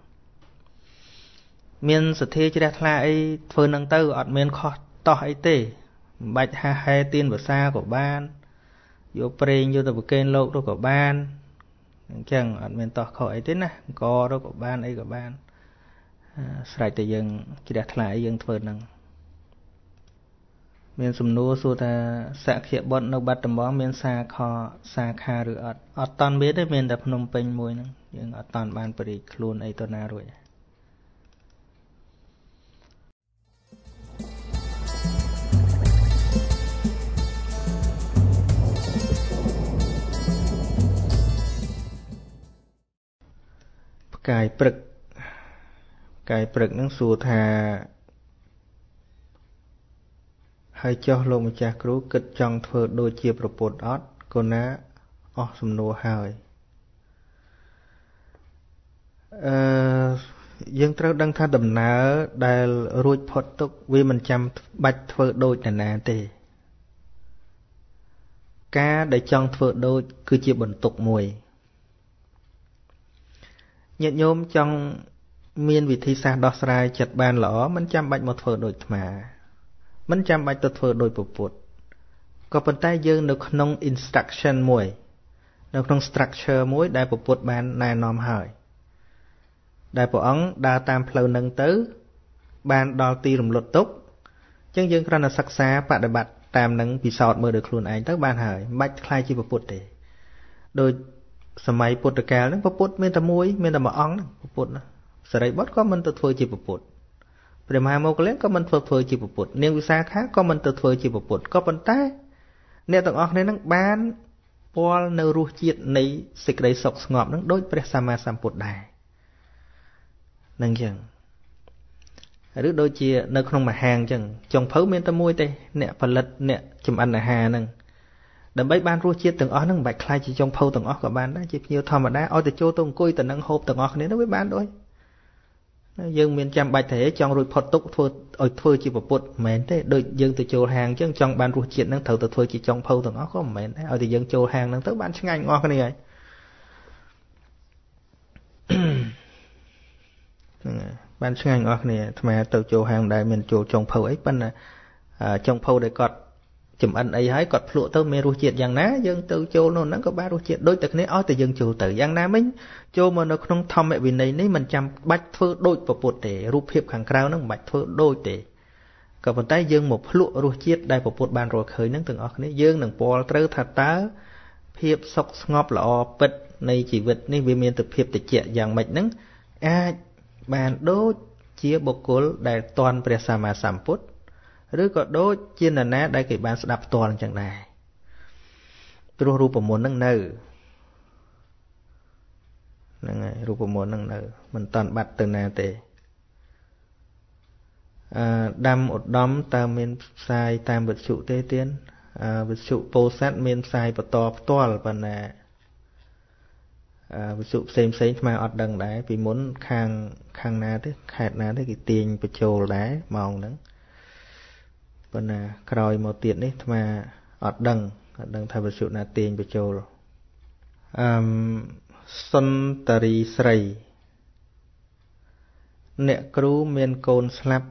Speaker 1: មានសទ្ធាជ្រះថ្លាអីធ្វើនឹងទៅអត់មានខុសតោះអីទេ មិនបាច់ហាហែទៀនភាសាក៏បានយកប្រេងយកទៅប្រកេនលោកទៅក៏បានអញ្ចឹងអត់មានតោះខុសអីទេណាអង្គទៅក៏បានអីក៏បានស្រេចតែយើងជ្រះថ្លាអីយើងធ្វើនឹងមានសំណួរសួរថាសក្យបុត្រនៅបាត់ដំបងមានសាខសាខាឬអត់អត់តន់មានទេមានតែភ្នំពេញមួយហ្នឹងយើងអត់តន់បានបរិយខ្លួនអីទៅណារួចផ្កាយព្រឹកកាយព្រឹកនឹងសួរថាហើយចុះលោកម្ចាស់គ្រូគិតចង់ធ្វើដូចជាប្រពុតអត់កូនណាអស់សំណួរហើយអឺយើងត្រូវដឹងថាដំណើរដែលរួចផុតទុកវាមិនចាំបាច់ធ្វើដូចណានាទេ ការដែលចង់ធ្វើដូចគឺជាបន្ទុកមួយ ញាតិញោមចង់មានវិធីសាស្ត្រដោះស្រាយចិត្តបានល្អមិនចាំបាច់មកធ្វើដូចអាត្មាមិនចាំបាច់ទៅធ្វើដោយពុទ្ធក៏ប៉ុន្តែយើងនៅក្នុង instruction មួយ នៅក្នុង structure មួយដែលពុទ្ធបានណែនាំហើយដែលព្រះអង្គដើរតាមផ្លូវនឹងទៅ បានដល់ទីរំលត់ទុកអញ្ចឹងយើងគ្រាន់តែសិក្សាបដិបត្តិតាមនឹងពិសោធន៍មើលដោយខ្លួនឯងទៅបានហើយមិនបាច់ខ្លាយជាពុទ្ធទេដោយ សម័យពុទ្ធកាលហ្នឹងពុទ្ធមានតែមួយមានតែមួយអង្គហ្នឹងពុទ្ធណាសរិបុត្រក៏មិនទៅធ្វើជាពុទ្ធព្រះមហាមោគលានក៏មិនធ្វើធ្វើជាពុទ្ធនាងវិសាខាក៏មិនទៅធ្វើជាពុទ្ធក៏ប៉ុន្តែ អ្នកទាំងអស់គ្នានឹងបានពាល់នៅរសជាតិនៃសេចក្តីសុខស្ងប់នឹងដូចព្រះសម្មាសម្ពុទ្ធដែរនឹងចឹងឬដូចជានៅក្នុងមហាងចឹងចុងភៅមានតែមួយទេអ្នកផលិតអ្នកចម្អិនអាហារហ្នឹង ដើម្បីបានរសជាតិទាំងអស់ហ្នឹងមិនបាច់ខ្លាចជាចុងភៅទាំងអស់ក៏បានដែរជាភ្ញៀវធម្មតាឲ្យទៅចូលទៅអង្គុយទៅនឹងហូបទាំងអស់គ្នានោះវាបានដូចយើងមានចាំបាច់ទេចង់រួចផុតទុកធ្វើឲ្យធ្វើជាប្រពុតមិនមែនទេដូចយើងទៅចូលហាងអញ្ចឹងចង់បានរសជាតិហ្នឹងត្រូវទៅធ្វើជាចុងភៅទាំងអស់ក៏មិនមែនដែរឲ្យតែយើងចូលហាងហ្នឹងទៅបានឆ្ងាញ់អស់គ្នាហើយហ្នឹងហើយបានឆ្ងាញ់អស់គ្នាអាត្មាទៅចូលហាងដែរមានចូលចុងភៅអីប៉ុន្តែចុងភៅដែលគាត់ ចំអិនអីហើយគាត់ភ្លក់ទៅមានរសជាតិយ៉ាងណាយើងទៅចូលនៅហ្នឹងក៏បានរសជាតិដូចតែគ្នាឲ្យតែយើងចូលទៅយ៉ាងណាមិញចូលមកនៅក្នុងធម្មវិន័យនេះមិនចាំបាច់ធ្វើដូចពពុទ្ធទេរូបភាពខាងក្រៅហ្នឹងមិនបាច់ធ្វើដូចទេក៏ប៉ុន្តែយើងមកភ្លក់រសជាតិដែលពពុទ្ធបានរកឃើញហ្នឹងទាំងអស់គ្នាយើងនឹងពលត្រូវថាតើភាពសុខស្ងប់ល្អពិតនៃជីវិតនេះវាមានទៅភាពតិចយ៉ាងម៉េចហ្នឹងអាចបានដូចជាបុគ្គលដែលតន់ព្រះសម្មាសម្ពុទ្ធ ឬក៏ដូចជានរណាដែលគេបានស្ដាប់ផ្ទាល់អញ្ចឹងដែរព្រោះរូបមន្តនឹងនៅហ្នឹងហើយរូបមន្តនឹងនៅមិនតាន់បាត់ទៅណាទេអឺដាំឧត្តមតើមានផ្សាយតាមវិទ្យុទេទៀនអឺវិទ្យុពោធិ៍សាត់មានផ្សាយបន្តផ្ទាល់ប៉ុន្តែអឺវិទ្យុផ្សេងផ្សេងស្មើអត់ដឹងដែរពីមុនខាងខាងណាទេខេត្តណាទេគេទាញបញ្ចូលដែរម៉ោងហ្នឹង ប៉ុន្តែក្រោយមកទៀតនេះអាត្មាអត់ដឹងអត់ដឹងថាវិសុណាទាញបញ្ចូលអឺសុនតរីស្រី អ្នកគ្រូមានកូនស្លាប់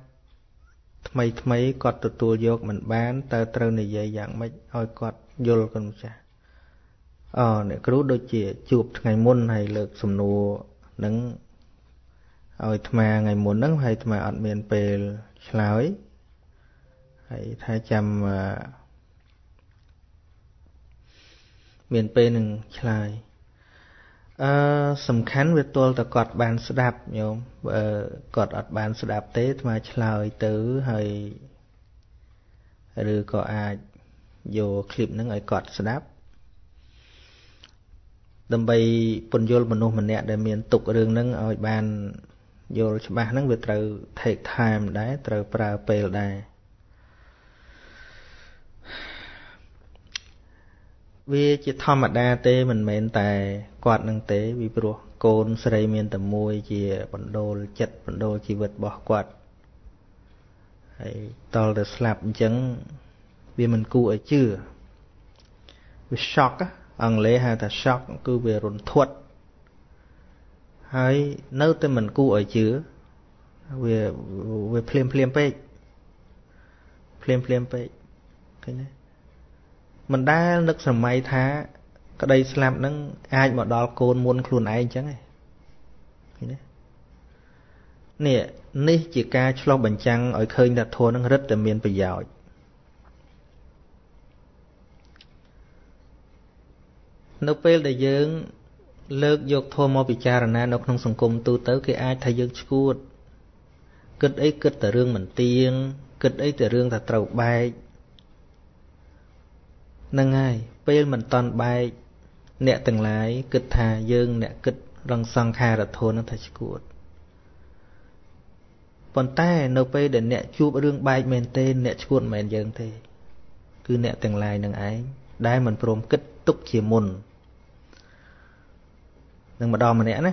Speaker 1: ថ្មីថ្មីគាត់ទទួលយកមិនបានតើត្រូវនិយាយយ៉ាងម៉េចឲ្យគាត់យល់គុណម្ចាស់អអ្នកគ្រូដូចជាជួបថ្ងៃមុនហើយលើកសំណួរនឹងឲ្យអាត្មាថ្ងៃមុនហ្នឹងហើយអាត្មាអត់មានពេលឆ្លើយ ហើយថាចាំមានពេលនឹងឆ្លើយអ អឺសំខាន់វាទល់តែគាត់បានស្ដាប់ញោមបើគាត់អត់បានស្ដាប់ទេអាឆ្លើយទៅហើយឬក៏អាចយកคลิปហ្នឹងឲ្យគាត់ស្ដាប់ដើម្បីពន្យល់មនុស្សម្នាក់ដែលមានទុករឿងហ្នឹងឲ្យបានយល់ច្បាស់ហ្នឹងវាត្រូវ take time ដែរត្រូវប្រើពេលដែរ វាជាធម្មតាទេមិនមែនតែគាត់នឹងទេ vì ព្រោះកូនស្រីមានតែមួយជាបណ្ដូលចិត្តបណ្ដូលជីវិតរបស់គាត់ហើយតលទៅស្លាប់អញ្ចឹងវាមិនគួរឲ្យជឿវា shock អង់គ្លេសហៅថា shock គឺវារន្ធត់ហើយនៅតែមិនគួរឲ្យជឿវាវាភ្លាមភ្លាមពេកភ្លាមភ្លាមពេកឃើញទេ មិនដែលនឹកសម័យថា ក្តីស្លាប់នឹងអាចមកដល់កូនមុនខ្លួនឯងអញ្ចឹងឯងឃើញទេនេះនេះជាការឆ្លុះបញ្ចាំងឲ្យឃើញថាធម៌នឹងរឹតតែមានប្រយោជន៍នៅពេលដែលយើង លើកយកធម៌មកពិចារណានៅក្នុងសង្គមទូទៅគេអាចថាយើងឈួតគិតអីគិតតែរឿងមិនទៀងគិតអីតែរឿងថាត្រូវបែក នឹងហើយពេលមិនតន់បែកអ្នកទាំងឡាយគិតថាយើងអ្នកគិតរងសង្ខារធននឹងថាឈួតប៉ុន្តែនៅពេលដែលអ្នកជួបរឿងបែកមែនទេអ្នកឈួតមិនមែនយើងទេ គឺអ្នកទាំងឡាយនឹងឯងដែលមិនព្រមគិតទុកជាមុននឹងម្ដងម្នាក់ណា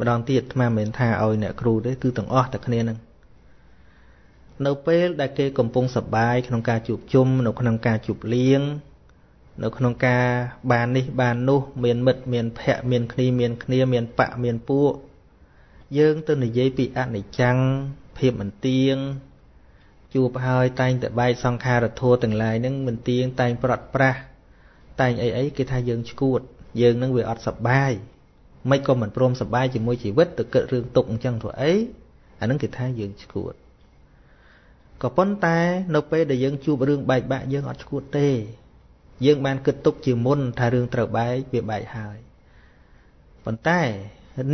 Speaker 1: ម្ដងទៀតអាត្មាមិនមែនថាឲ្យអ្នកគ្រូទេគឺទាំងអស់តែគ្នានឹង នៅពេលដែលគេកំពុងសប្បាយក្នុងការជួបជុំនៅក្នុងការជួបលៀងនៅក្នុងការបាននេះបាននោះ មានមិត្តមានភ័ក្រមានគ្នាមានគ្នាមានបៈមានពួកយើងទៅនិយាយពីអនិច្ចំភាពមិនទៀងជួបហើយតែងតែបែកសង្ខារធัวទាំងឡាយនឹងមិនទៀងតែងប្រត់ប្រាស់តែងអីអីគេថាយើងឈួត យើងនឹងវាអត់សប្បាយមិនក៏មិនព្រមសប្បាយជាមួយជីវិតទៅគិតរឿងទុកអញ្ចឹងធ្វើអីអានឹងគេថាយើងឈួត ក៏ប៉ុន្តែនៅពេលដែលយើងជួបរឿងបែកបាក់យើងអត់ឈួតទេ យើងបានគិតទុកជាមុនថារឿងត្រូវបែកវាបែកហើយប៉ុន្តែ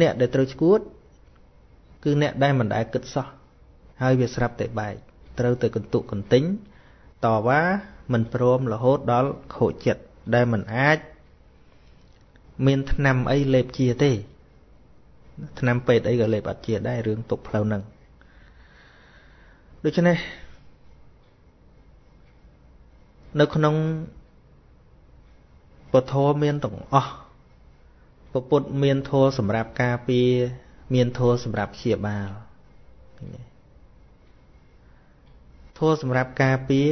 Speaker 1: អ្នកដែលត្រូវឈួត គឺអ្នកដែលមិនដែលគិតសោះហើយវាស្រាប់តែបែកត្រូវទៅកន្ទុកកន្ទិញតវ៉ាមិនព្រមរហូតដល់ខូចចិត្តដែលមិនអាចមានថ្នាំអីលេបជាទេថ្នាំពេទ្យអីក៏លេបអត់ជាដែររឿងទុកផ្លូវហ្នឹង ដូច្នេះនៅក្នុងពធមានទាំងអស់ពពុទ្ធមានធម៌សម្រាប់ការពារមានធម៌សម្រាប់ព្យាបាលធម៌សម្រាប់ការពារ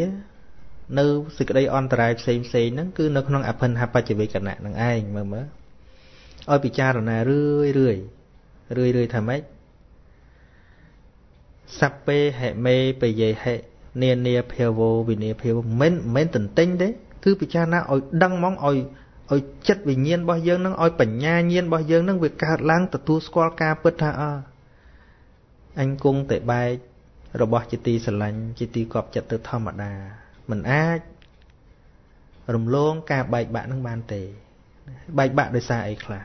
Speaker 1: នៅសេចក្តីអន្តរាយផ្សេងផ្សេងហ្នឹងគឺនៅក្នុងអភិនហបច្ចវេកណៈហ្នឹងឯងមើលមើលឲ្យពិចារណារឿយរឿយរឿយរឿយថាម៉េច សัพពេហិមេបយេហិនានាភាវោវិនាភាវមិនមិនទន្ទិញទេគឺពិចារណាឲ្យដឹងហ្មងឲ្យឲ្យចិត្តវិញ្ញាណរបស់យើងនឹងឲ្យបញ្ញាញាណរបស់យើងនឹងវាកើតឡើងទទួលស្គាល់ការពិតថាអើអញគង់តែបែករបស់ជាទីស្រឡាញ់ជាទីកប់ចិត្តទៅធម្មតាមិនអាចរំលងការបែកបាក់នឹងបានទេ បែកបាក់ដោយសារអីខ្លះ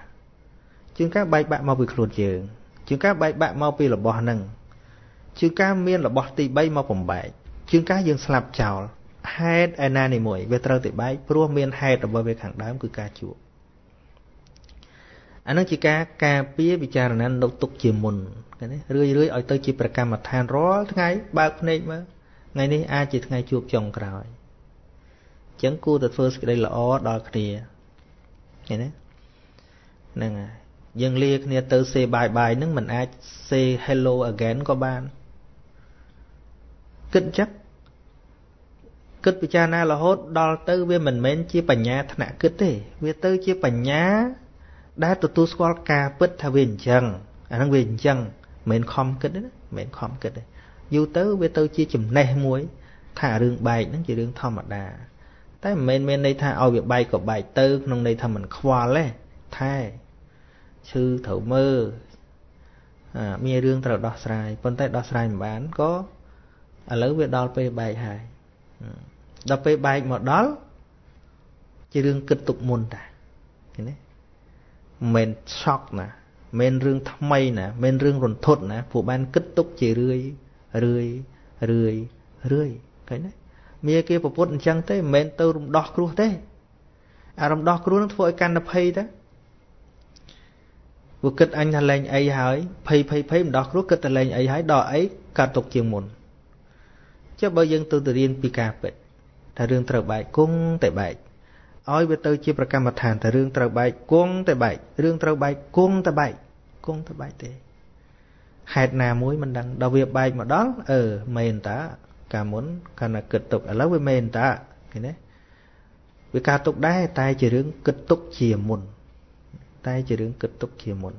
Speaker 1: ជាងការបែកបាក់មកពីខ្លួនយើងជាងការបែកបាក់មកពីរបស់នឹង ជាងការមានរបស់ទី3មកបំបែកជាងការយើងស្លាប់ចោលហេតុឯណានេះមួយវាត្រូវតែបែកព្រោះមានហេតុរបស់វាខាងដើមគឺការជួបអានឹងជាការការពារពិចារណានៅទុកជាមុនឃើញទេរឿយរឿយឲ្យទៅជាប្រកម្មដ្ឋានរាល់ថ្ងៃបើកភ្នែកមើលថ្ងៃនេះអាចជាថ្ងៃជួបចុងក្រោយអញ្ចឹងគួរតែធ្វើសេចក្តីល្អដល់គ្នាឃើញទេហ្នឹងហើយយើងលាគ្នាទៅ say bye bye នឹងមិនអាច say hello again ក៏បាន គិតចឹកគិតពិចារណារហូតដល់ទៅវាមិនមែនជាបញ្ញាថ្នាក់គិតទេ វាទៅជាបញ្ញា ដែលទទួលស្គាល់ការពិតថាវាអញ្ចឹងអាហ្នឹងវាអញ្ចឹងមិនមែនខំគិតទេណាមិនមែនខំគិតទេយូរទៅវាទៅជាចំណេះមួយ ថារឿងបែកហ្នឹងជារឿងធម្មតា តែមិនមែនមានន័យថាឲ្យវាបែកក៏បែកទៅ ក្នុងន័យថាมันខ្វល់ទេថែឈឺត្រូវមើលមានរឿងត្រូវដោះស្រាយប៉ុន្តែដោះស្រាយមិនបានក៏ ឥឡូវវាដល់ពេលបែកហើយដល់ពេលបែកមកដល់ជារឿងគិតទុកមុនតាឃើញទេមិនឆក់ណាមិនរឿងថ្មីណាមិនរឿងរន្ធត់ណាពួកបានគិតទុកជារឿយរឿយរឿយរឿយឃើញទេមាគេប្រពុតអញ្ចឹងទេមិនមែនទៅរំដោះគ្រោះទេអារំដោះគ្រោះនឹងធ្វើឲ្យកាន់តែភ័យទេពួកគិតអញថាលែងអីហើយភ័យភ័យភ័យម្ដោះគ្រោះគិតតែលែងអីហើយដល់អីកាត់ទុកជាងមុន ចុះបើយើងទៅទៅរៀនពីការពិតថារឿងត្រូវបែកគង់តែបែកឲ្យវាទៅជាប្រកម្មដ្ឋានតែរឿងត្រូវបែកគង់តែបែករឿងត្រូវបែកគង់តែបែកគង់តែបែកទេហេតុណាមួយមិនដឹងដល់វាបែកមកដល់អឺមែនតាកាលមុនកាលណាគិតទុកឥឡូវវាមែនតាឃើញទេវាការទុកដែរតែជារឿងគិតទុកជាមុន តែជារឿងគិតទុកជាមុន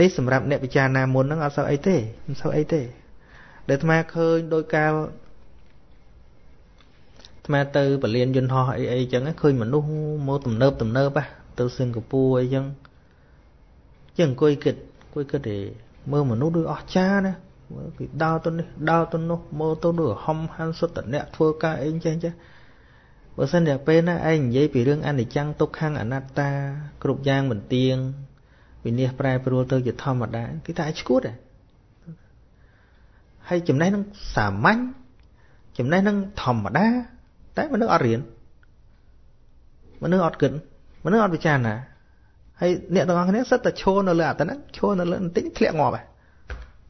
Speaker 1: នេះសម្រាប់អ្នកពិចារណាមុនហ្នឹងអត់សូវអីទេមិនសូវអីទេ ដែលអាត្មាឃើញដោយកាលអាត្មាទៅពលានយន្តហោះអីអីចឹងឃើញមនុស្សមកទំនើបទំនើបទៅសិង្ហបុរីអីចឹងចឹងអង្គុយគិតអង្គុយគិតទេមើលមនុស្សដូចអស្ចារ្យណាមើលគេដើរទៅនេះដើរទៅនោះមើលទៅដូចហំហាន់សុទ្ធតែអ្នកធ្វើការអីចេះចេះបើសិនតែពេលណាឯងនិយាយពីរឿងអនិច្ចំទុក្ខំអនត្តា គ្រប់យ៉ាងមិនទៀងវិនិច្ឆ័យប្រែប្រួលទៅជាធម្មតាគេថាឲ្យឈួតហើ យចំណេះនឹងសាមញ្ញចំណេះនឹងធម្មតា តែមនុស្សអត់រៀនមនុស្សអត់គិតមនុស្សអត់ពិចារណាហើយអ្នកទាំងអស់គ្នាសិតតែឈរនៅលើអាហ្នឹងឈរនៅលើបន្តិចធ្លាក់ងាប់ហើយ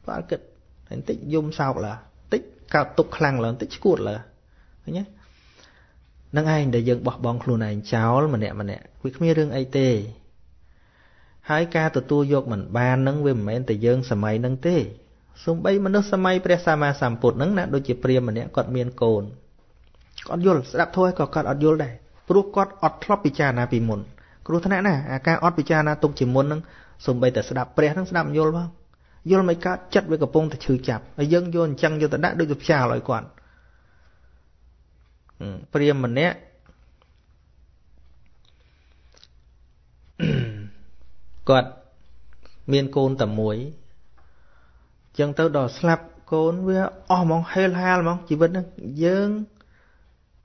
Speaker 1: បើអត់គិតបន្តិចយំសោកឡើបន្តិចកើតទុកខ្លាំងឡើបន្តិចឈួតឡើឃើញទេនឹងឯងដែលយើងបោះបង់ខ្លួនឯងចោលម្នាក់ម្នាក់វាគ្មានរឿងអីទេហើយការទទួលយកមិនបាននឹងវាមិនមែនតែយើងសម័យនឹងទេ សំបីមនុស្សសម័យព្រះសម្មាសម្ពុទ្ធនឹងណាដូចជាព្រាហ្មណ៍ម្នាក់គាត់មានកូនគាត់យល់ស្ដាប់ធម៌ក៏គាត់អត់យល់ដែរព្រោះគាត់អត់ធ្លាប់ពិចារណាពីមុនគ្រោះថ្នាក់ណាអាការអត់ពិចារណាទុកជាមុននឹងសំបីតែស្ដាប់ព្រះនឹងស្ដាប់យល់ផងយល់មិនកើតចិត្តវាកំពុងតែឈឺចាប់ហើយយើងយកអញ្ចឹងយកទៅដាក់ដូចទៅផ្ចាលឲ្យគាត់ព្រាមម្នាក់គាត់មានកូនតែមួយ ចឹងទៅដល់ស្លាប់កូនវាអស់ហ្មងហេលហាលហ្មងជីវិតហ្នឹងយើង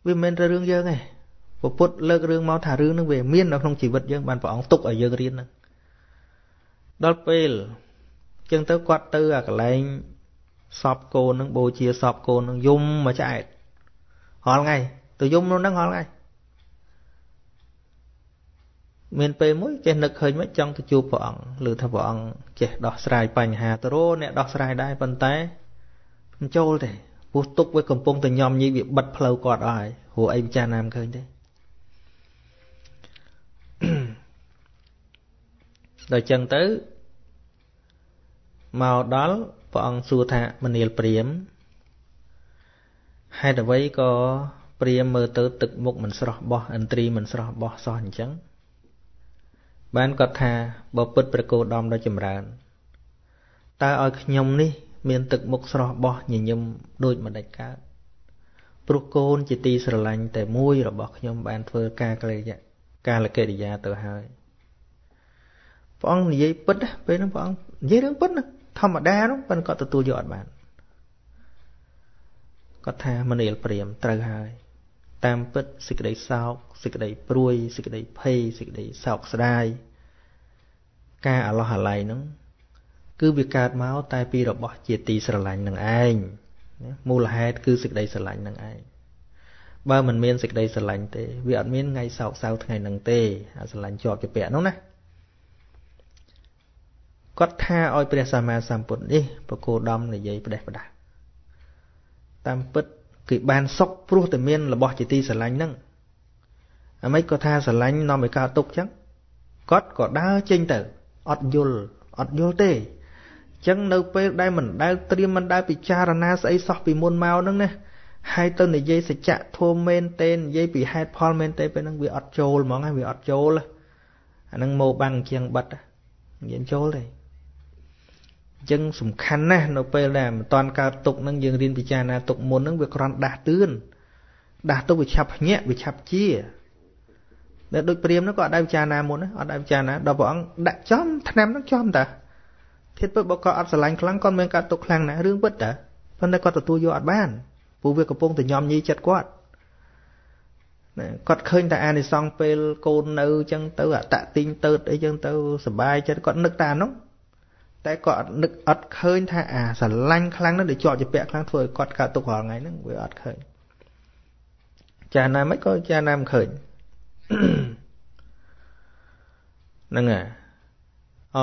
Speaker 1: វាមិនមែនតែរឿងយើងទេពុទ្ធលើករឿងមកថារឿងហ្នឹងវាមាននៅក្នុងជីវិតយើងបានព្រះអង្គទុកឲ្យយើងរៀនហ្នឹងដល់ពេលចឹងទៅគាត់ទៅអាកន្លែងសពកូនហ្នឹងបូជាសពកូនហ្នឹងយំមួយឆ្អែតរាល់ថ្ងៃទៅយំនោះហ្នឹងរាល់ថ្ងៃ មានពេលមួយចេះនឹកឃើញមកចង់ទៅជួបព្រះអង្គឬថាព្រះអង្គចេះដោះស្រាយបញ្ហាទៅរអ្នកដោះស្រាយដែរប៉ុន្តែមិនចូលទេពោះទុកវាកំពុងតែញោមញីវាបិទផ្លូវគាត់អស់ហើយព្រោះអីពិចារណាមិនឃើញទេដល់ចឹងទៅមកដល់ព្រះអង្គសួរថាមនាលព្រាមហេតុអ្វីក៏ព្រាមមើលទៅទឹកមុខមិនស្រស់បោះឥន្ទ្រីមិនស្រស់បោះសោះអញ្ចឹង បានគាត់ថាបើពិតព្រះគោដំដ៏ចម្រើនតើឲ្យខ្ញុំនេះ មានទឹកមុខស្រស់បោះញញឹមដូចមិនដាច់កើតព្រោះកូនជាទីស្រឡាញ់តែមួយរបស់ខ្ញុំបានធ្វើការកិរិយាការលកិរិយាទៅហើយព្រះអង្គនិយាយពិតពេលហ្នឹងព្រះអង្គនិយាយរឿងពិតណាធម្មតានោះប៉ុន្តែគាត់ទទួលយកអត់បានគាត់ថាមនាលព្រាមត្រូវហើយ តាមពិតសេចក្តីសោកសេចក្តីព្រួយសេចក្តីភ័យសេចក្តីសោកស្ដាយការអាឡោះអាល័យហ្នឹងគឺវាកើតមកតែពីរបស់ជាទីស្រឡាញ់នឹងឯងមូលហេតុគឺសេចក្តីស្រឡាញ់នឹងឯងបើមិនមានសេចក្តីស្រឡាញ់ទេវាអត់មានថ្ងៃសោកសៅថ្ងៃហ្នឹងទេអាស្រឡាញ់ជាប់ជាពាក់នោះណាគាត់ថាឲ្យព្រះសម្មាសម្ពុទ្ធនេះប្រគោដំនិយាយផ្ដេសផ្ដាស់តាមពិត គេបានសុខព្រោះតែមានរបស់ជាទីស្រឡាញ់ហ្នឹងអាម៉េចក៏ថាស្រឡាញ់នាំឲ្យកើតទុកចឹងគាត់ក៏ដើរចេញទៅអត់យល់អត់យល់ទេចឹងនៅពេលដែលមិនដែលត្រៀមមិនដែលពិចារណាស្អីសោះពីមុនមកហ្នឹងណាហើយទៅនិយាយសច្ចៈធម៌មែនទេនិយាយពីហេតុផលមែនទេពេលហ្នឹងវាអត់ចូលហ្មងហើយវាអត់ចូលអាហ្នឹងមកបាំងជាងបិទនិយាយចូលទេ អញ្ចឹងសំខាន់ណាស់នៅពេលដែលមិនតាន់កើតទុកនឹងយើងរៀនពិចារណាទុកមុននឹងវាគ្រាន់ដាស់តឿនដាស់ទុកវាឆាប់ភ្ញាក់វាឆាប់ជាដែលដូចព្រាមនោះក៏អត់ដែរពិចារណាមុនអត់ដែរពិចារណាដល់ព្រះអង្គដាក់ចំឆ្នាំនោះចំតាធៀបទៅបើគាត់អត់ស្រឡាញ់ខ្លាំងគាត់មានកើតទុកខ្លាំងណាស់រឿងពិតតាប៉ុន្តែគាត់ទទួលយកអត់បានព្រោះវាកំពុងតែញោមញីចិត្តគាត់គាត់ឃើញតែអានិសង្សពេលកូននៅអញ្ចឹងទៅអតតិញទៅអីចឹងទៅសបាយចិត្តគាត់នឹកតានោះ តែគាត់អត់នឹកអត់ឃើញថាអាស្រឡាញ់ខ្លាំងនោះដែលជាប់ជាពាក់ខ្លាំងធ្វើឲ្យគាត់កើតទុករាល់ថ្ងៃហ្នឹងវាអត់ឃើញចាណាមិនក៏ចាណាមិនឃើញហ្នឹងហើយអ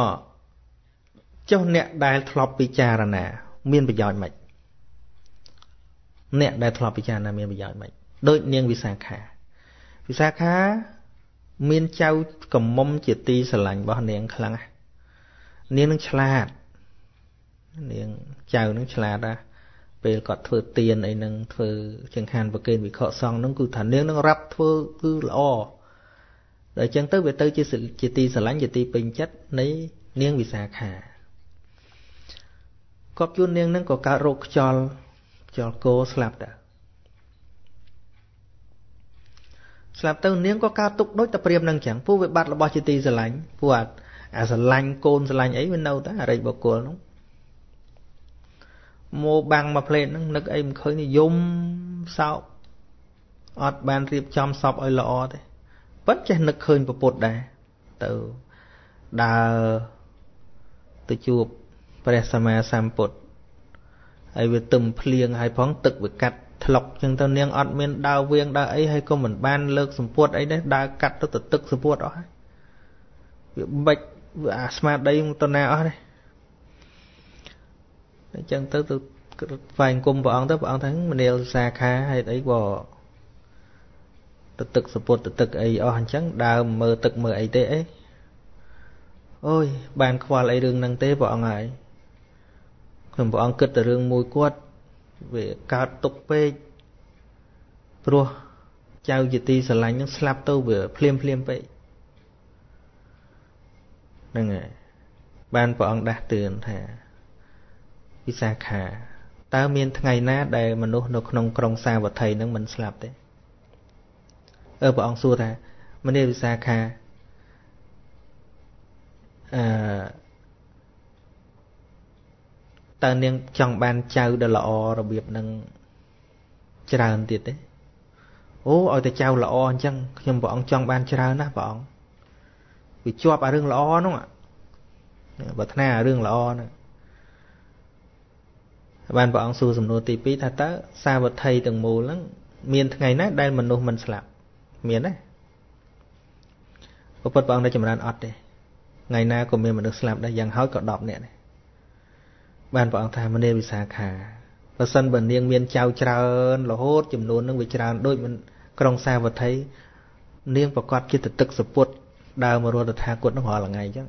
Speaker 1: ចុះអ្នកដែលធ្លាប់ពិចារណា មានប្រយោជន៍មិនអ្នកដែលធ្លាប់ពិចារណាមានប្រយោជន៍មិនដូចនាងវិសាខាវិសាខាមានចៅកំមុំជាទីស្រឡាញ់របស់នាងខ្លាំង នាងនឹងឆ្លាតនាងចៅនឹងឆ្លាតណាពេលគាត់ធ្វើទៀនអីនឹងធ្វើចង្ហាន់ប្រគេនវិខសង្ឃនឹងគឺថានាងនឹងរាប់ធ្វើគឺល្អដល់អញ្ចឹងទៅវាទៅជាជាទីស្រឡាញ់ជាទីពេញចិត្តនៃនាងវិសាខាគប់ជួននាងនឹងក៏កើតរោគខ្យល់ខ្យល់គោស្លាប់ដែរស្លាប់ទៅនាងក៏កើតទុកដូចតែព្រាមនឹងចឹងពួកវាបាត់របស់ជាទីស្រឡាញ់ពួក អាស្រឡាញ់កូនស្រឡាញ់អីវានៅតែអរិយបុគ្គលនោះមកបាំងមកផ្លេតហ្នឹងនឹកអីមិនឃើញយំសោកអត់បានរៀបចំសពឲ្យល្អទេប៉ុន្តែចេះនឹកឃើញពពុទ្ធដែរទៅដើរទៅជួបព្រះសម្មាសម្ពុទ្ធហើយវាទឹមភ្លៀងហើយផងទឹកវាកាត់ថ្លុកចឹងទៅនាងអត់មានដើរវៀងដើរអីហើយក៏មិនបានលើកសម្ពុតអីដែរដើរកាត់ទៅទៅទឹកសម្ពុតអស់ហើយវាបិច វាអាស្មារតីទៅណាអស់ទេអញ្ចឹងទៅទៅស្វែងគុំព្រះអង្គទៅព្រះអង្គថាមនាលសាខាហេតុអីក៏ទៅទឹកសពុតទៅទឹកអីអស់អញ្ចឹងដើរមើលទឹកមើលអីទេអីអូយបានខ្វល់អីរឿងហ្នឹងទេព្រះអង្គហើយខ្ញុំព្រះអង្គគិតតែរឿងមួយគាត់វាកើតទុកពេកព្រោះចៅជាទីស្រឡាញ់នឹងស្លាប់ទៅវាភ្លាមភ្លាមពេក ហ្នឹងហើយបានព្រះអង្គដាស់តឿនថាវិសាខាតើមានថ្ងៃណាដែលមនុស្សនៅក្នុងក្រុងសាវត្ថីនឹងមិនស្លាប់ទេអឺព្រះអង្គសួរថាមនីវិសាខាអឺតើនាងចង់បានចៅដែលល្អរបៀបនឹងច្រើនទៀតទេអូឲ្យតែចៅល្អអញ្ចឹងខ្ញុំព្រះអង្គចង់បានច្រើនណាស់ព្រះអង្គ វាជាប់អារឿងល្អហ្នឹងបើថ្នារឿងល្អហ្នឹងបានព្រះអង្គសួរសំណួរទី2ថាតើសាវត្ថីទាំងមូលហ្នឹងមានថ្ងៃណាដែលមនុស្សមិនស្លាប់មានទេពុទ្ធព្រះអង្គនៅចម្រើនអត់ទេថ្ងៃណាក៏មានមនុស្សស្លាប់ដែរយ៉ាងហោចក៏10នាក់ដែរបានព្រះអង្គថាមនាវិសាខាបើសិនបើនាងមានចៅច្រើនរហូតចំនួននឹងវាច្រើនដូចមិនក្រុងសាវត្ថីនាងប្រកាសជាទឹកសពុត ដើរមករត់តថាគតនឹងរាល់ថ្ងៃអញ្ចឹង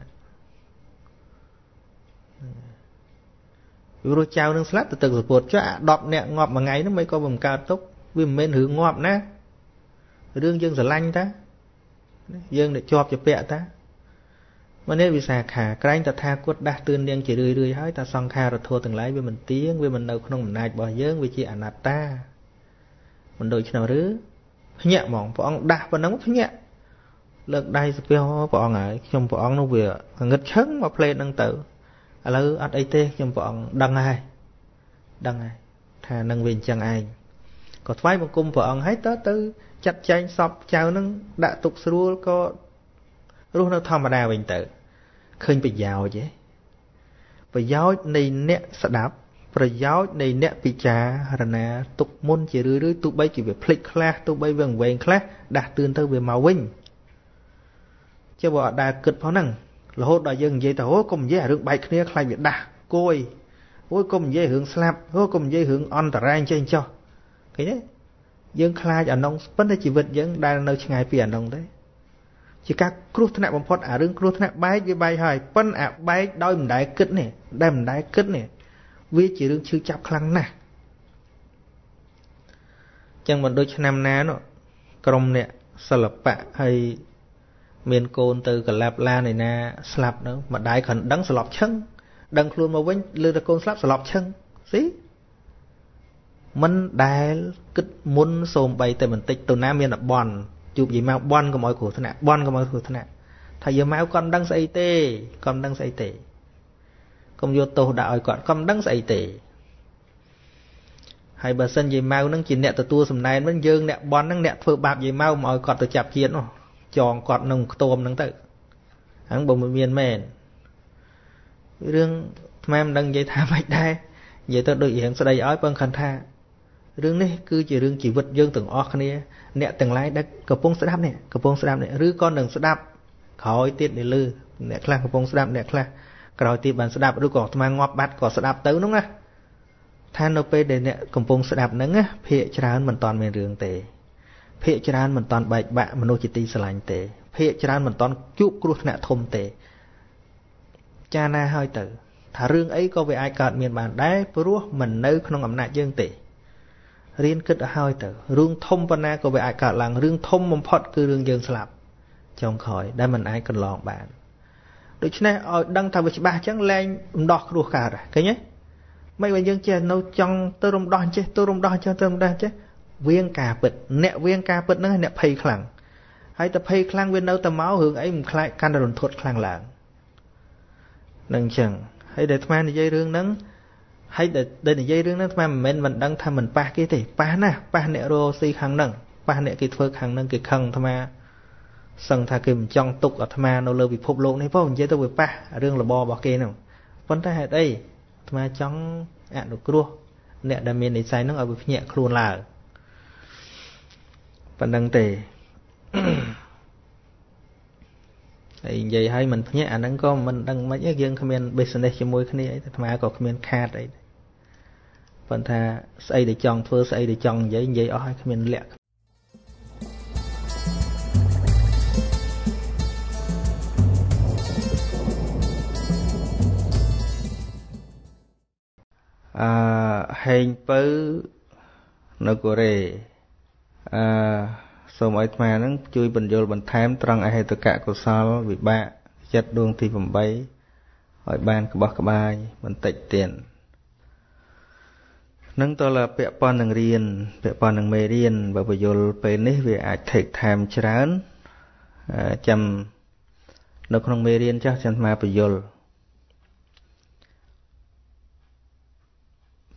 Speaker 1: ព្រោះចៅនឹងស្លាប់ទៅទឹកសពុតចុះអា10នាក់ងាប់មួយថ្ងៃហ្នឹងមិនក៏មិនកើតទុកវាមិនមែនរឿងងាប់ណារឿងយើងស្រឡាញ់តាយើងដែលជាប់ជាពាក់តាមនេះវិសាខាក្រែងតថាគតដាស់តឿននាងជារឿយរឿយហើយថាសង្ខារធម៌ទាំងឡាយវាមិនទៀងវាមិននៅក្នុងអំណាចរបស់យើងវាជាអនត្តាមិនដូចឆ្នាំឬភ្ញាក់ហ្មងព្រះអង្គដាស់ប៉ុណ្ណឹងភ្ញាក់ លើកដៃស្ពះព្រះអង្គហើយខ្ញុំព្រះអង្គនោះវាងឹតឈឹងមកផ្លេតហ្នឹងទៅឥឡូវអត់អីទេខ្ញុំព្រះអង្គដឹងហើយដឹងហើយថានឹងវាអញ្ចឹងឯងក៏ថ្វាយបង្គំព្រះអង្គហើយតើទៅចាត់ចែងសពចៅនឹងដាក់ទុកស្រួលក៏រស់នៅធម្មតាវិញទៅឃើញប្រយោជន៍ទេប្រយោជន៍នៃអ្នកស្ដាប់ប្រយោជន៍នៃអ្នកពិចារណាទុកមុនជារឿយរឿយទោះបីជាវាភ្លេចខ្លះទោះបីវាវែងខ្លះដាស់តឿនទៅវាមកវិញ ជាបើអត់ដែលគិតផងហ្នឹងរហូតដល់យើងនិយាយទៅអូកុំនិយាយរឿងបែកគ្នាខ្លាចវាដាស់គួយអូយកុំនិយាយរឿងស្លាប់អូកុំនិយាយរឿងអន្តរាយចេះចោះឃើញទេយើងខ្លាចអានងប៉ុន្តែជីវិតយើងដែលនៅឆ្ងាយពីអានងទេជាការគ្រោះថ្នាក់បំផុតអារឿងគ្រោះថ្នាក់បែកវាបែកហើយប៉ុន្តែអាបែកដោយមិនដែលគិតនេះដែលមិនដែលគិតនេះវាជារឿងឈឺចាប់ខ្លាំងណាស់ចឹងមិនដូចឆ្នាំណានោះក្រុមអ្នកសិល្បៈហើយ មានកូនទៅកលាប់ឡានឯណាស្លាប់នៅម្ដាយគ្រាន់ដឹងស្លាប់ឈឹងដឹងខ្លួនមកវិញលើតែកូនស្លាប់ស្លាប់ឈឹងស៊ីមិនដែលគិតមុនសូមបីតែបន្តិចទៅណាមានបន់ជួបយាយម៉ៅបន់កុំឲ្យគ្រោះថ្នាក់បន់កុំឲ្យគ្រោះថ្នាក់ថាយាយម៉ៅគាត់មិនដឹងស្អីទេគាត់មិនដឹងស្អីទេកុំយកទោសដាក់ឲ្យគាត់គាត់មិនដឹងស្អីទេហើយបើសិនយាយម៉ៅហ្នឹងជាអ្នកទទួលសំណែនវិញយើងអ្នកបន់ហ្នឹងអ្នកធ្វើបាបយាយម៉ៅមកឲ្យគាត់ទៅចាប់ជាតិនោះ ចងគាត់នឹងខ្ទមហ្នឹងទៅហ្នឹងបើមិនមានមែនរឿងថ្មមិនដឹងនិយាយថាម៉េចដែរនិយាយទៅដូចរឿងស្ដីឲ្យពឹងខន្ថារឿងនេះគឺជារឿងជីវិតយើងទាំងអស់គ្នា អ្នកទាំងឡាយដែលកំពុងស្ដាប់នេះកំពុងស្ដាប់នេះឬក៏នឹងស្ដាប់ក្រោយទៀតនេះលឺអ្នកខ្លះកំពុងស្ដាប់អ្នកខ្លះក្រោយទៀតបានស្ដាប់ឬក៏អាត្មាងាប់បាត់ក៏ស្ដាប់ទៅនោះណាថានៅពេលដែលអ្នកកំពុងស្ដាប់ហ្នឹងណាភាកច្រើនមិនតាន់មានរឿងទេ ភាកច្រើនមិនតាន់បែកបាក់មនុស្សជាទីស្រឡាញ់ទេ ភាកច្រើនមិនតាន់ជួបគ្រោះថ្នាក់ធំទេ ចាណាហើយទៅ ថារឿងអីក៏វាអាចកើតមានបានដែរព្រោះមិននៅក្នុងអំណាចយើងទេរៀនគិតឲ្យហើយទៅរឿងធំប៉ុណ្ណាក៏វាអាចកើតឡើងរឿងធំបំផុតគឺរឿងយើងស្លាប់ចុងក្រោយដែលមិនអាចកន្លងបានដូច្នេះឲ្យដឹងថាវាច្បាស់អញ្ចឹងលែងរំដោះគ្រោះកើតឃើញទេមិនបើយើងចេះនៅចង់ទៅរំដោះចេះទៅរំដោះអញ្ចឹងទៅរំដោះចេះ វៀងការពិតអ្នកវៀងការពិតហ្នឹងអ្នកភ័យខ្លាំងហើយតែភ័យខ្លាំងវានៅតែមករឿងអីមិនខ្លាចកាន់តែរន្ធត់ខ្លាំងឡើងនឹងអញ្ចឹងហើយដែលអាត្មានិយាយរឿងហ្នឹងហើយដែលនិយាយរឿងហ្នឹងអាត្មាមិនមែនមិនដឹងថាមិនប៉ះគេទេប៉ះណាប៉ះអ្នករស់ស៊ីខាងហ្នឹងប៉ះអ្នកគេធ្វើខាងហ្នឹងគេខឹងអាត្មាសឹងថាគេមិនចង់ទុកអាត្មានៅលើពិភពលោកនេះផងនិយាយទៅវាប៉ះរឿងរបបរបស់គេហ្នឹងប៉ុន្តែហេតុអីអាត្មាចង់អនុគ្រោះអ្នកដែលមាននិស្ស័យហ្នឹងឲ្យវាភ្ញាក់ខ្លួនឡើង ប៉ុណ្្នឹងទេហើយនិយាយឲ្យមិនភ្ញាក់អាហ្នឹងក៏មិនដឹងមិនទេយើងគ្មាន business ជាមួយគ្នាអីតែអាត្មាក៏គ្មានខាតអីប៉ុន្តែស្អីដែលចង់ធ្វើស្អីដែលចង់និយាយនិយាយអស់ហើយគ្មានលក្ខអឺហេងពៅនៅកូរ៉េ អឺសូមឲ្យអាត្មានឹងជួយបញ្យល់បន្ថែមត្រង់អហេតុកៈកុសលវិបាកចិត្តដួងទី8ឲ្យបានក្បោះក្បាយបន្តិចទៀតនឹងតើពាក់ព័ន្ធនឹងរៀនពាក់ព័ន្ធនឹងមេរៀនបើបញ្យល់ពេលនេះវាអាច take time ច្រើនចាំនៅក្នុងមេរៀនចាស់ចាំអាបញ្យល់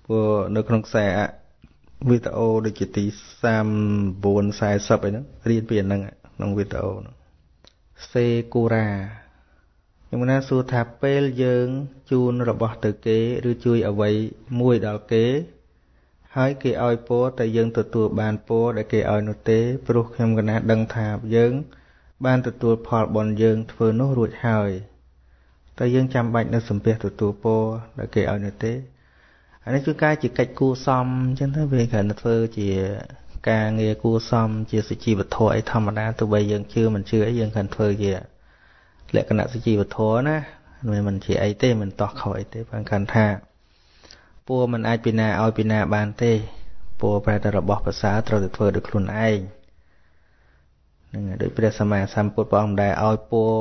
Speaker 1: ព្រោះនៅក្នុងខ្សែ វីដេអូដូចជាទី39 40អីហ្នឹងរៀនពីអាហ្នឹងក្នុងវីដេអូហ្នឹងសេគូរ៉ាខ្ញុំណាសួរថាពេលយើងជូនរបស់ទៅគេ ឬជួយអ្វីមួយដល់គេ ហើយគេឲ្យពរតែយើងទទួលបានពរដែលគេឲ្យនោះទេ ព្រោះខ្ញុំកណាដឹងថាយើង បានទទួលផលបុណ្យយើងធ្វើនោះរួចហើយតែយើងចាំបាច់នៅសំពះទទួលពរដែលគេឲ្យនោះទេ អានេះគឺការជាកិច្ចគួសមអញ្ចឹងទៅវាគ្រាន់តែធ្វើជាការងារគួសមជាសុជីវធម៌អីធម្មតាទោះបីយើងជឿមិនជឿអីយើងគ្រាន់ធ្វើជាលក្ខណៈសុជីវធម៌ណាមិនមិនជាអីទេមិនតោះខុសអីទេបើកាន់ថាពួរមិនអាចពីណាឲ្យពីណាបានទេពួរប្រែតែរបស់ប្រសើរត្រូវតែធ្វើដោយខ្លួនឯងនឹងដូចព្រះសម្មាសម្ពុទ្ធព្រះអង្គដែលឲ្យពួរ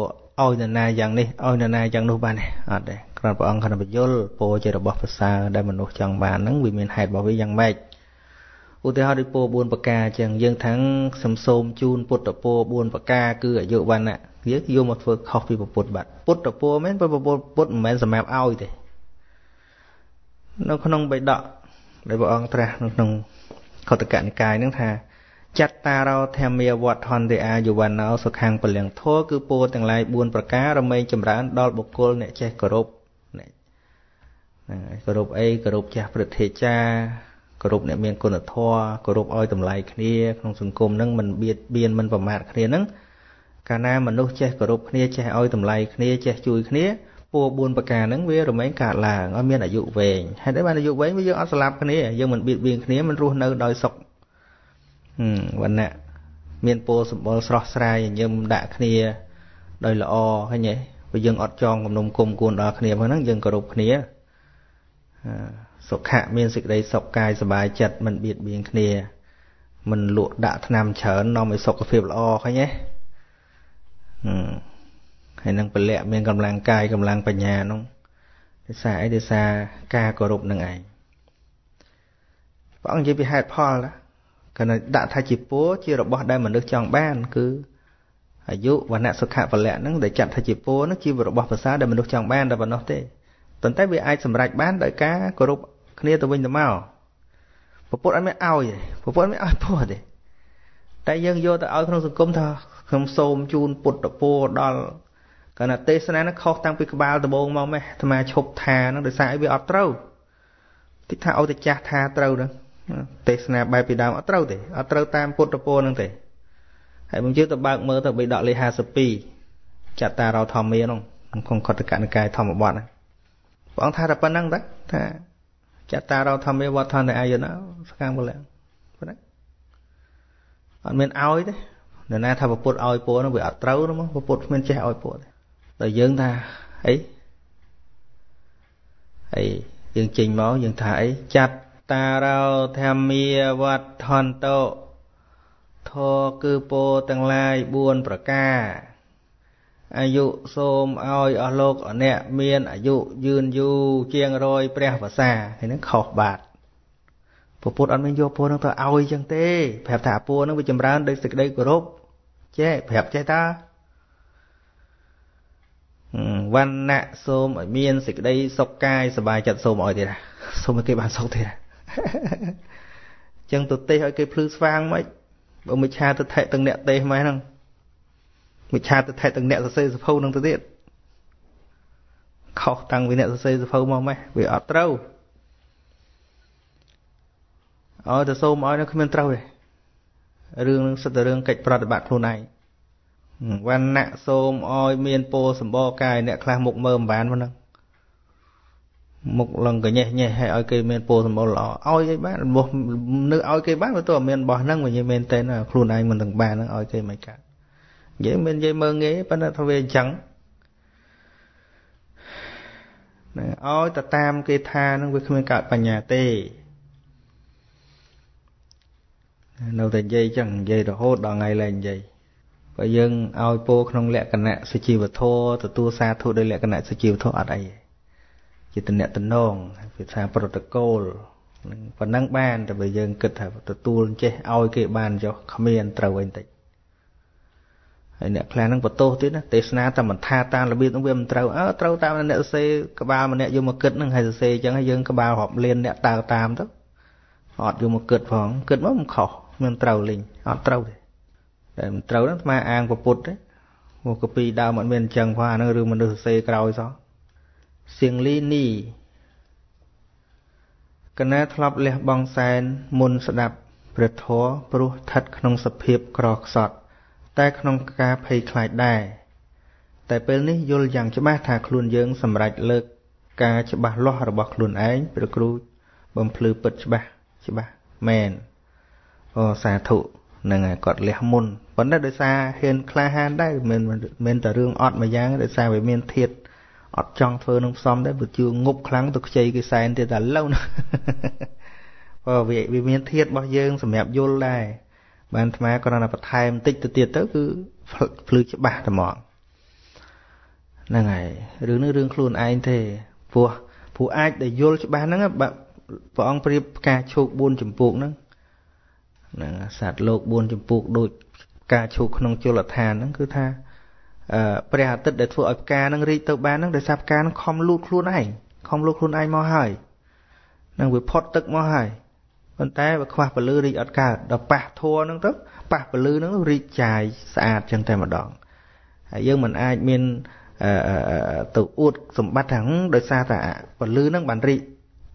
Speaker 1: ឲ្យនរណាយ៉ាងនេះឲ្យនរណាយ៉ាងនោះបានទេអត់ទេ គ្រាន់ព្រះអង្គគ្រាន់តែបញ្យល់ពោជារបស់ប្រសើរដែលមនុស្សចង់បានហ្នឹងវាមានហេតុរបស់វាយ៉ាងម៉េចឧទាហរណ៍ដូចពោ4ប្រការអញ្ចឹងយើងថាំងសំសូមជូនពុទ្ធពោ4ប្រការគឺអាយុវណ្ណៈយើងយកមកធ្វើខុសពីពុទ្ធបាត់ពុទ្ធពោមែនពុទ្ធពុទ្ធមិនមែនសម្រាប់ឲ្យទេនៅក្នុងបៃដកដែលព្រះអង្គត្រាស់នៅក្នុងខតកនិកាយហ្នឹងថាចត្តារោធម្មាវត្តហន្តិអាយុវណ្ណោសុខាំងពលំធរគឺពោទាំងឡាយ4ប្រការរមែងចម្រើនដល់បុគ្គលអ្នកចេះគោរពហ្នឹង គោរពអីគោរពចាស់ព្រឹទ្ធាចារ្យគោរពអ្នកមានគុណធម៌គោរពឲ្យតម្លៃគ្នាក្នុងសង្គមហ្នឹងមិនបៀតបៀនមិនប្រមាថគ្នាហ្នឹងកាលណាមនុស្សចេះគោរពគ្នាចេះឲ្យតម្លៃគ្នាចេះជួយគ្នាពួរ4ប្រការហ្នឹងវារមែងកើតឡើងឲ្យមានអាយុវែងហេតុអីបានអាយុវែងវាយើងអត់ស្លាប់គ្នាយើងមិនបៀតបៀនគ្នាមិនរស់នៅដោយសុខវណ្ណៈមានពោសម្បុរស្រស់ស្រាយញញឹមដាក់គ្នាដោយល្អឃើញទេបើយើងអត់ចងគំនុំគុំគួនដល់គ្នាផងហ្នឹងយើងគោរពគ្នា សុខៈមានសេចក្តីសុខកាយសบายចិត្តមិនបៀតបៀនគ្នាមិនលក់ដាក់ថ្នាំច្រើននាំឲ្យសុខភាពល្អឃើញទេហើយនឹងពលៈមានកម្លាំងកាយកម្លាំងបញ្ញានោះដោយសារអីដោយសារការគោរពនឹងឯងព្រះអង្គនិយាយពីហេតុផលណាគាត់ដាក់ថាជាពរជារបស់ដែលមនុស្សចង់បាន គឺអាយុវណ្ណៈសុខៈពលៈហ្នឹងដែលចាត់ថាជាពរហ្នឹងជារបស់ភាសាដែលមនុស្សចង់បានតែប៉ុណ្ណោះទេ ប៉ុន្តែវាអាចសម្រេចបានដោយការគោរពគ្នាទៅវិញទៅមកពពុទ្ធអត់មានឲ្យទេពពុទ្ធអត់មានឲ្យពោះទេតែយើងយកទៅឲ្យក្នុងសង្គមថាខ្ញុំសូមជូនពុទ្ធពរដល់កាលណាទេសនានោះខុសតាំងពីក្បាលដំបូងមកម៉េះអាត្មាឈប់ថាហ្នឹងដោយសារអីវាអត់ត្រូវតិចថាឲ្យតែចាស់ថាត្រូវហ្នឹងទេសនាបែបពីដើមអត់ត្រូវទេអត់ត្រូវតាមពុទ្ធពរហ្នឹងទេហើយខ្ញុំជឿទៅបើកមើលទៅបិដកលេខ52ចតារោធម្មាហ្នឹងក្នុងកតកនិកាយធម្មបទហ្នឹង ព្រះអង្គថាតែប៉ុណ្្នឹងតាថាចតារោធម្មាវត្តនអាយនសកម្មពលៈប៉ុណ្ណាអត់មានឲ្យទេនរណាថាពុទ្ធឲ្យពរនោះវាអត់ត្រូវនោះមកពុទ្ធគ្មានចេះឲ្យពរទេតែយើងថាអីអីយើងចេញមកយើងថាអីចាត់តារោធម្មាវត្តន្តោធរគឺពោទាំងឡាយ4ប្រការ អាយុសូមឲ្យអស់លោកអអ្នកមានអាយុយឺនយូរជាងរយព្រះវសាហើយនឹងខុសបាត់ពពុទ្ធអត់មានយកពរនឹងទៅឲ្យចឹងទេប្រាប់ថាពរនឹងវាចម្រើនដោយសេចក្តីគោរពចេះប្រាប់ចេះតាវណ្ណៈសូមឲ្យមានសេចក្តីសុខកាយសบายចិត្តសូមឲ្យទៀតសូមឲ្យគេបានសុខទៀតចឹងទៅទេសឲ្យគេភ្លឺស្វាងមិនបើមិឆាទៅថេទាំងអ្នកទេសម៉េះហ្នឹង មិឆាទៅថេទាំងអ្នកសរសេរសភៅហ្នឹងទៅទៀតខុសតាំងពីអ្នកសរសេរសភៅមកម៉េះវាអត់ត្រូវអើទៅសូមឲ្យនោះគ្មានត្រូវទេរឿងនឹងសិតតែរឿងកិច្ចប្រតិបត្តិខ្លួនឯងវណ្ណៈសូមឲ្យមានពោសម្បរកាយអ្នកខ្លះមុខមើលមិនបានហ្នឹងមុខលឹងកញេះញេះឲ្យឲ្យគេមានពោសម្បរល្អឲ្យគេបានរបស់នៅឲ្យគេបានបើទោះមានរបស់ហ្នឹងវានិយាយមែនតើខ្លួនឯងមិនទាំងបានហ្នឹងឲ្យគេមិនកើតនិ យាយមិននិយាយមើងងាយប៉ុន្តែថាវាអញ្ចឹងណាឲ្យទៅតាមគេថាហ្នឹងវាគ្មានកើតបញ្ញាទេនៅតែនិយាយចឹងនិយាយរហូតដល់ថ្ងៃឡើងនិយាយបើយើងឲ្យពោក្នុងលក្ខណៈសុជីវធម៌ទទួលសាធុដោយលក្ខណៈសុជីវធម៌អត់អីជាតំណតំណងវាថាប្រូតូកូលនឹងប៉ុណ្ណឹងបានតែបើយើងគិតថាទទួលចេះឲ្យគេបានចុះគ្មានត្រូវវិញតិច ហើយអ្នកខ្លះហ្នឹងបន្ទោសទៀតណាទេសនាតែមិនថាតាមរបៀបហ្នឹងវាមិនត្រូវអើត្រូវតាមអ្នកសរសេរក្បាលម្នាក់យកមកគិតហ្នឹងហើយសរសេរអញ្ចឹងហើយយើងក្បាលរាប់លានអ្នកតើតាមទៅអត់យកមកគិតផងគិតមកមិនខុសមិនត្រូវលេងអត់ត្រូវទេតែមិនត្រូវហ្នឹងស្មាអាងពពុទ្ធទេមកកពីដើមអត់មានអញ្ចឹងផងអាហ្នឹងរឿងមនុស្សសរសេរក្រោយសោះសៀងលីនីកណាធ្លាប់លះបង់សែនមុនស្ដាប់ព្រះធម៌ព្រោះស្ថិតក្នុងសភាពក្រខ្សត់ តែក្នុងការភ័យខ្លាចដែរតែពេលនេះយល់យ៉ាងច្បាស់ថាខ្លួនយើងសម្រេចលើកការច្បាស់លាស់របស់ខ្លួនឯងព្រះគ្រូបំភ្លឺពិតច្បាស់ច្បាស់មែនអូសាធុនឹងគាត់លះមុនប៉ុន្តែដោយសារហ៊ានក្លាហានដែរមិនមិនតែរឿងអត់មួយយ៉ាងដោយសារវាមានធាតអត់ចង់ធ្វើនឹងផ្សំដែរបើជួងប់ខ្លាំងទៅខ្ចីគេសែនទៀតតែឡូវណាបើវាវាមានធាតរបស់យើងសម្រាប់យល់ដែរ បានអាត្មាគ្រាន់តែបន្ថែមបន្តិចទៅទៀតទៅគឺភ្លឺច្បាស់តែហ្មងហ្នឹងហើយរឿងនេះរឿងខ្លួនឯងទេព្រោះព្រោះអាចដែលយល់ច្បាស់ហ្នឹងព្រះអង្គប្រៀបផ្កាឈូក4ចម្ពោះហ្នឹងហ្នឹងសត្វលោក4ចម្ពោះដូចផ្កាឈូកក្នុងជលដ្ឋានហ្នឹងគឺថាអឺព្រះអាទិត្យដែលធ្វើឲ្យផ្កាហ្នឹងរីកទៅបានហ្នឹងដោយសារផ្កាហ្នឹងខំលូតខ្លួនឯងខំលូតខ្លួនឯងមកហើយនឹងវាផុតទឹកមកហើយ ប៉ុន្តែវាខ្វះពលឺរីកអត់កើតដល់ប៉ះធัวហ្នឹងទៅប៉ះពលឺហ្នឹងរីកចាយស្អាតចឹងតែម្ដងហើយយើងមិនអាចមានទៅអួតសម្បត្តិថាដោយសារតែពលឺហ្នឹងបានរីក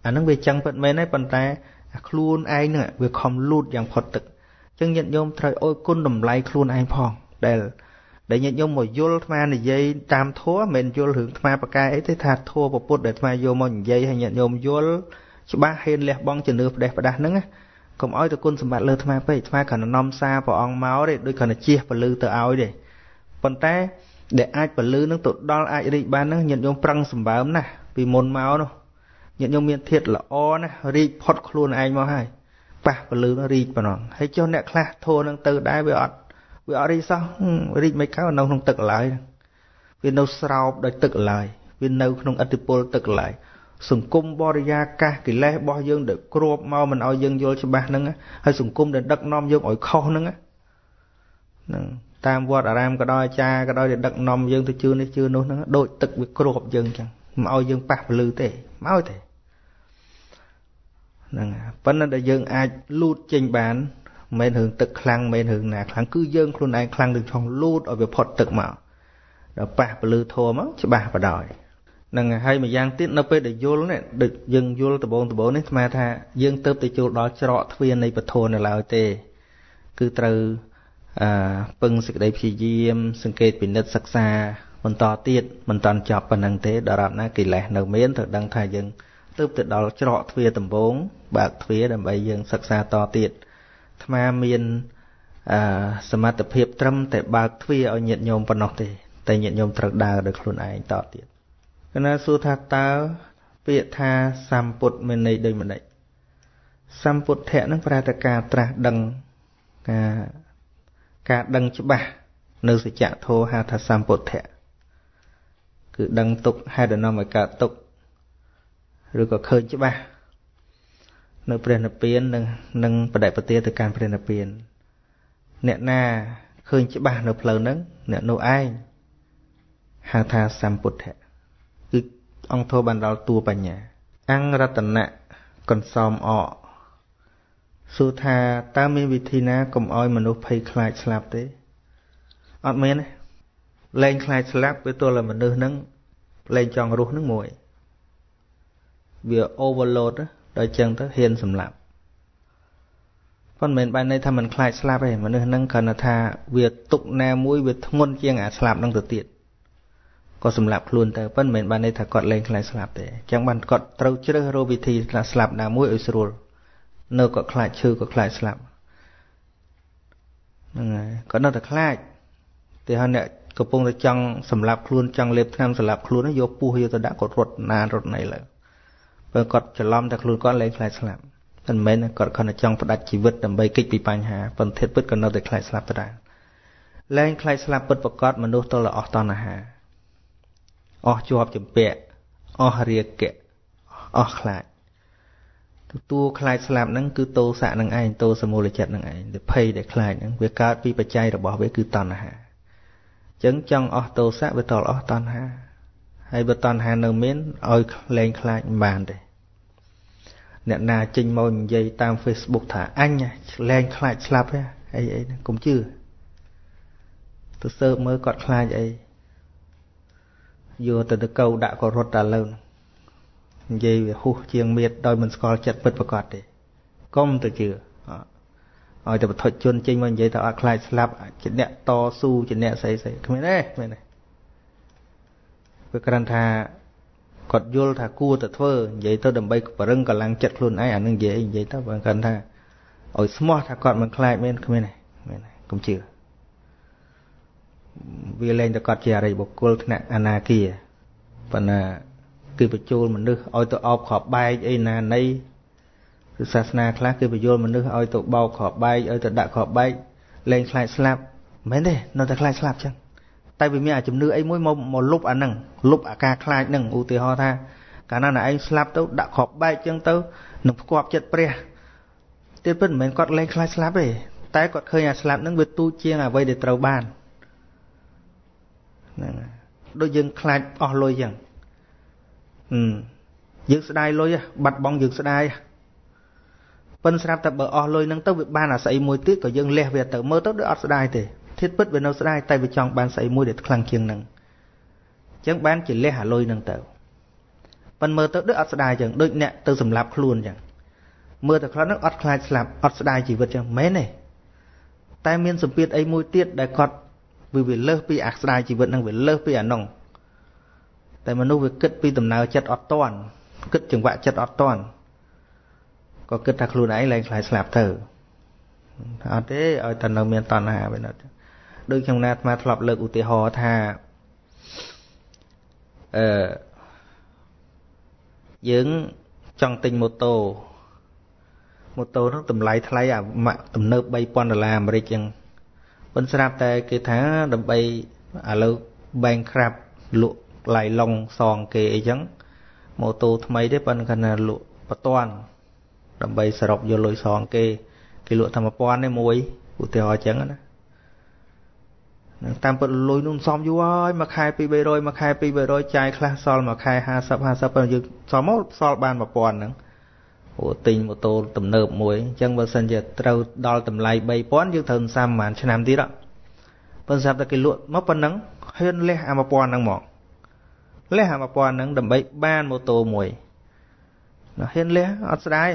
Speaker 1: អាហ្នឹងវាចឹងពិតមែនទេប៉ុន្តែខ្លួនឯងហ្នឹងវាខំលូតយ៉ាងផុតទឹកចឹងញាតិញោមត្រូវអោយគុណតម្លៃខ្លួនឯងផងដែលដែលញាតិញោមមកយល់អាត្មានិយាយតាមធัวមិនយល់រឿងអាត្មាប្រកែអីទេថាធัวពុទ្ធដែលអាត្មាយកមកនិយាយឲ្យញាតិញោមយល់ ច្បាស់ហ៊ានលះបង់ជំនឿផ្ដេសផ្ដាស់ហ្នឹងកុំឲ្យទៅគុណសម្បត្តិលើអាត្មាពេកអាត្មាគ្រាន់តែនាំសារព្រះអង្គមកទេដូចគ្រាន់តែជះពលឺទៅឲ្យទេប៉ុន្តែដែលអាចពលឺនឹងទៅដល់អាចរីកបានហ្នឹងញាតិញោមប្រឹងសម្បើមណាស់ពីមុនមកនោះញាតិញោមមានធាតល្អណាស់រីកផុតខ្លួនឯងមកហើយប៉ះពលឺរីកប៉ុណ្ណឹងហើយចុះអ្នកខ្លះធូរនឹងទៅដែរវាអត់វាអត់រីកសោះរីកមិនខៅនៅក្នុងទឹកឡើយវានៅស្រោបដោយទឹកឡើយវានៅក្នុងអតិពលទឹកឡើយ សង្គមបរិយាកាសកិលេសរបស់យើងដែលគ្របមកមិនឲ្យយើងយល់ច្បាស់ហ្នឹងហើយសង្គមដែលដឹកនាំយើងឲ្យខុសហ្នឹងហ្នឹងតាមវត្តអារាមក៏ដោយអាចារ្យក៏ដោយដែលដឹកនាំយើងទៅជឿនេះជឿនោះហ្នឹងដូចទឹកវាគ្របយើងអញ្ចឹងមិនឲ្យយើងប៉ះពលឺទេមិនឲ្យទេហ្នឹងប៉ុន្តែដែលយើងអាចលូតចេញបានមិនមែនរឿងទឹកខ្លាំងមិនមែនរឿងណាខ្លាំងគឺយើងខ្លួនឯងខ្លាំងនឹងឆុងលូតឲ្យវាផុតទឹកមកដល់ប៉ះពលឺធម៌មកច្បាស់បដ ாய் នឹងហើយម្យ៉ាងទៀតនៅពេលដែលយល់នេះដូចយើងយល់ដបងដបងនេះស្មាថាយើងទៅទៅចូលដល់ច្រកទ្វារនៃពធនៅឡើយទេ គឺត្រូវអឺពឹងសេចក្តីព្យាយាម សង្កេតពិនិត្យសិក្សាបន្តទៀតមិនតាន់ចប់ប៉ុណ្ណឹងទេដរាបណាកិលេសនៅមានត្រូវដឹងថាយើងទើបទៅដល់ច្រកទ្វារដំបូងបើកទ្វារដើម្បីយើងសិក្សាតទៀតអាត្មាមានអឺសមត្ថភាពត្រឹមតែបើកទ្វារឲ្យញាតិញោមប៉ុណ្ណោះទេតែញាតិញោមត្រូវដើរដោយខ្លួនឯងតទៀតគ ណៈសួរថាតើពាក្យថាសម្ពុតមានន័យដូចម្ដេចសម្ពុទ្ធៈនឹងប្រែតែការត្រាស់ដឹងការការដឹងច្បាស់នៅសច្ចធម៌ហៅថាសម្ពុទ្ធៈគឺដឹងទុកហេតុនាំឲ្យកើតទុកឬក៏ឃើញច្បាស់នៅព្រះនិព្វាននិងនឹងបដិបទាទៅកាន់ព្រះនិព្វានអ្នកណាឃើញច្បាស់នៅផ្លូវហ្នឹងអ្នកនោះឯងហៅថាសម្ពុទ្ធៈគឺ អង្គធម៌បានដល់តួបញ្ញា អង្គរតនៈកន្សំអកសួរថាតើមានវិធីណាកុំឲ្យមនុស្សភ័យខ្លាចស្លាប់ទេអត់មានទេលែងខ្លាចស្លាប់វាទល់តែមនុស្សហ្នឹងលែងចង់រស់ហ្នឹងមួយវា overload ដល់ចឹងទៅហ៊ានសម្លាប់ប៉ុន្តែមិនបានន័យថាมันខ្លាចស្លាប់ទេមនុស្សហ្នឹងគ្រាន់តែថាវាទុកណាមួយវាធ្ងន់ជាងអាស្លាប់ហ្នឹងទៅទៀត ក៏សម្លាប់ខ្លួនទៅប៉ុន្តែមិនបានន័យថាគាត់លែងខ្លាចស្លាប់ទេអញ្ចឹងបានគាត់ត្រូវជ្រើសរកវិធីស្លាប់ណាមួយឲ្យស្រួលនៅគាត់ខ្លាចឈឺគាត់ខ្លាចស្លាប់ហ្នឹងហើយគាត់នៅតែខ្លាចទីហើយអ្នកកំពុងតែចង់សម្លាប់ខ្លួនចង់លេបថ្នាំសម្លាប់ខ្លួនយកពោះយកទៅដាក់គាត់រត់ណានរត់ណីលើបើគាត់ច្រឡំតែខ្លួនគាត់លែងខ្លាចស្លាប់មិនមែនគាត់គ្រាន់តែចង់ផ្ដាច់ជីវិតដើម្បីគេចពីបញ្ហាប៉ុន្តែពិតក៏នៅតែខ្លាចស្លាប់ដដែលលែងខ្លាចស្លាប់ពិតប្រកបមនុស្សទល់តែអស់តណ្ហា អស់ជាប់ចម្ពាក់អស់រាគៈអស់ខ្លាចទទួលខ្លាចស្លាប់ហ្នឹងគឺតោសៈនឹងឯងតោសមូលចិត្តនឹងឯងដែលភ័យដែលខ្លាចហ្នឹងវាកើតពីបច្ច័យរបស់វាគឺតណ្ហាអញ្ចឹងចង់អស់តោសៈវាតល់អស់តណ្ហាហើយបើតណ្ហានៅមានឲ្យលែងខ្លាចមិនបានទេអ្នកណាចេញមកនិយាយតាម Facebook ថាអញលែងខ្លាចស្លាប់អីអីកុំជឿទៅសើបមើលគាត់ខ្លាចអី យកទៅទៅកោដាក់ក៏រត់តែលើនិយាយវាហុះជាងមៀតដោយមិនស្គាល់ចិត្តពិតប្រកបទេកុំទៅជឿឲ្យតែបឋិជនចេញមកនិយាយថាអត់ខ្លាចស្លាប់ជាអ្នកតស៊ូជាអ្នកស្អីស្អីគ្មានទេគ្មានទេវាគ្រាន់ថាគាត់យល់ថាគួរតែធ្វើនិយាយទៅដើម្បីបរឹងកម្លាំងចិត្តខ្លួនឯងអានឹងនិយាយនិយាយទៅបើគាត់ថាឲ្យស្មោះថាគាត់មិនខ្លាចមែនគ្មានទេគ្មានទេកុំជឿ វាលែងតែគាត់ជាអរិយបុគ្គលថ្នាក់អនាគាប៉ុន្តែគឺបញ្ចូលមនុស្សឲ្យទៅអោបក្របបែកអីណានៃគឺសាសនាខ្លះគឺបញ្ចូលមនុស្សឲ្យទៅបោកក្របបែកឲ្យទៅដាក់ក្របបែកលែងខ្លាចស្លាប់មិនមែនទេនៅតែខ្លាចស្លាប់ចឹងតែវាមានអាជំនឿអីមួយមកមកលុបអាហ្នឹងលុបអាការខ្លាចហ្នឹងឧទាហរណ៍ថាកាលណាឯងស្លាប់ទៅដាក់ក្របបែកចឹងទៅនឹងផ្គប់ចិត្តព្រះទៀតពិតមិនមែនគាត់លែងខ្លាចស្លាប់ទេតែគាត់ឃើញអាស្លាប់ហ្នឹងវាទូជាងអ្វីដែលត្រូវបាន ហ្នឹងដូចយើងខ្លាចអស់លុយចឹងហឹមយើងស្ដាយលុយបាត់បង់យើងស្ដាយប៉ិនស្រាប់តែបើអស់លុយហ្នឹងទៅវាបានអាស្អីមួយទៀតក៏យើងលះវាទៅមើលទៅដូចអត់ស្ដាយទេធៀបពិតវានៅស្ដាយតែវាចង់បានស្អីមួយដែលខ្លាំងជាងហ្នឹងអញ្ចឹងបានជាលះអាលុយហ្នឹងទៅប៉ិនមើលទៅដូចអត់ស្ដាយចឹងដូចអ្នកទៅសម្លាប់ខ្លួនចឹងមើលតែខ្លះហ្នឹងអត់ខ្លាចស្លាប់អត់ស្ដាយជីវិតចឹងមែនទេតែមានសម្ពាធអីមួយទៀតដែលគាត់ វាវាលើសពីអាស្ដាយជីវិតហ្នឹងវាលើសពីអានោះតែមនុស្សវាគិតពីដំណើរចិត្តអត់តាន់គិតចង្វាក់ចិត្តអត់តាន់ក៏គិតថាខ្លួនឯងលែងខ្លាចស្លាប់ទៅអត់ទេឲ្យតែនៅមានតណ្ហាវិញអត់ដូចខ្ញុំណាអាត្មាធ្លាប់លើកឧទាហរណ៍ថាអឺយើងចង់ទិញម៉ូតូម៉ូតូនោះតម្លៃថ្លៃអាម៉ាក់ទំនើប3000ដុល្លារអាមេរិកចឹង ប៉ុន្តែស្រាប់តែគេថាដើម្បីឥឡូវ bankrupt លក់ឡៃឡុងសងគេអីចឹងម៉ូតូថ្មីទេប៉ុន្តែគាត់ថាលក់បតាន់ដើម្បីសរុបយកលុយសងគេគេលក់តែ1000ទេមួយឧទាហរណ៍ចឹងណានឹងតាមពិតលុយនោះសំយូរហើយមួយខែ2 300មួយខែ2 300ចាយខ្លះសល់មួយខែ50 50ប៉ុន្តែយើងសល់មកសល់បាន1000ហ្នឹង ព្រោះទិញម៉ូតូទំនើបមួយអញ្ចឹងបើសិនជាត្រូវដល់តម្លៃ3000យើងត្រូវសាមប្រហែលឆ្នាំទៀតប៉ុន្តែតែគេលក់មកប៉ុណ្ណឹងហ៊ានលះអា1000ហ្នឹងមកលះអា1000ហ្នឹងដើម្បីបានម៉ូតូមួយណាហ៊ានលះអត់ស្ដាយ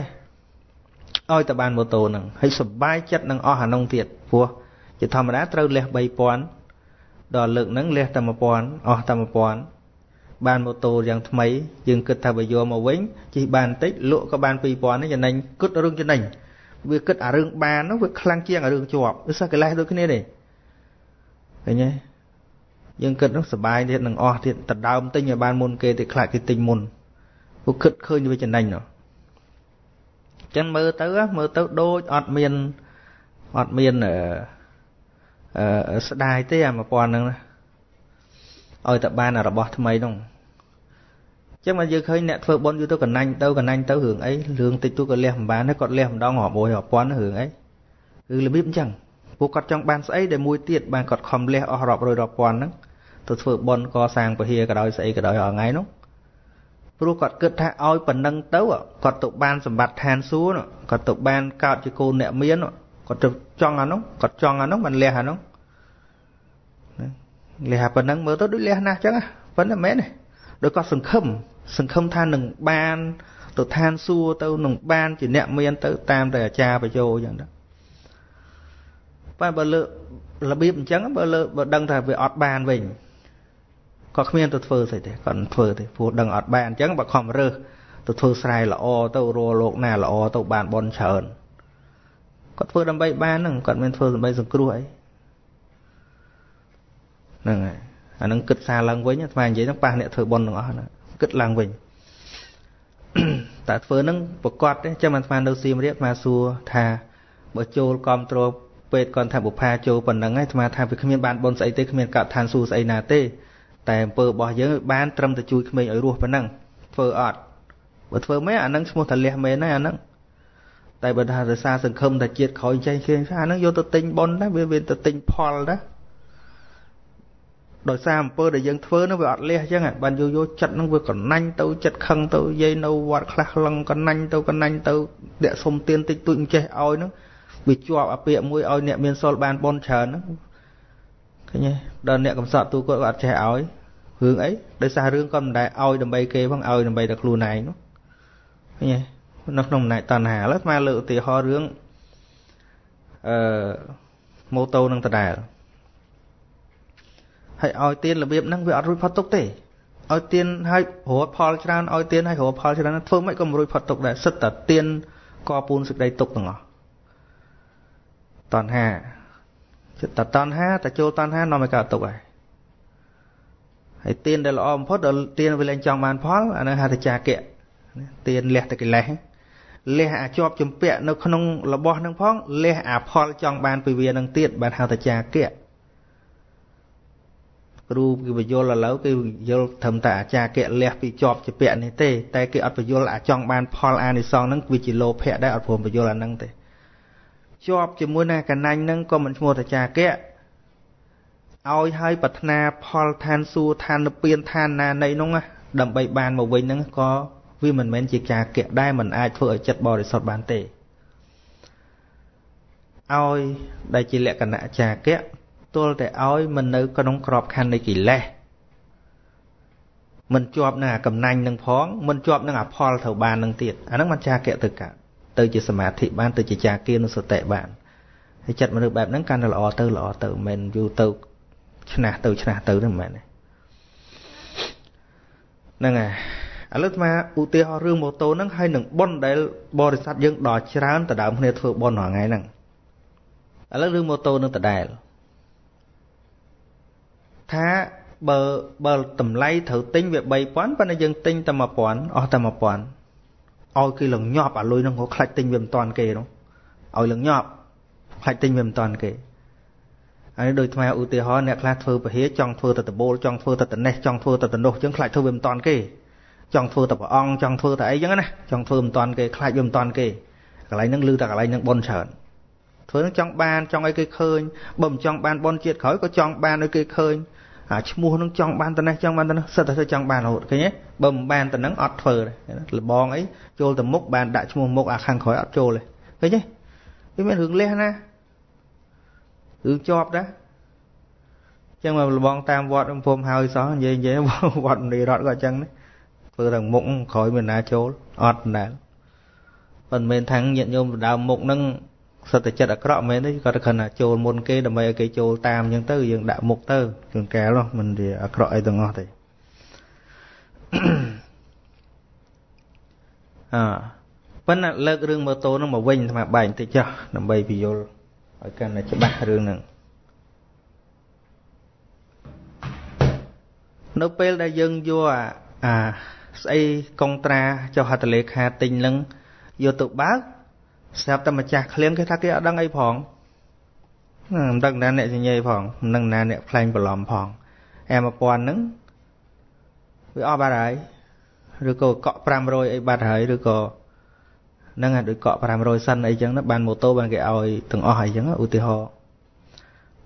Speaker 1: ឲ្យតែបានម៉ូតូហ្នឹងហើយសុបាយចិត្តនឹងអស់អានោះទៀតព្រោះជាធម្មតាត្រូវលះ3000ដល់លើកហ្នឹងលះតែ1000អស់តែ1000 បានម៉ូតូយ៉ាងថ្មីយើងគិតថាបើយកមកវិញជិះបានតិចលក់ក៏បាន2000នេះចំណេញគិតរឿងចំណេញវាគិតអារឿងបាននោះវាខ្លាំងជាងអារឿងជាប់វាសោះកិលេសដូចគ្នាទេឃើញទេយើងគិតនោះសុបាយទៀតនឹងអស់ទៀតតដើមទិញឲ្យបានមុនគេទៀតខ្លាចគេទិញមុនពួកគិតឃើញវាចំណេញនោះចឹងមើលទៅមើលទៅដូចអត់មានអត់មានអឺស្ដាយទេអា1000ហ្នឹងណាឲ្យតែបានរបស់ថ្មីនោះ ចឹងមកយើងឃើញអ្នកធ្វើបុណ្យយូរទៅកណាញ់ទៅកណាញ់ទៅរឿងអីរឿងតិចតួចក៏លះមិនបានគាត់លះម្ដងរាប់មួយរាប់ពាន់រឿងអីគឺរបៀបអញ្ចឹងពួកគាត់ចង់បានស្អីដែលមួយទៀតបានគាត់ខំលះអស់រាប់រយរាប់ពាន់ហ្នឹងទៅធ្វើបុណ្យកសាងពហិយក៏ដោយស្អីក៏ដោយរាល់ថ្ងៃនោះព្រោះគាត់គិតថាឲ្យប៉ុណ្ណឹងទៅគាត់ទៅបានសម្បត្តិឋានសួគ៌គាត់ទៅបានកោតជាកូនអ្នកមានគាត់ទៅចង់អានោះគាត់ចង់អានោះមិនលះអានោះលះប៉ុណ្ណឹងមើលទៅដូចលះណាស់ចឹងប៉ុន្តែមែនទេដោយគាត់សង្ឃឹម សង្ឃឹមថានឹងបានទៅឋានសួគ៌ទៅនឹងបានជាអ្នកមានទៅតាមតែអាចារ្យបញ្ញោចឹងទៅបើបើលើរបៀបអញ្ចឹងបើលើបើដឹងថាវាអត់បានវិញក៏គ្មានទៅធ្វើស្អីទេគាត់ធ្វើទេព្រោះដឹងអត់បានអញ្ចឹងបើខំរើសទៅធ្វើស្រែល្អទៅរស់លោកណាល្អទៅបានបនច្រើនគាត់ធ្វើដើម្បីបានហ្នឹងគាត់មិនធ្វើដើម្បីសង្គ្រោះអីហ្នឹងហើយអានឹងគិតសារឡើងវិញស្មាននិយាយហ្នឹងប៉ះអ្នកធ្វើបុណ្យទាំងអស់ហ្នឹង គិតឡើងវិញតែធ្វើហ្នឹងប្រកាសទេចាំអាស្មាននៅសៀមរាបអាសួរថាបើចូលគ្រប់គ្រងពេទ្យគាត់ថាបុផាចូលប៉ុណ្ណឹងហើយអាស្មាថាវាគ្មានបានបុណ្យស្អីទេគ្មានកាត់ឋានសួគ៌ស្អីណាទេតែអំពើរបស់យើងបានត្រឹមតែជួយក្មេងឲ្យរស់ប៉ុណ្ណឹងធ្វើអត់បើធ្វើមែនអានឹងឈ្មោះថាលះមែនហើយអានឹងតែបើថារសារសង្ឃឹមថាជាតិក្រោយចេះឃើញថាអានឹងយកទៅទិញប៉ុនដែរវាវាទៅទិញផលដែរ ដោយសារអំពើដែលយើងធ្វើនោះវាអត់លះអញ្ចឹងបានយោយោចិត្តនោះវាកណាញ់ទៅចិត្តខឹងទៅយាយនៅវត្តខ្លះខ្លឹងកណាញ់ទៅកណាញ់ទៅអ្នកសុំទៀនតិចតួចអញ្ចេះឲ្យនោះវាជាប់អាពាកមួយឲ្យអ្នកមានសុលបានបនច្រើនហ្នឹងឃើញទេដល់អ្នកកំសត់ទូគាត់ក៏អត់ចេះឲ្យរឿងអីដោយសាររឿងគាត់មិនដែលឲ្យដើម្បីគេផងឲ្យដើម្បីតែខ្លួនឯងនោះឃើញទេនៅក្នុងអំណាចតណ្ហាឥឡូវស្មើលើកឧទាហរណ៍រឿងអឺម៉ូតូនឹងដដែល ហើយឲ្យទៀនរបៀបហ្នឹងវាអត់រួចផុតទុកទេឲ្យទៀនឲ្យរកផលច្រើនឲ្យទៀនឲ្យរកផលច្រើនធ្វើមិនក៏មិនរួចផុតទុកដែរសិតតែទៀនកពូនសេចក្តីទុកទាំងអស់តណ្ហាចិត្តតណ្ហាតែចូលតណ្ហានាំឲ្យកើតទុកហើយហើយទៀនដែលល្អបំផុតដល់ទៀនវាលែងចង់បានផលអានឹងហៅថាចាគៈទៀនលះតែកិលេសលះអាជាប់ជំពាក់នៅក្នុងរបស់នឹងផងលះអាផលចង់បានពីវានឹងទៀតបានហៅថាចាគៈ គ្រូគេបញ្យល់ឥឡូវគេយល់ត្រឹមតែអាចារ្យកៈលះពីជាប់ជាពាក់នេះទេតែគេអត់បញ្យល់អាចង់បានផលអានិសងហ្នឹងវាជាលោភៈដែរអត់ព្រមបញ្យល់អាហ្នឹងទេជាប់ជាមួយនឹងកណាញ់ហ្នឹងក៏មិនឈ្មោះតាចាគៈឲ្យឲ្យប្រាថ្នាផលឋានសួគ៌ឋាននិព្វានឋានណានៃនោះដើម្បីបានមកវិញហ្នឹងក៏វាមិនមែនជាចាគៈដែរมันអាចធ្វើឲ្យចិត្តបរិសុទ្ធបានទេឲ្យដែលជាលក្ខណៈចាគៈ ទល់តែឲ្យមិននៅក្នុងក្របខ័ណ្ឌនៃកិលេសមិនជាប់នឹងអាកំណាញ់នឹងផងមិនជាប់នឹងអផលត្រូវបាននឹងទៀតអាហ្នឹងមិនចាគៈទៅកើតទៅជាសមាធិបានទៅជាចាគានុសតិបានហើយចិត្តមនុស្សបែបហ្នឹងកាន់តែល្អទៅល្អទៅមិនមែនយូរទៅឆ្នះទៅឆ្នះទៅហ្នឹងមិនមែនទេហ្នឹងហើយឥឡូវស្មាឧទាហរណ៍រឿងម៉ូតូហ្នឹងហើយនឹងប៉ុនដែលបរិស័ទយើងដល់ច្រើនទៅដើមគ្នាធ្វើប៉ុនរាល់ថ្ងៃហ្នឹងឥឡូវរឿងម៉ូតូនឹងដដែល ថាបើបើតម្លៃត្រូវទិញវា3000ប៉ុន្តែយើងទិញតែ1000អស់តែ1000ឲ្យគេលងញាប់អាលុយហ្នឹងក៏ខ្លាច់ទិញវាមិនតាន់គេនោះឲ្យលងញាប់ខ្លាច់ទិញវាមិនតាន់គេហើយដូចថ្មឧទាហរណ៍អ្នកខ្លះធ្វើពហិចង់ធ្វើតែដបូលចង់ធ្វើតែតនេះចង់ធ្វើតែតនោះចឹងខ្លាចធ្វើវាមិនតាន់គេចង់ធ្វើតែព្រះអង្គចង់ធ្វើតែអីចឹងណាចង់ធ្វើមិនតាន់គេខ្លាចវាមិនតាន់គេកន្លែងហ្នឹងឮតែកន្លែងហ្នឹងបនច្រើនធ្វើនឹងចង់បានចង់ឲ្យគេឃើញបើមិនចង់បានបនជាតិក្រោយក៏ចង់បានឲ្យគេឃើញ អាឈ្មោះនឹងចង់បានតំណេះចង់បានតំណេះសិតតែទៅចង់បានរហូតឃើញទេបើមិនបានតំណឹងអត់ធ្វើទេលបងអីចូលទៅមុខបានដាក់ឈ្មោះមុខអាខាងក្រោយអត់ចូលទេឃើញទេវាមានរឿងលះណារឿងជាប់ដែរចឹងមកលបងតាមវត្តភូមិហើយសោះនិយាយនិយាយវត្តមនីរតក៏ចឹងដែរធ្វើតែមុខក្រោយមានណាចូលអត់ដែរមិនមែនថាញាតញោមដើមមុខហ្នឹង សត្វតែចិត្តអាក្រក់មែនទេគាត់តែខណៈចូលមុនគេដើម្បីឲ្យគេចូលតាមអញ្ចឹងទៅយើងដាក់មុខទៅជួនកាលនោះមិនវាអាក្រក់អីទាំងអស់ទេអើប៉ុន្តែលើករឿងម៉ូតូនឹងមកវិញអាត្មាបែកបន្តិចចុះដើម្បីពយល់ឲ្យកាន់តែច្បាស់រឿងហ្នឹងនៅពេលដែលយើងយកអាស្អីកុងត្រាចុះហត្ថលេខាទិញនឹងយកទៅបើក ស្រាប់តែម្ចាស់ឃ្លៀងគេថាគេអត់ដឹងអីផងមិនដឹងណាអ្នកសញ្ញេផងមិនដឹងណាអ្នកផ្លែងបន្លំផងអែ1000ហ្នឹងវាអស់បាត់ហើយឬក៏កក់500អីបាត់ហើយឬក៏ហ្នឹងអាដូចកក់500សិនអីចឹងណាបានម៉ូតូបានគេឲ្យទាំងអស់អីចឹងឧទាហរណ៍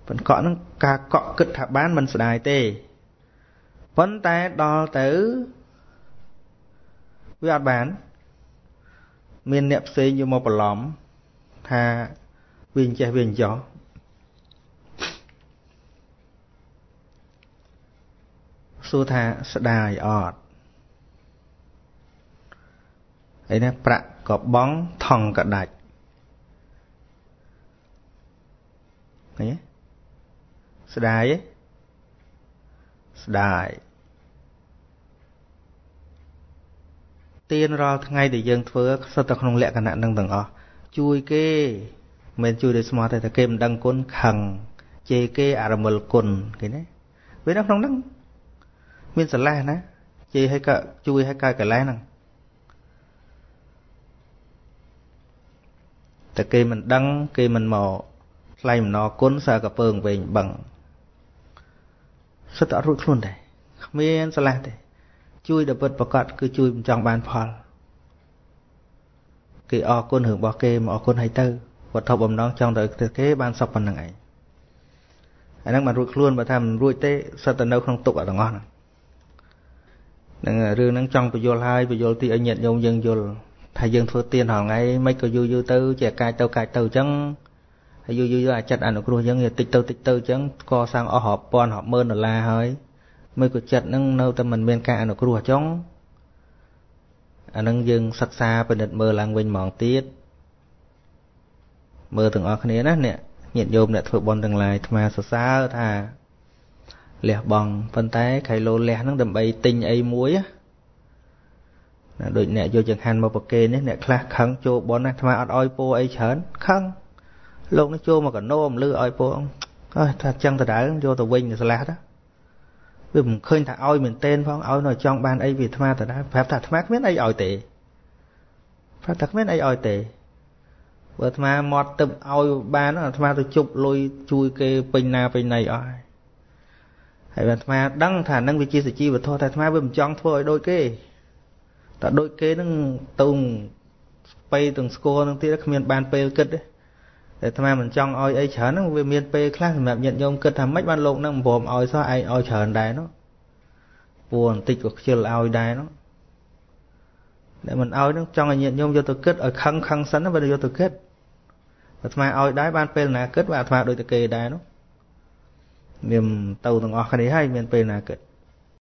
Speaker 1: ប៉ុន្តែកក់ហ្នឹងការកក់គិតថាបានមិនស្ដាយទេប៉ុន្តែដល់ទៅវាអត់បាន មានអ្នកផ្សេងយកមកបន្លំថាវាអញ្ចេះវាអញ្ចោះសួរថាស្ដាយអត់អីណាប្រាក់ក៏បងថងក៏ដាច់ឃើញទេស្ដាយទេស្ដាយ ទានរាល់ថ្ងៃដែលយើងធ្វើសុទ្ធតែក្នុងលក្ខណៈនឹងទាំងអស់ជួយគេមិនជួយដោយស្មោះទេតែគេមិនដឹងគុណខឹងជេរគេអរមិលគុណឃើញទេវានៅក្នុងហ្នឹងមានស្រឡះណាជេរឲ្យក៏ជួយឲ្យកើតកលែហ្នឹងតែគេមិនដឹងគេមិនមកថ្លៃអំណរគុណសើកពើងវែងបឹងសិតអត់រួចខ្លួនដែរគ្មានស្រឡះទេ ជួយដល់ពិតប្រកបគឺជួយមិនចង់បានផល គេអរគុណរឿងរបស់គេមកអរគុណឲ្យទៅវត្ថុបំណងចង់ទៅគេបានសុខប៉ុណ្្នឹងឯងអាហ្នឹងមិនរួចខ្លួនបើថាមិនរួចទេសិតតែនៅក្នុងទុកអត់ទាំងអស់ហ្នឹងនឹងរឿងហ្នឹងចង់បញ្យល់ហើយបញ្យល់ទីឲ្យញាតញោមយើងយល់ថាយើងធ្វើទៀនរាល់ថ្ងៃមិនក៏យូរយូរទៅជាកាយទៅកាយទៅអញ្ចឹងហើយយូរយូរអាចិតអនុគ្រោះអញ្ចឹងតិចទៅតិចទៅអញ្ចឹងកសាងអស់រាប់ពាន់រាប់ម៉ឺនដុល្លារហើយ មួយក៏ចិត្តនឹងនៅតែមិនមានការអនុគ្រោះចុងអានឹងយើងសិក្សាពិនិត្យមើលឡើងវិញហ្មងទៀតមើលទាំងអស់គ្នាណាអ្នកញាតិញោមអ្នកធ្វើបុណ្យទាំងឡាយអាត្មាសរសើរថាលះបង់ប៉ុន្តែខៃលោលះហ្នឹងដើម្បីទិញអីមួយណាដូចអ្នកយកចង្ហាន់មកប្រគេនេះអ្នកខ្លះខឹងចូលបនណាអាត្មាអត់អោយពោអីច្រើនខឹងលោកនេះចូលមកកណោមលឺអោយពោអើថាចឹងតដើយកទៅវិញទៅស្លាស់ណា វាមិនឃើញថាឲ្យមែនទែនផងឲ្យនៅចង់បានអីវាអាត្មាតដែរប្រាប់ថាអាត្មាគ្មានអីឲ្យទេប្រាប់ថាគ្មានអីឲ្យទេបើអាត្មាមកទឹកឲ្យបានអាត្មាទៅជប់លុយជួយគេពេញណាពេញណីអស់ហើយហើយអាត្មាដឹងថានឹងវាជាសជីវធម៌តែអាត្មាវាមិនចង់ធ្វើឲ្យដូចគេតែដូចគេនឹងទៅស្បៃទាំងស្គរនឹងទៀតគ្មានបានពេលគិតទេ តែអាត្មាមិនចង់ឲ្យអីច្រើនហ្នឹងវាមានពេលខ្លះសម្រាប់ញាតិញោមគិតថាម៉េចបានលោកហ្នឹងមិនព្រមឲ្យសោះឯងឲ្យច្រើនដែរនោះពួរបន្តិចក៏ខ្ជិលឲ្យដែរនោះតែមិនឲ្យហ្នឹងចង់ឲ្យញាតិញោមយកទៅគិតឲ្យខឹងខឹងសិនបើយកទៅគិតអាត្មាឲ្យដែរបានពេលណាគិតបើអាត្មាដូចតែគេដែរនោះមានទៅទាំងអស់គ្នាហើយមានពេលណាគិត